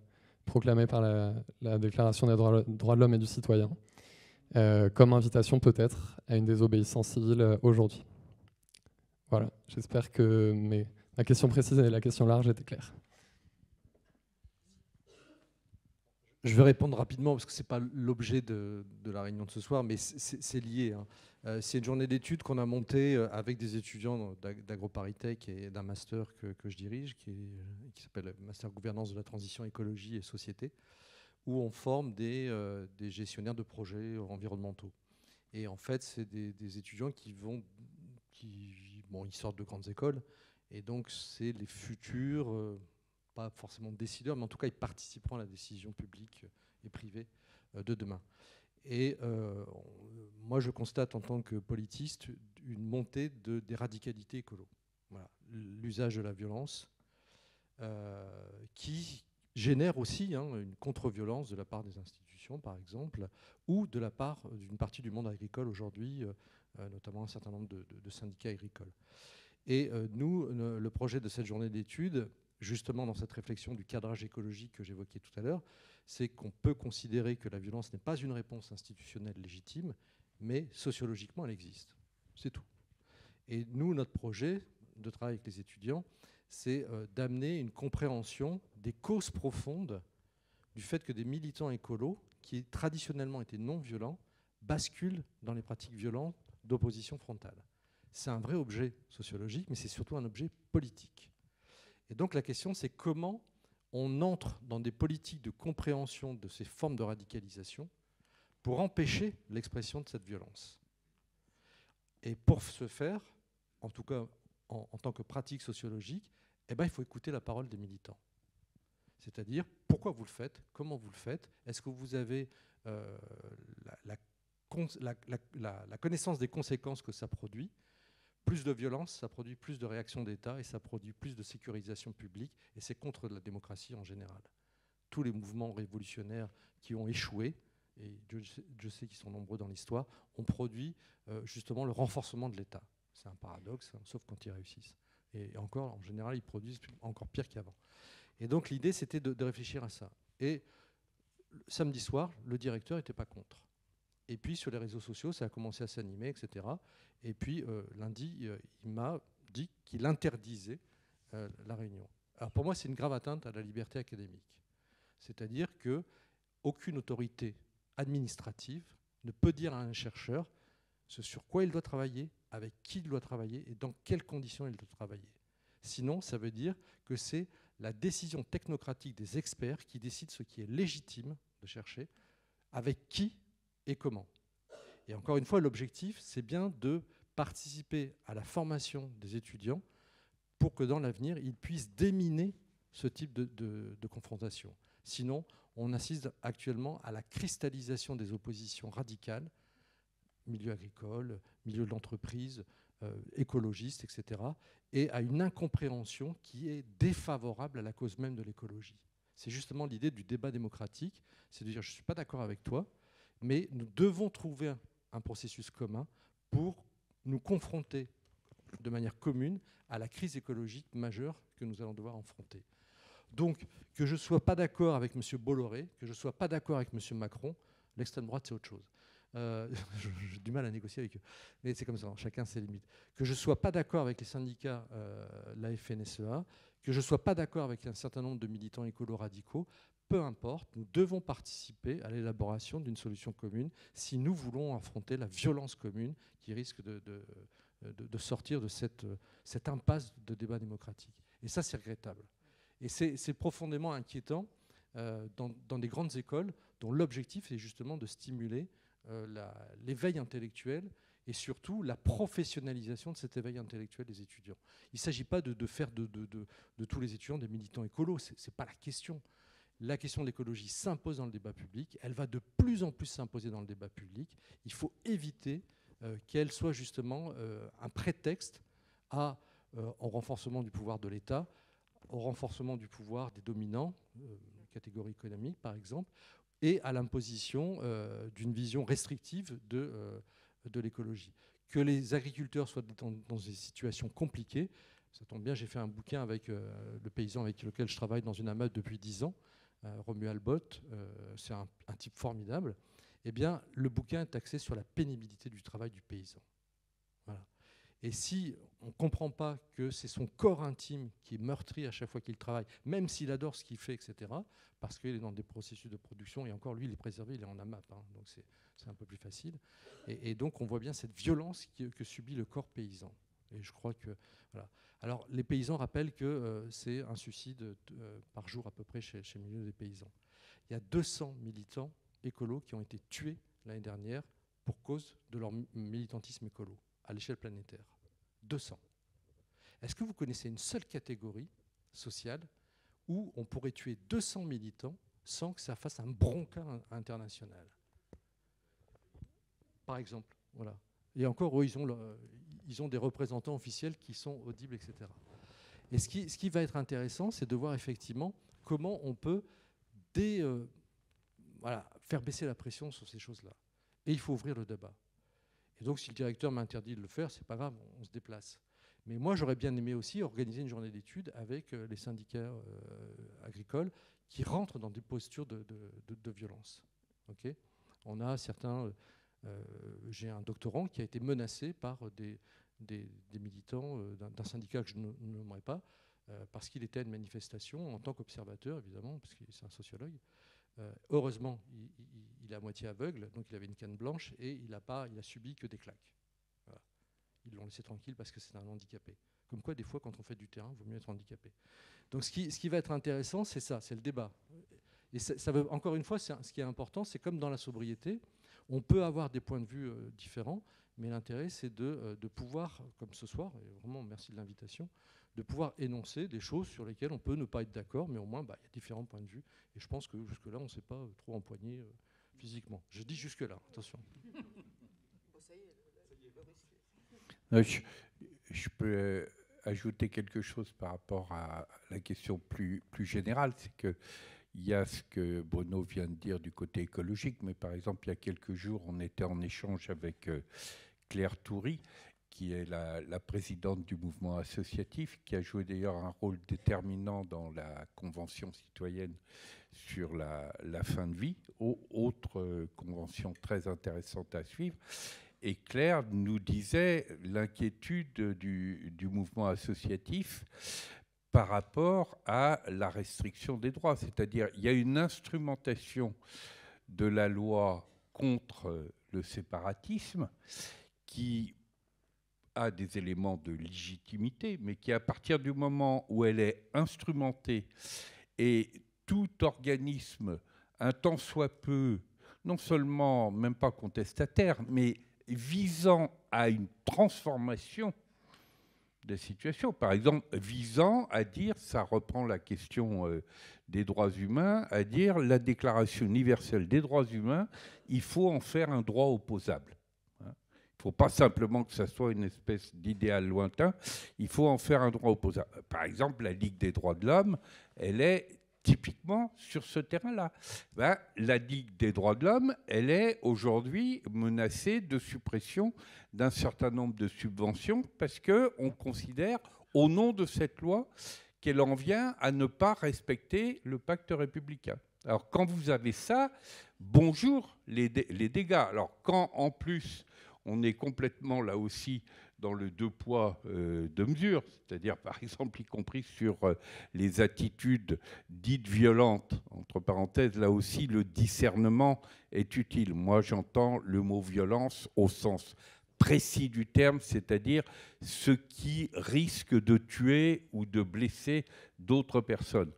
proclamée par la, Déclaration des droits de l'homme et du citoyen, comme invitation peut-être à une désobéissance civile aujourd'hui. Voilà, j'espère que la question précise et la question large étaient claires. Je vais répondre rapidement parce que ce n'est pas l'objet de, la réunion de ce soir, mais c'est lié. Hein. Euh, c'est une journée d'études qu'on a montée euh, avec des étudiants d'AgroParisTech et d'un master que, je dirige, qui, qui s'appelle Master Gouvernance de la transition écologie et société, où on forme des, euh, gestionnaires de projets environnementaux. Et en fait, c'est des, des, étudiants qui vont, qui, bon, ils sortent de grandes écoles, et donc, c'est les futurs, euh, pas forcément décideurs, mais en tout cas, ils participeront à la décision publique et privée euh, de demain. Et moi, je constate en tant que politiste une montée de, des radicalités écolo. L'usage de la violence, qui génère aussi hein, une contre-violence de la part des institutions, par exemple, ou de la part d'une partie du monde agricole aujourd'hui, notamment un certain nombre de syndicats agricoles. Et euh, nous, le projet de cette journée d'études, justement dans cette réflexion du cadrage écologique que j'évoquais tout à l'heure, c'est qu'on peut considérer que la violence n'est pas une réponse institutionnelle légitime, mais sociologiquement, elle existe. C'est tout. Et nous, notre projet de travail avec les étudiants, c'est euh, d'amener une compréhension des causes profondes du fait que des militants écolos, qui traditionnellement étaient non violents, basculent dans les pratiques violentes d'opposition frontale c'est un vrai objet sociologique, mais c'est surtout un objet politique. Et donc la question, c'est comment on entre dans des politiques de compréhension de ces formes de radicalisation pour empêcher l'expression de cette violence. Et pour ce faire, en tout cas en, tant que pratique sociologique, eh ben, il faut écouter la parole des militants. C'est-à-dire pourquoi vous le faites, comment vous le faites, est-ce que vous avez euh, la, connaissance des conséquences que ça produit, plus de violence, ça produit plus de réactions d'État et ça produit plus de sécurisation publique et c'est contre la démocratie en général. Tous les mouvements révolutionnaires qui ont échoué, et je sais, qu'ils sont nombreux dans l'histoire, ont produit euh, justement le renforcement de l'État. C'est un paradoxe, hein, sauf quand ils réussissent. Et encore, en général, ils produisent encore pire qu'avant. Et donc l'idée, c'était de, réfléchir à ça. Et samedi soir, le directeur n'était pas contre. Et puis sur les réseaux sociaux, ça a commencé à s'animer, etc. Et puis euh, lundi, euh, il m'a dit qu'il interdisait euh, la réunion. Alors pour moi, c'est une grave atteinte à la liberté académique. C'est-à-dire que aucune autorité administrative ne peut dire à un chercheur ce sur quoi il doit travailler, avec qui il doit travailler et dans quelles conditions il doit travailler. Sinon, ça veut dire que c'est la décision technocratique des experts qui décide ce qui est légitime de chercher, avec qui et comment. Et encore une fois, l'objectif, c'est bien de participer à la formation des étudiants pour que dans l'avenir, ils puissent déminer ce type de, confrontation. Sinon, on assiste actuellement à la cristallisation des oppositions radicales, milieu agricole, milieu de l'entreprise, euh, écologiste, etc., et à une incompréhension qui est défavorable à la cause même de l'écologie. C'est justement l'idée du débat démocratique, c'est de dire je ne suis pas d'accord avec toi, mais nous devons trouver un processus commun pour nous confronter de manière commune à la crise écologique majeure que nous allons devoir affronter. Donc, que je ne sois pas d'accord avec M. Bolloré, que je ne sois pas d'accord avec M. Macron, l'extrême droite, c'est autre chose. Euh, (laughs) j'ai du mal à négocier avec eux. Mais c'est comme ça, chacun ses limites. Que je ne sois pas d'accord avec les syndicats, euh, la FNSEA, que je ne sois pas d'accord avec un certain nombre de militants écolo-radicaux, peu importe, nous devons participer à l'élaboration d'une solution commune si nous voulons affronter la violence commune qui risque de, sortir de cette, impasse de débat démocratique. Et ça, c'est regrettable. Et c'est profondément inquiétant euh, dans, des grandes écoles dont l'objectif est justement de stimuler l'éveil intellectuel et surtout la professionnalisation de cet éveil intellectuel des étudiants. Il ne s'agit pas de, faire de, tous les étudiants des militants écolos, ce n'est pas la question la question de l'écologie s'impose dans le débat public, elle va de plus en plus s'imposer dans le débat public. Il faut éviter euh, qu'elle soit justement euh, un prétexte à, euh, au renforcement du pouvoir de l'État, au renforcement du pouvoir des dominants, catégorie économique par exemple, et à l'imposition d'une vision restrictive de, de l'écologie. Que les agriculteurs soient dans, des situations compliquées, ça tombe bien, j'ai fait un bouquin avec le paysan avec lequel je travaille dans une AMAD depuis 10 ans, euh, Romuald Bott, euh, c'est un, type formidable, eh bien, le bouquin est axé sur la pénibilité du travail du paysan. Et si on ne comprend pas que c'est son corps intime qui est meurtri à chaque fois qu'il travaille, même s'il adore ce qu'il fait, etc., parce qu'il est dans des processus de production, et encore lui, il est préservé, il est en AMAP, hein, donc c'est un peu plus facile. Et, donc on voit bien cette violence que subit le corps paysan. Et je crois que. Alors, les paysans rappellent que euh, c'est un suicide euh, par jour à peu près chez, chez, le milieu des paysans. Il y a 200 militants écolos qui ont été tués l'année dernière pour cause de leur militantisme écolo à l'échelle planétaire. 200. Est-ce que vous connaissez une seule catégorie sociale où on pourrait tuer 200 militants sans que ça fasse un bronca international? Par exemple, voilà. Et encore, eux, ils ont, ils ont des représentants officiels qui sont audibles, etc. Et ce qui, va être intéressant, c'est de voir effectivement comment on peut euh, voilà, faire baisser la pression sur ces choses-là. Et il faut ouvrir le débat. Et donc, si le directeur m'interdit de le faire, c'est pas grave, on se déplace. Mais moi, j'aurais bien aimé aussi organiser une journée d'études avec euh, les syndicats euh, agricoles qui rentrent dans des postures de, violence. Ok? On a certains euh, j'ai un doctorant qui a été menacé par des, militants d'un syndicat que je ne nommerai pas, parce qu'il était à une manifestation en tant qu'observateur, évidemment, parce que c'est un sociologue. Heureusement, il, est à moitié aveugle, donc il avait une canne blanche et il n'a pas, il a subi que des claques. Ils l'ont laissé tranquille parce que c'est un handicapé. Comme quoi, des fois, quand on fait du terrain, il vaut mieux être handicapé. Donc, ce qui, va être intéressant, c'est ça, c'est le débat. Et ça, veut, encore une fois, ce qui est important, c'est comme dans la sobriété, on peut avoir des points de vue euh, différents, mais l'intérêt, c'est euh, de, pouvoir, comme ce soir, et vraiment merci de l'invitation, de pouvoir énoncer des choses sur lesquelles on peut ne pas être d'accord, mais au moins, bah, il y a différents points de vue. Et je pense que jusque-là, on ne s'est pas euh, trop empoigné physiquement. Je dis jusque-là, attention. (laughs) Je, je, peux ajouter quelque chose par rapport à la question plus, plus générale, c'est que il y a ce que Bruno vient de dire du côté écologique, mais par exemple, il y a quelques jours, on était en échange avec euh, Claire Toury, qui est la, présidente du mouvement associatif, qui a joué d'ailleurs un rôle déterminant dans la Convention citoyenne sur la, fin de vie, autre euh, convention très intéressante à suivre. Et Claire nous disait l'inquiétude du, du, mouvement associatif par rapport à la restriction des droits. C'est-à-dire il y a une instrumentation de la loi contre le séparatisme qui a des éléments de légitimité, mais qui à partir du moment où elle est instrumentée et tout organisme, un tant soit peu, non seulement même pas contestataire, mais visant à une transformation des situations. Par exemple, visant à dire, ça reprend la question euh, des droits humains, à dire la Déclaration universelle des droits humains, il faut en faire un droit opposable. Faut pas simplement que ça soit une espèce d'idéal lointain, il faut en faire un droit opposable. Par exemple, la Ligue des droits de l'homme, elle est typiquement sur ce terrain-là. Ben, la Ligue des droits de l'homme, elle est aujourd'hui menacée de suppression d'un certain nombre de subventions parce qu'on considère, au nom de cette loi, qu'elle en vient à ne pas respecter le pacte républicain. Alors quand vous avez ça, bonjour les, les dégâts. Alors quand en plus on est complètement là aussi dans le deux poids, euh, deux mesures, c'est-à-dire par exemple y compris sur euh, les attitudes dites violentes, entre parenthèses, là aussi le discernement est utile. Moi j'entends le mot violence au sens précis du terme, c'est-à-dire ce qui risque de tuer ou de blesser d'autres personnes.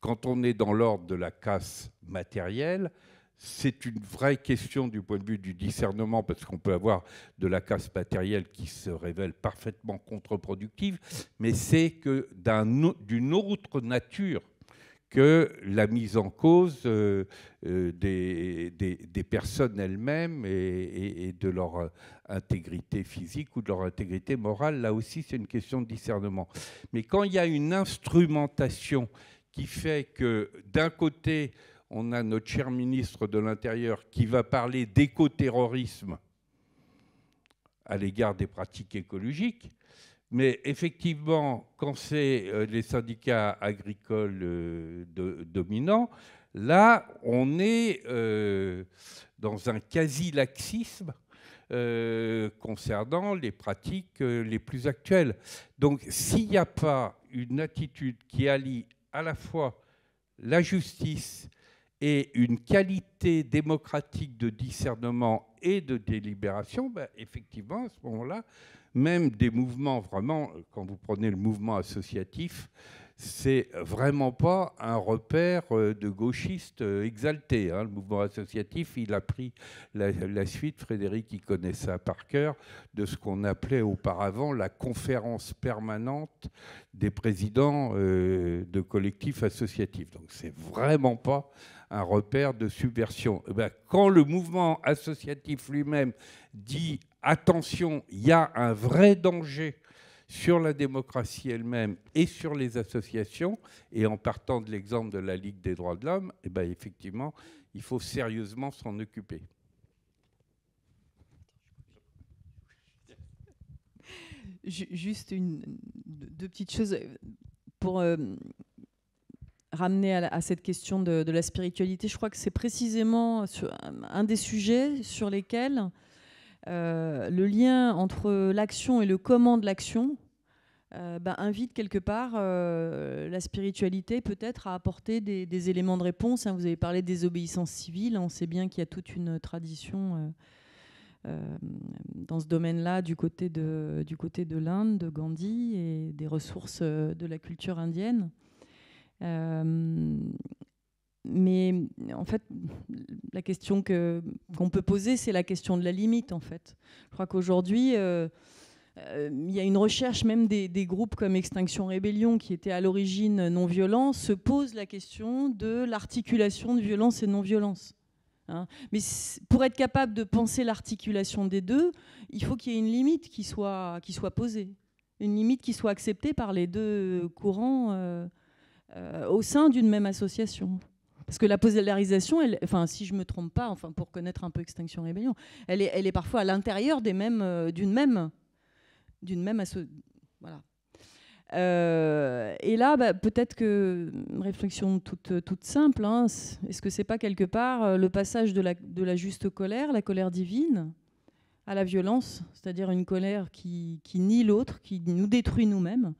Quand on est dans l'ordre de la casse matérielle, c'est une vraie question du point de vue du discernement, parce qu'on peut avoir de la casse matérielle qui se révèle parfaitement contre-productive, mais c'est que d'une autre nature que la mise en cause euh, euh, des, personnes elles-mêmes et, et, de leur intégrité physique ou de leur intégrité morale. Là aussi, c'est une question de discernement. Mais quand il y a une instrumentation qui fait que d'un côté, on a notre cher ministre de l'Intérieur qui va parler d'écoterrorisme à l'égard des pratiques écologiques. Mais effectivement, quand c'est euh, les syndicats agricoles euh, dominants, là, on est euh, dans un quasi-laxisme concernant les pratiques les plus actuelles. Donc, s'il n'y a pas une attitude qui allie à la fois la justice et une qualité démocratique de discernement et de délibération, ben, effectivement, à ce moment-là, même des mouvements, vraiment, quand vous prenez le mouvement associatif, c'est vraiment pas un repère euh, de gauchistes euh, exaltés. Hein. Le mouvement associatif, il a pris la, suite, Frédéric, il connaît ça par cœur, de ce qu'on appelait auparavant la conférence permanente des présidents euh, de collectifs associatifs. Donc c'est vraiment pas un repère de subversion. Eh ben, quand le mouvement associatif lui-même dit attention, il y a un vrai danger sur la démocratie elle-même et sur les associations, et en partant de l'exemple de la Ligue des droits de l'homme, eh ben, effectivement, il faut sérieusement s'en occuper. Juste une, deux petites choses pour euh, ramener à, cette question de, la spiritualité. Je crois que c'est précisément un des sujets sur lesquels euh, le lien entre l'action et le comment de l'action euh, bah, invite quelque part euh, la spiritualité peut-être à apporter des, éléments de réponse. Hein. Vous avez parlé des obéissances civiles. On sait bien qu'il y a toute une tradition dans ce domaine-là du côté de, du côté de l'Inde, de Gandhi et des ressources de la culture indienne. Mais en fait, la question qu'on peut poser, c'est la question de la limite, en fait. Je crois qu'aujourd'hui, euh, euh, il y a une recherche, même des, groupes comme Extinction Rébellion, qui étaient à l'origine non-violents, se pose la question de l'articulation de violence et non-violence. Hein. Mais pour être capable de penser l'articulation des deux, il faut qu'il y ait une limite qui soit, qui soit posée, une limite qui soit acceptée par les deux courants euh, au sein d'une même association. Parce que la polarisation, enfin, si je ne me trompe pas, pour connaître un peu Extinction Rébellion, elle est, parfois à l'intérieur euh, d'une même, d'une même voilà. Euh, et là, bah, peut-être que réflexion toute, simple. Hein, est-ce que c'est pas quelque part euh, le passage de la, juste colère, la colère divine, à la violence, c'est-à-dire une colère qui, nie l'autre, qui nous détruit nous-mêmes.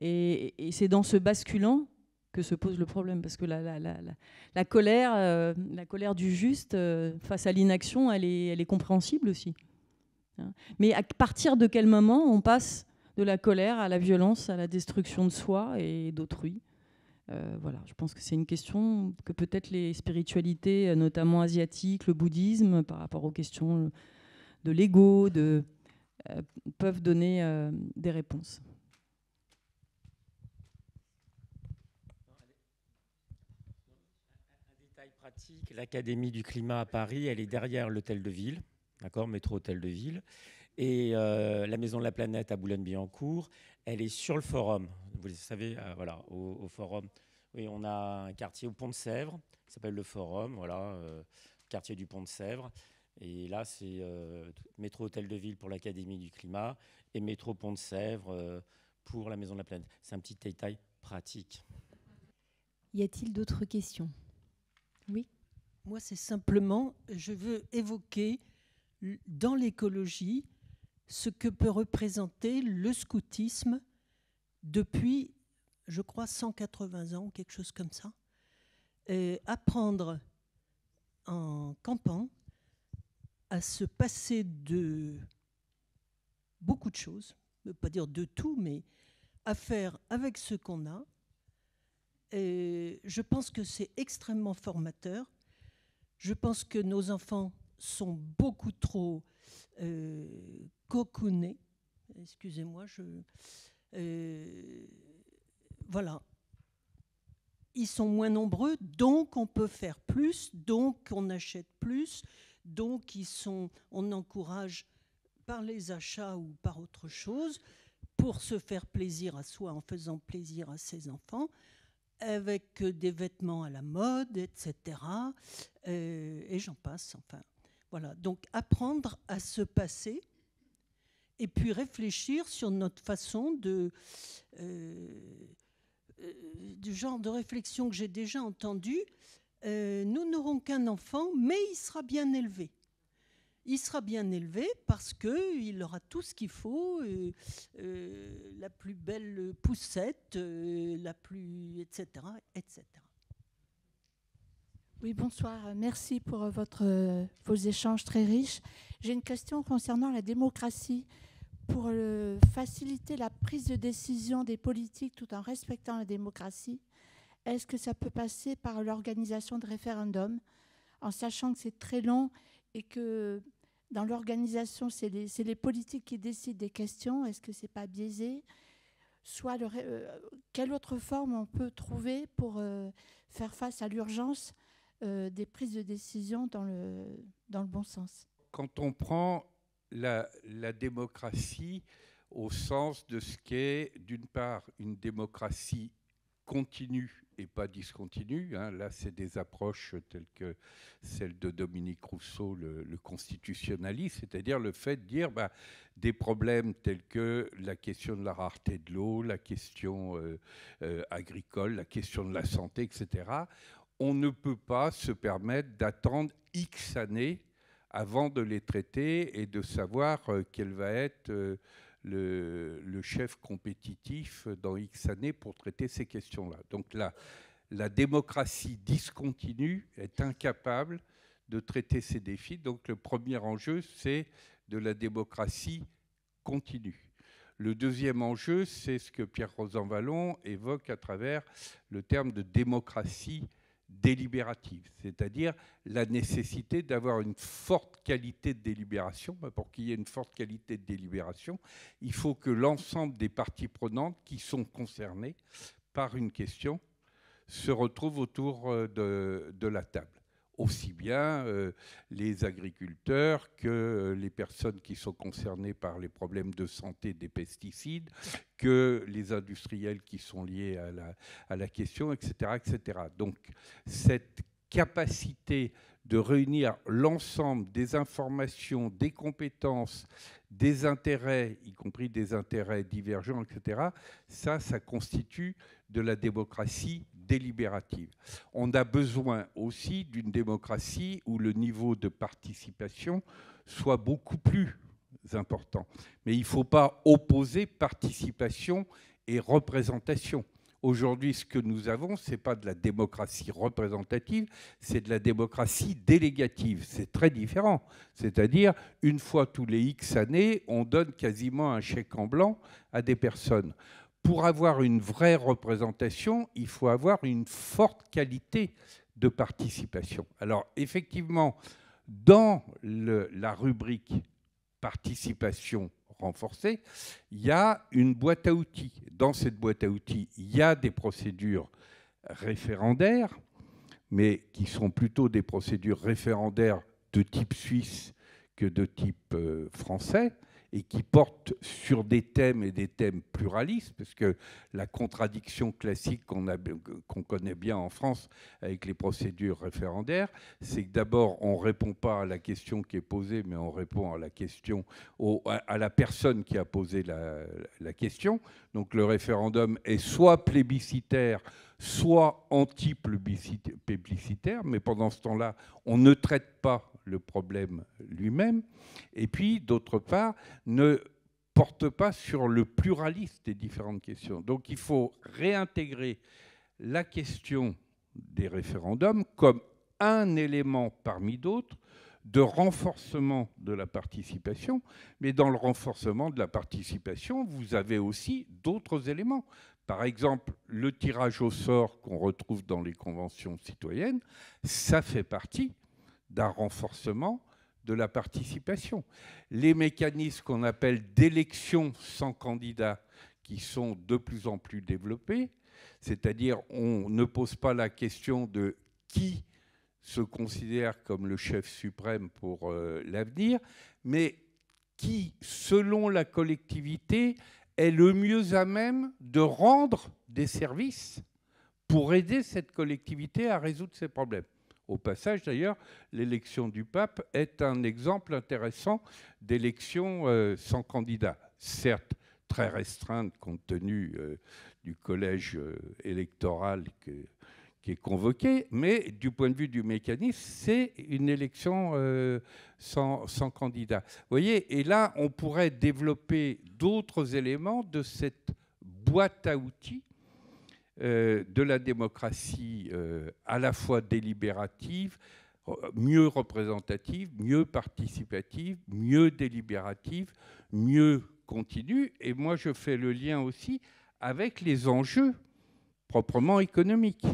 Et c'est dans ce basculant que se pose le problème, parce que la, la, la, la colère, euh, la colère du juste euh, face à l'inaction, elle est, elle est compréhensible aussi. Hein. Mais à partir de quel moment on passe de la colère à la violence, à la destruction de soi et d'autrui euh, voilà, je pense que c'est une question que peut-être les spiritualités, notamment asiatiques, le bouddhisme, par rapport aux questions de l'ego, peuvent donner des réponses. l'Académie du climat à Paris, elle est derrière l'hôtel de ville, d'accord, métro hôtel de ville. Et euh, la Maison de la Planète à Boulogne-Billancourt, elle est sur le forum. Vous le savez, euh, voilà, au, forum Oui, on a un quartier au Pont de Sèvres, qui s'appelle le Forum, voilà, quartier du Pont de Sèvres. Et là, c'est métro hôtel de ville pour l'Académie du climat et métro Pont de Sèvres pour la Maison de la Planète. C'est un petit détail pratique. Y a-t-il d'autres questions? Oui Moi, c'est simplement, je veux évoquer dans l'écologie ce que peut représenter le scoutisme depuis, je crois, 180 ans, quelque chose comme ça. Apprendre en campant à se passer de beaucoup de choses, ne pas dire de tout, mais à faire avec ce qu'on a. Je pense que c'est extrêmement formateur. Je pense que nos enfants sont beaucoup trop euh. Excusez-moi, je. Euh, voilà. Ils sont moins nombreux, donc on peut faire plus, donc on achète plus, donc ils sont, on encourage par les achats ou par autre chose pour se faire plaisir à soi en faisant plaisir à ses enfants, avec des vêtements à la mode, etc. Euh, et j'en passe, enfin. Voilà, donc apprendre à se passer et puis réfléchir sur notre façon de... Euh, euh, du genre de réflexion que j'ai déjà entendu. nous n'aurons qu'un enfant, mais il sera bien élevé il sera bien élevé parce qu'il aura tout ce qu'il faut, euh, euh, la plus belle poussette, euh, la plus, etc., etc. Oui, bonsoir. Merci pour vos échanges très riches. J'ai une question concernant la démocratie. Pour faciliter la prise de décision des politiques tout en respectant la démocratie, est-ce que ça peut passer par l'organisation de référendums, en sachant que c'est très long et que dans l'organisation, c'est les, politiques qui décident des questions. Est-ce que ce n'est pas biaisé Soit euh, quelle autre forme on peut trouver pour euh, faire face à l'urgence euh, des prises de décision dans le, dans le bon sens? Quand on prend la, la démocratie au sens de ce qu'est, d'une part, une démocratie continue et pas discontinue. Hein. Là, c'est des approches telles que celle de Dominique Rousseau, le, constitutionnaliste, c'est-à-dire le fait de dire bah, des problèmes tels que la question de la rareté de l'eau, la question euh, euh, agricole, la question de la santé, etc. On ne peut pas se permettre d'attendre X années avant de les traiter et de savoir euh, quelle va être le, chef compétitif dans X années pour traiter ces questions-là. Donc là, la démocratie discontinue est incapable de traiter ces défis. Donc le premier enjeu, c'est de la démocratie continue. Le deuxième enjeu, c'est ce que Pierre Rosanvallon évoque à travers le terme de démocratie délibérative, c'est-à-dire la nécessité d'avoir une forte qualité de délibération. Bah, pour qu'il y ait une forte qualité de délibération, il faut que l'ensemble des parties prenantes qui sont concernées par une question se retrouvent autour euh, de la table aussi bien euh, les agriculteurs que euh, les personnes qui sont concernées par les problèmes de santé des pesticides, que les industriels qui sont liés à la, à la question, etc., etc. Donc cette capacité de réunir l'ensemble des informations, des compétences, des intérêts, y compris des intérêts divergents, etc., ça, ça constitue de la démocratie délibérative. On a besoin aussi d'une démocratie où le niveau de participation soit beaucoup plus important. Mais il ne faut pas opposer participation et représentation. Aujourd'hui, ce que nous avons, ce n'est pas de la démocratie représentative, c'est de la démocratie délégative. C'est très différent. C'est-à-dire, une fois tous les X années, on donne quasiment un chèque en blanc à des personnes pour avoir une vraie représentation, il faut avoir une forte qualité de participation. Alors effectivement, dans la rubrique participation renforcée, il y a une boîte à outils. Dans cette boîte à outils, il y a des procédures référendaires, mais qui sont plutôt des procédures référendaires de type suisse que de type euh, français. Et qui porte sur des thèmes et des thèmes pluralistes, parce que la contradiction classique qu'on connaît bien en France avec les procédures référendaires, c'est que d'abord, on ne répond pas à la question qui est posée, mais on répond à la question, à la personne qui a posé la question. Donc le référendum est soit plébiscitaire, soit anti-plébiscitaire, mais pendant ce temps-là, on ne traite pas le problème lui-même, et puis, d'autre part, ne porte pas sur le pluralisme des différentes questions. Donc il faut réintégrer la question des référendums comme un élément parmi d'autres de renforcement de la participation, mais dans le renforcement de la participation, vous avez aussi d'autres éléments. Par exemple, le tirage au sort qu'on retrouve dans les conventions citoyennes, ça fait partie d'un renforcement de la participation. Les mécanismes qu'on appelle d'élection sans candidat, qui sont de plus en plus développés, c'est-à-dire on ne pose pas la question de qui se considère comme le chef suprême pour euh, l'avenir, mais qui, selon la collectivité, est le mieux à même de rendre des services pour aider cette collectivité à résoudre ses problèmes. Au passage, d'ailleurs, l'élection du pape est un exemple intéressant d'élection euh, sans candidat. Certes, très restreinte compte tenu euh, du collège euh, électoral qui est convoqué, mais du point de vue du mécanisme, c'est une élection sans, sans, candidat. Vous voyez, et là, on pourrait développer d'autres éléments de cette boîte à outils de la démocratie euh, à la fois délibérative, mieux représentative, mieux participative, mieux délibérative, mieux continue. Et moi, je fais le lien aussi avec les enjeux proprement économiques.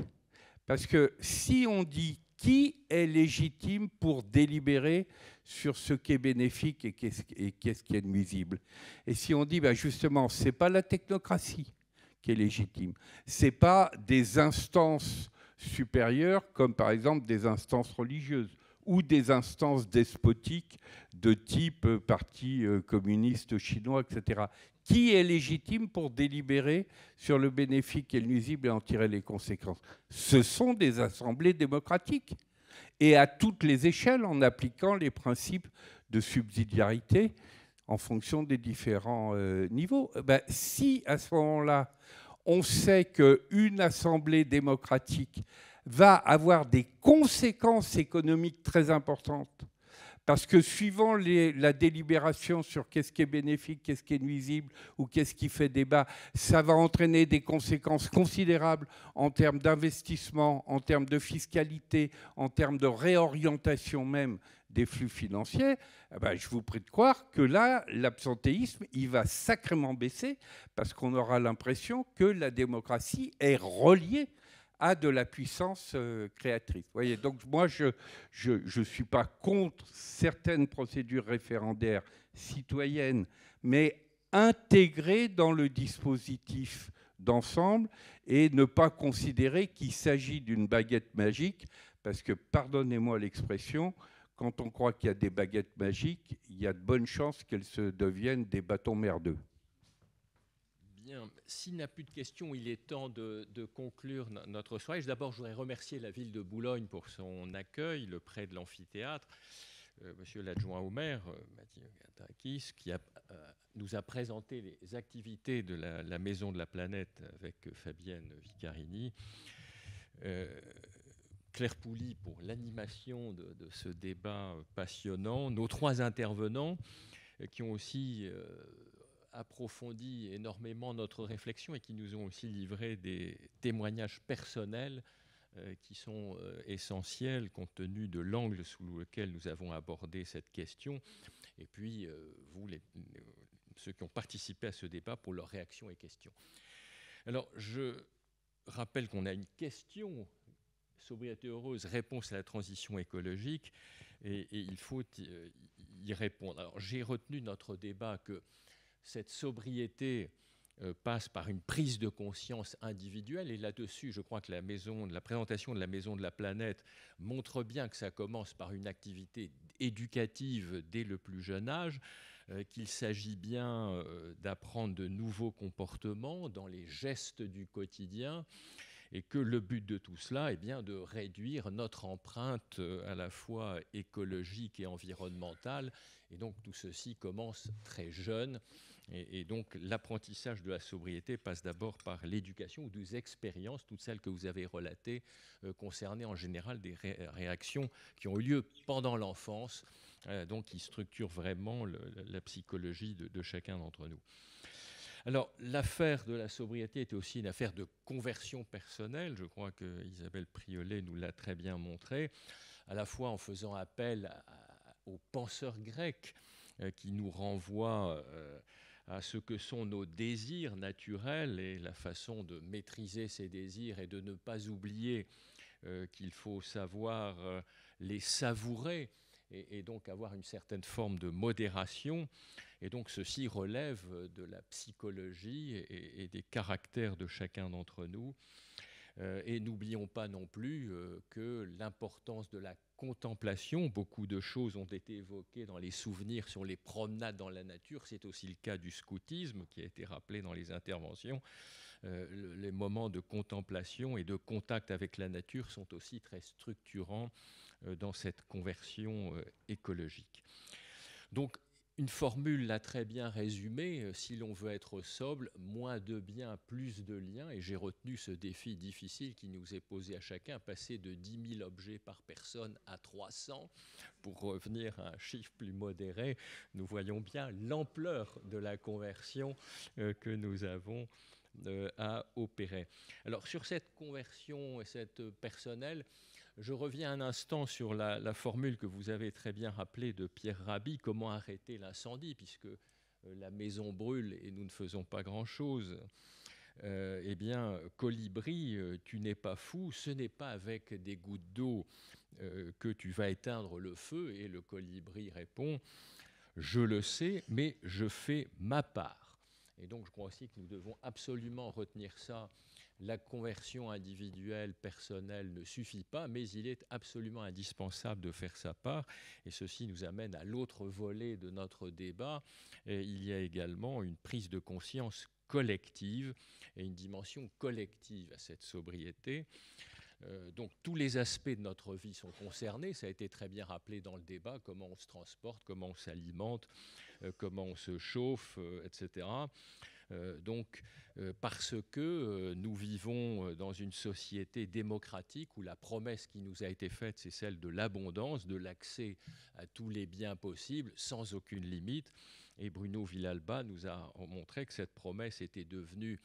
Parce que si on dit qui est légitime pour délibérer sur ce qui est bénéfique et qu'est-ce qui est nuisible, et si on dit bah justement, ce n'est pas la technocratie, qui est légitime. Ce pas des instances supérieures, comme par exemple des instances religieuses ou des instances despotiques de type Parti euh, communiste chinois, etc. Qui est légitime pour délibérer sur le bénéfique et le nuisible et en tirer les conséquences? Ce sont des assemblées démocratiques. Et à toutes les échelles, en appliquant les principes de subsidiarité en fonction des différents euh, niveaux. Ben, si à ce moment-là, on sait qu'une assemblée démocratique va avoir des conséquences économiques très importantes, parce que suivant la délibération sur qu'est-ce qui est bénéfique, qu'est-ce qui est nuisible ou qu'est-ce qui fait débat, ça va entraîner des conséquences considérables en termes d'investissement, en termes de fiscalité, en termes de réorientation même des flux financiers, eh ben, je vous prie de croire que là, l'absentéisme, il va sacrément baisser parce qu'on aura l'impression que la démocratie est reliée à de la puissance euh, créatrice. voyez, donc moi, je ne je, suis pas contre certaines procédures référendaires citoyennes, mais intégrées dans le dispositif d'ensemble et ne pas considérer qu'il s'agit d'une baguette magique, parce que, pardonnez-moi l'expression, quand on croit qu'il y a des baguettes magiques, il y a de bonnes chances qu'elles se deviennent des bâtons merdeux. Bien, s'il n'y a plus de questions, il est temps de, conclure notre soirée. D'abord, je voudrais remercier la ville de Boulogne pour son accueil, le prêt de l'amphithéâtre. Euh, monsieur l'adjoint au maire, euh, Mathieu Gatakis, qui euh, nous a présenté les activités de la, la, Maison de la Planète avec Fabienne Vicarini. Claire Pouly pour l'animation de, ce débat passionnant, nos trois intervenants euh, qui ont aussi euh, approfondi énormément notre réflexion et qui nous ont aussi livré des témoignages personnels euh, qui sont essentiels compte tenu de l'angle sous lequel nous avons abordé cette question. Et puis, vous, ceux qui ont participé à ce débat, pour leurs réactions et questions. Alors, je rappelle qu'on a une question sobriété heureuse, réponse à la transition écologique, et, il faut y répondre. Alors j'ai retenu notre débat que cette sobriété euh, passe par une prise de conscience individuelle, et là-dessus, je crois que la, maison, la présentation de la Maison de la Planète montre bien que ça commence par une activité éducative dès le plus jeune âge. qu'il s'agit bien d'apprendre de nouveaux comportements dans les gestes du quotidien et que le but de tout cela est bien de réduire notre empreinte à la fois écologique et environnementale. Et donc tout ceci commence très jeune. Et, donc l'apprentissage de la sobriété passe d'abord par l'éducation ou des expériences, toutes celles que vous avez relatées, euh, concernées en général des réactions qui ont eu lieu pendant l'enfance, euh, donc qui structurent vraiment la psychologie de chacun d'entre nous. Alors, l'affaire de la sobriété était aussi une affaire de conversion personnelle. Je crois que Isabelle Priolet nous l'a très bien montré, à la fois en faisant appel aux penseurs grecs euh, qui nous renvoient euh, à ce que sont nos désirs naturels et la façon de maîtriser ces désirs et de ne pas oublier euh, qu'il faut savoir les savourer et, donc avoir une certaine forme de modération. Et donc ceci relève de la psychologie et, des caractères de chacun d'entre nous. Euh, et n'oublions pas non plus euh, que l'importance de la contemplation, beaucoup de choses ont été évoquées dans les souvenirs sur les promenades dans la nature, c'est aussi le cas du scoutisme qui a été rappelé dans les interventions. Euh, les moments de contemplation et de contact avec la nature sont aussi très structurants dans cette conversion euh, écologique. Donc, une formule l'a très bien résumé, euh, si l'on veut être sobre, moins de biens, plus de liens, et j'ai retenu ce défi difficile qui nous est posé à chacun, passer de 10 000 objets par personne à 300, pour revenir à un chiffre plus modéré, nous voyons bien l'ampleur de la conversion que nous avons à opérer. Alors sur cette conversion et cette personnelle, je reviens un instant sur la, formule que vous avez très bien rappelée de Pierre Rabhi, comment arrêter l'incendie, puisque euh, la maison brûle et nous ne faisons pas grand-chose. Euh, eh bien, colibri, euh, tu n'es pas fou, ce n'est pas avec des gouttes d'eau que tu vas éteindre le feu. Et le colibri répond, je le sais, mais je fais ma part. Et donc, je crois aussi que nous devons absolument retenir ça la conversion individuelle, personnelle ne suffit pas, mais il est absolument indispensable de faire sa part. Et ceci nous amène à l'autre volet de notre débat. il y a également une prise de conscience collective et une dimension collective à cette sobriété. Euh, donc tous les aspects de notre vie sont concernés, ça a été très bien rappelé dans le débat, comment on se transporte, comment on s'alimente, euh, comment on se chauffe, euh, etc. Euh, donc, euh, parce que euh, nous vivons dans une société démocratique où la promesse qui nous a été faite, c'est celle de l'abondance, de l'accès à tous les biens possibles, sans aucune limite. Et Bruno Villalba nous a montré que cette promesse était devenue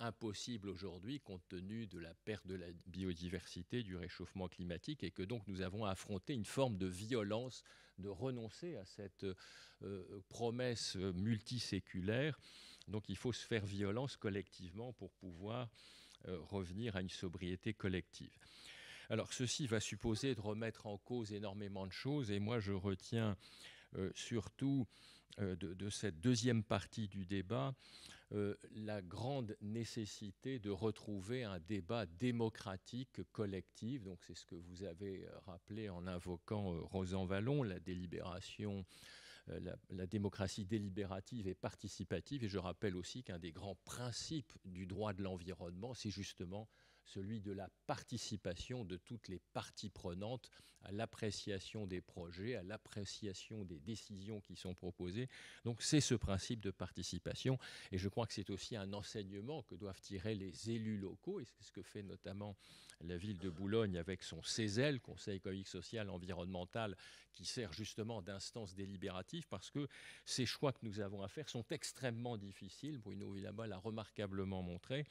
impossible aujourd'hui compte tenu de la perte de la biodiversité, du réchauffement climatique, et que donc nous avons affronté une forme de violence de renoncer à cette promesse multiséculaire donc il faut se faire violence collectivement pour pouvoir euh, revenir à une sobriété collective. Alors ceci va supposer de remettre en cause énormément de choses et moi je retiens euh, surtout euh, de, cette deuxième partie du débat la grande nécessité de retrouver un débat démocratique collectif. Donc c'est ce que vous avez rappelé en invoquant Rosan Vallon, la délibération euh, la, démocratie délibérative et participative. Et je rappelle aussi qu'un des grands principes du droit de l'environnement, c'est justement celui de la participation de toutes les parties prenantes à l'appréciation des projets, à l'appréciation des décisions qui sont proposées. Donc c'est ce principe de participation et je crois que c'est aussi un enseignement que doivent tirer les élus locaux et c'est ce que fait notamment la ville de Boulogne avec son CESEL, Conseil économique, social, environnemental, qui sert justement d'instance délibérative parce que ces choix que nous avons à faire sont extrêmement difficiles. Bruno Villaba l'a remarquablement montré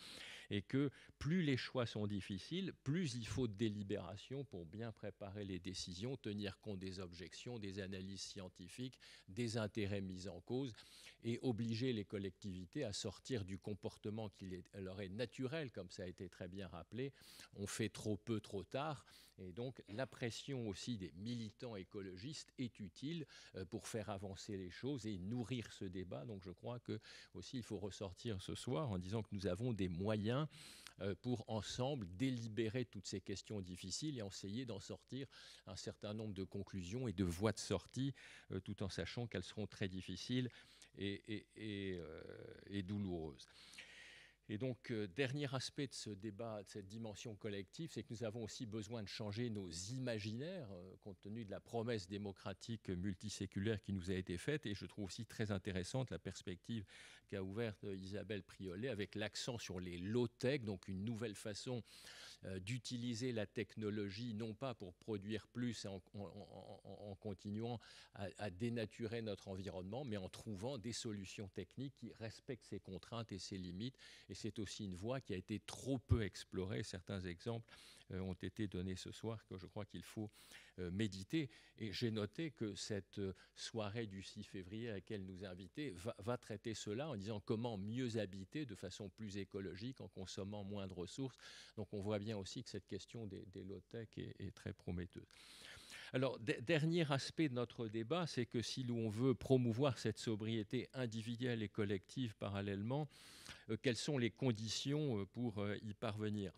et que plus les choix sont difficiles, plus il faut de délibération pour bien préparer les décisions, tenir compte des objections, des analyses scientifiques, des intérêts mis en cause et obliger les collectivités à sortir du comportement qui leur est naturel, comme ça a été très bien rappelé. On fait trop peu, trop tard. Et donc la pression aussi des militants écologistes est utile euh, pour faire avancer les choses et nourrir ce débat. Donc je crois que aussi il faut ressortir ce soir en disant que nous avons des moyens euh, pour ensemble délibérer toutes ces questions difficiles et essayer d'en sortir un certain nombre de conclusions et de voies de sortie, tout en sachant qu'elles seront très difficiles et, et douloureuses. Et donc, euh, dernier aspect de ce débat, de cette dimension collective, c'est que nous avons aussi besoin de changer nos imaginaires, euh, compte tenu de la promesse démocratique multiséculaire qui nous a été faite. Et je trouve aussi très intéressante la perspective qu'a ouverte Isabelle Priolet avec l'accent sur les low-tech, donc une nouvelle façon euh, d'utiliser la technologie, non pas pour produire plus en, continuant à, dénaturer notre environnement, mais en trouvant des solutions techniques qui respectent ses contraintes et ses limites. Et c'est aussi une voie qui a été trop peu explorée. Certains exemples euh, ont été donnés ce soir que je crois qu'il faut euh, méditer. Et j'ai noté que cette euh, soirée du 6 février à laquelle nous invitons va, traiter cela en disant comment mieux habiter de façon plus écologique en consommant moins de ressources. Donc on voit bien aussi que cette question des, low-tech est très prometteuse. Alors, dernier aspect de notre débat, c'est que si l'on veut promouvoir cette sobriété individuelle et collective parallèlement, euh, quelles sont les conditions euh, pour euh, y parvenir?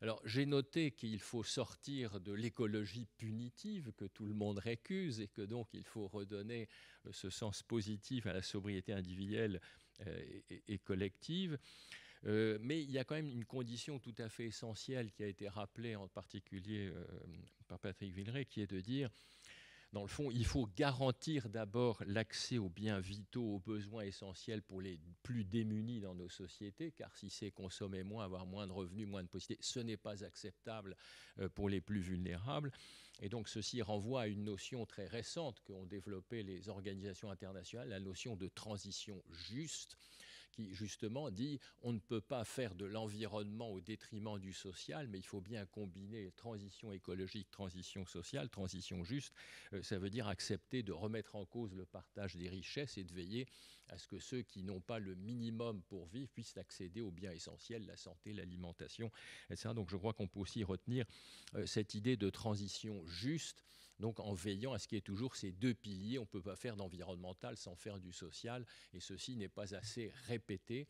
Alors j'ai noté qu'il faut sortir de l'écologie punitive que tout le monde récuse et que donc il faut redonner ce sens positif à la sobriété individuelle et, et collective. Euh, mais il y a quand même une condition tout à fait essentielle qui a été rappelée en particulier euh, par Patrick Villeray, qui est de dire, dans le fond, il faut garantir d'abord l'accès aux biens vitaux, aux besoins essentiels pour les plus démunis dans nos sociétés, car si c'est consommer moins, avoir moins de revenus, moins de possibilités, ce n'est pas acceptable euh, pour les plus vulnérables. Et donc ceci renvoie à une notion très récente qu'ont développé les organisations internationales, la notion de transition juste qui justement dit on ne peut pas faire de l'environnement au détriment du social, mais il faut bien combiner transition écologique, transition sociale, transition juste. Euh, ça veut dire accepter de remettre en cause le partage des richesses et de veiller à ce que ceux qui n'ont pas le minimum pour vivre puissent accéder aux biens essentiels, la santé, l'alimentation, etc. Donc je crois qu'on peut aussi retenir euh, cette idée de transition juste donc en veillant à ce qu'il y ait toujours ces deux piliers. On ne peut pas faire d'environnemental sans faire du social, et ceci n'est pas assez répété.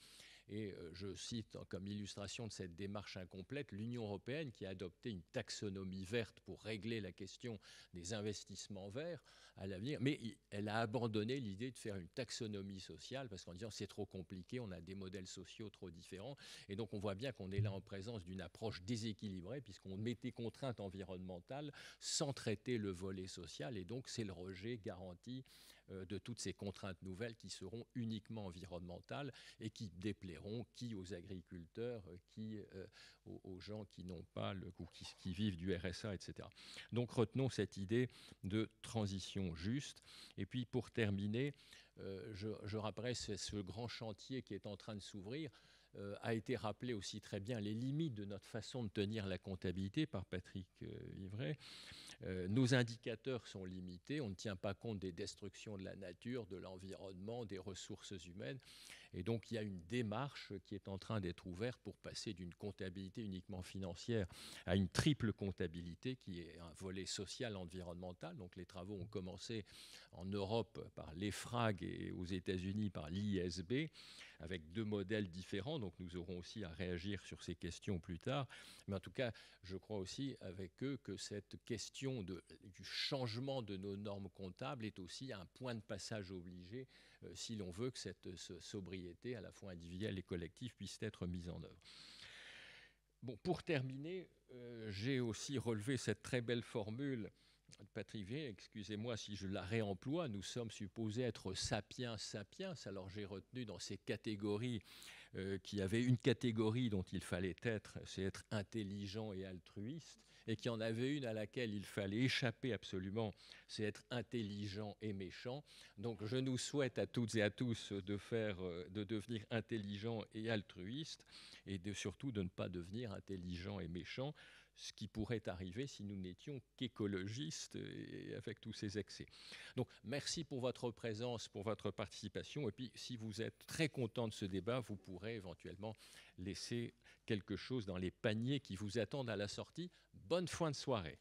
Et euh, je cite comme illustration de cette démarche incomplète l'Union européenne qui a adopté une taxonomie verte pour régler la question des investissements verts à l'avenir, mais elle a abandonné l'idée de faire une taxonomie sociale parce qu'en disant c'est trop compliqué, on a des modèles sociaux trop différents. Et donc on voit bien qu'on est là en présence d'une approche déséquilibrée puisqu'on met des contraintes environnementales sans traiter le volet social. Et donc c'est le rejet garanti de toutes ces contraintes nouvelles qui seront uniquement environnementales et qui déplairont qui aux agriculteurs, euh, qui euh, aux, gens qui n'ont pas le ou qui, vivent du RSA, etc. Donc retenons cette idée de transition juste. Et puis pour terminer, je, je rappellerai ce, ce, grand chantier qui est en train de s'ouvrir. Euh, a été rappelé aussi très bien les limites de notre façon de tenir la comptabilité par Patrick euh, Vivray. Euh, nos indicateurs sont limités, on ne tient pas compte des destructions de la nature, de l'environnement, des ressources humaines. Et donc il y a une démarche qui est en train d'être ouverte pour passer d'une comptabilité uniquement financière à une triple comptabilité qui est un volet social environnemental. Donc les travaux ont commencé en Europe par l'EFRAG et aux États-Unis par l'ISB avec deux modèles différents. Donc nous aurons aussi à réagir sur ces questions plus tard. Mais en tout cas, je crois aussi avec eux que cette question du changement de nos normes comptables est aussi un point de passage obligé si l'on veut que cette sobriété, à la fois individuelle et collective, puisse être mise en œuvre. Bon, pour terminer, euh, j'ai aussi relevé cette très belle formule de Patrick excusez-moi si je la réemploie, nous sommes supposés être sapiens sapiens. Alors j'ai retenu dans ces catégories euh, qu'il y avait une catégorie dont il fallait être, c'est être intelligent et altruiste et qu'il y en avait une à laquelle il fallait échapper absolument, c'est être intelligent et méchant. Donc je nous souhaite à toutes et à tous de, faire, euh, de devenir intelligents et altruistes et de, surtout de ne pas devenir intelligents et méchants ce qui pourrait arriver si nous n'étions qu'écologistes et avec tous ces excès. Donc merci pour votre présence, pour votre participation. Et puis si vous êtes très content de ce débat, vous pourrez éventuellement laisser quelque chose dans les paniers qui vous attendent à la sortie. Bonne fin de soirée.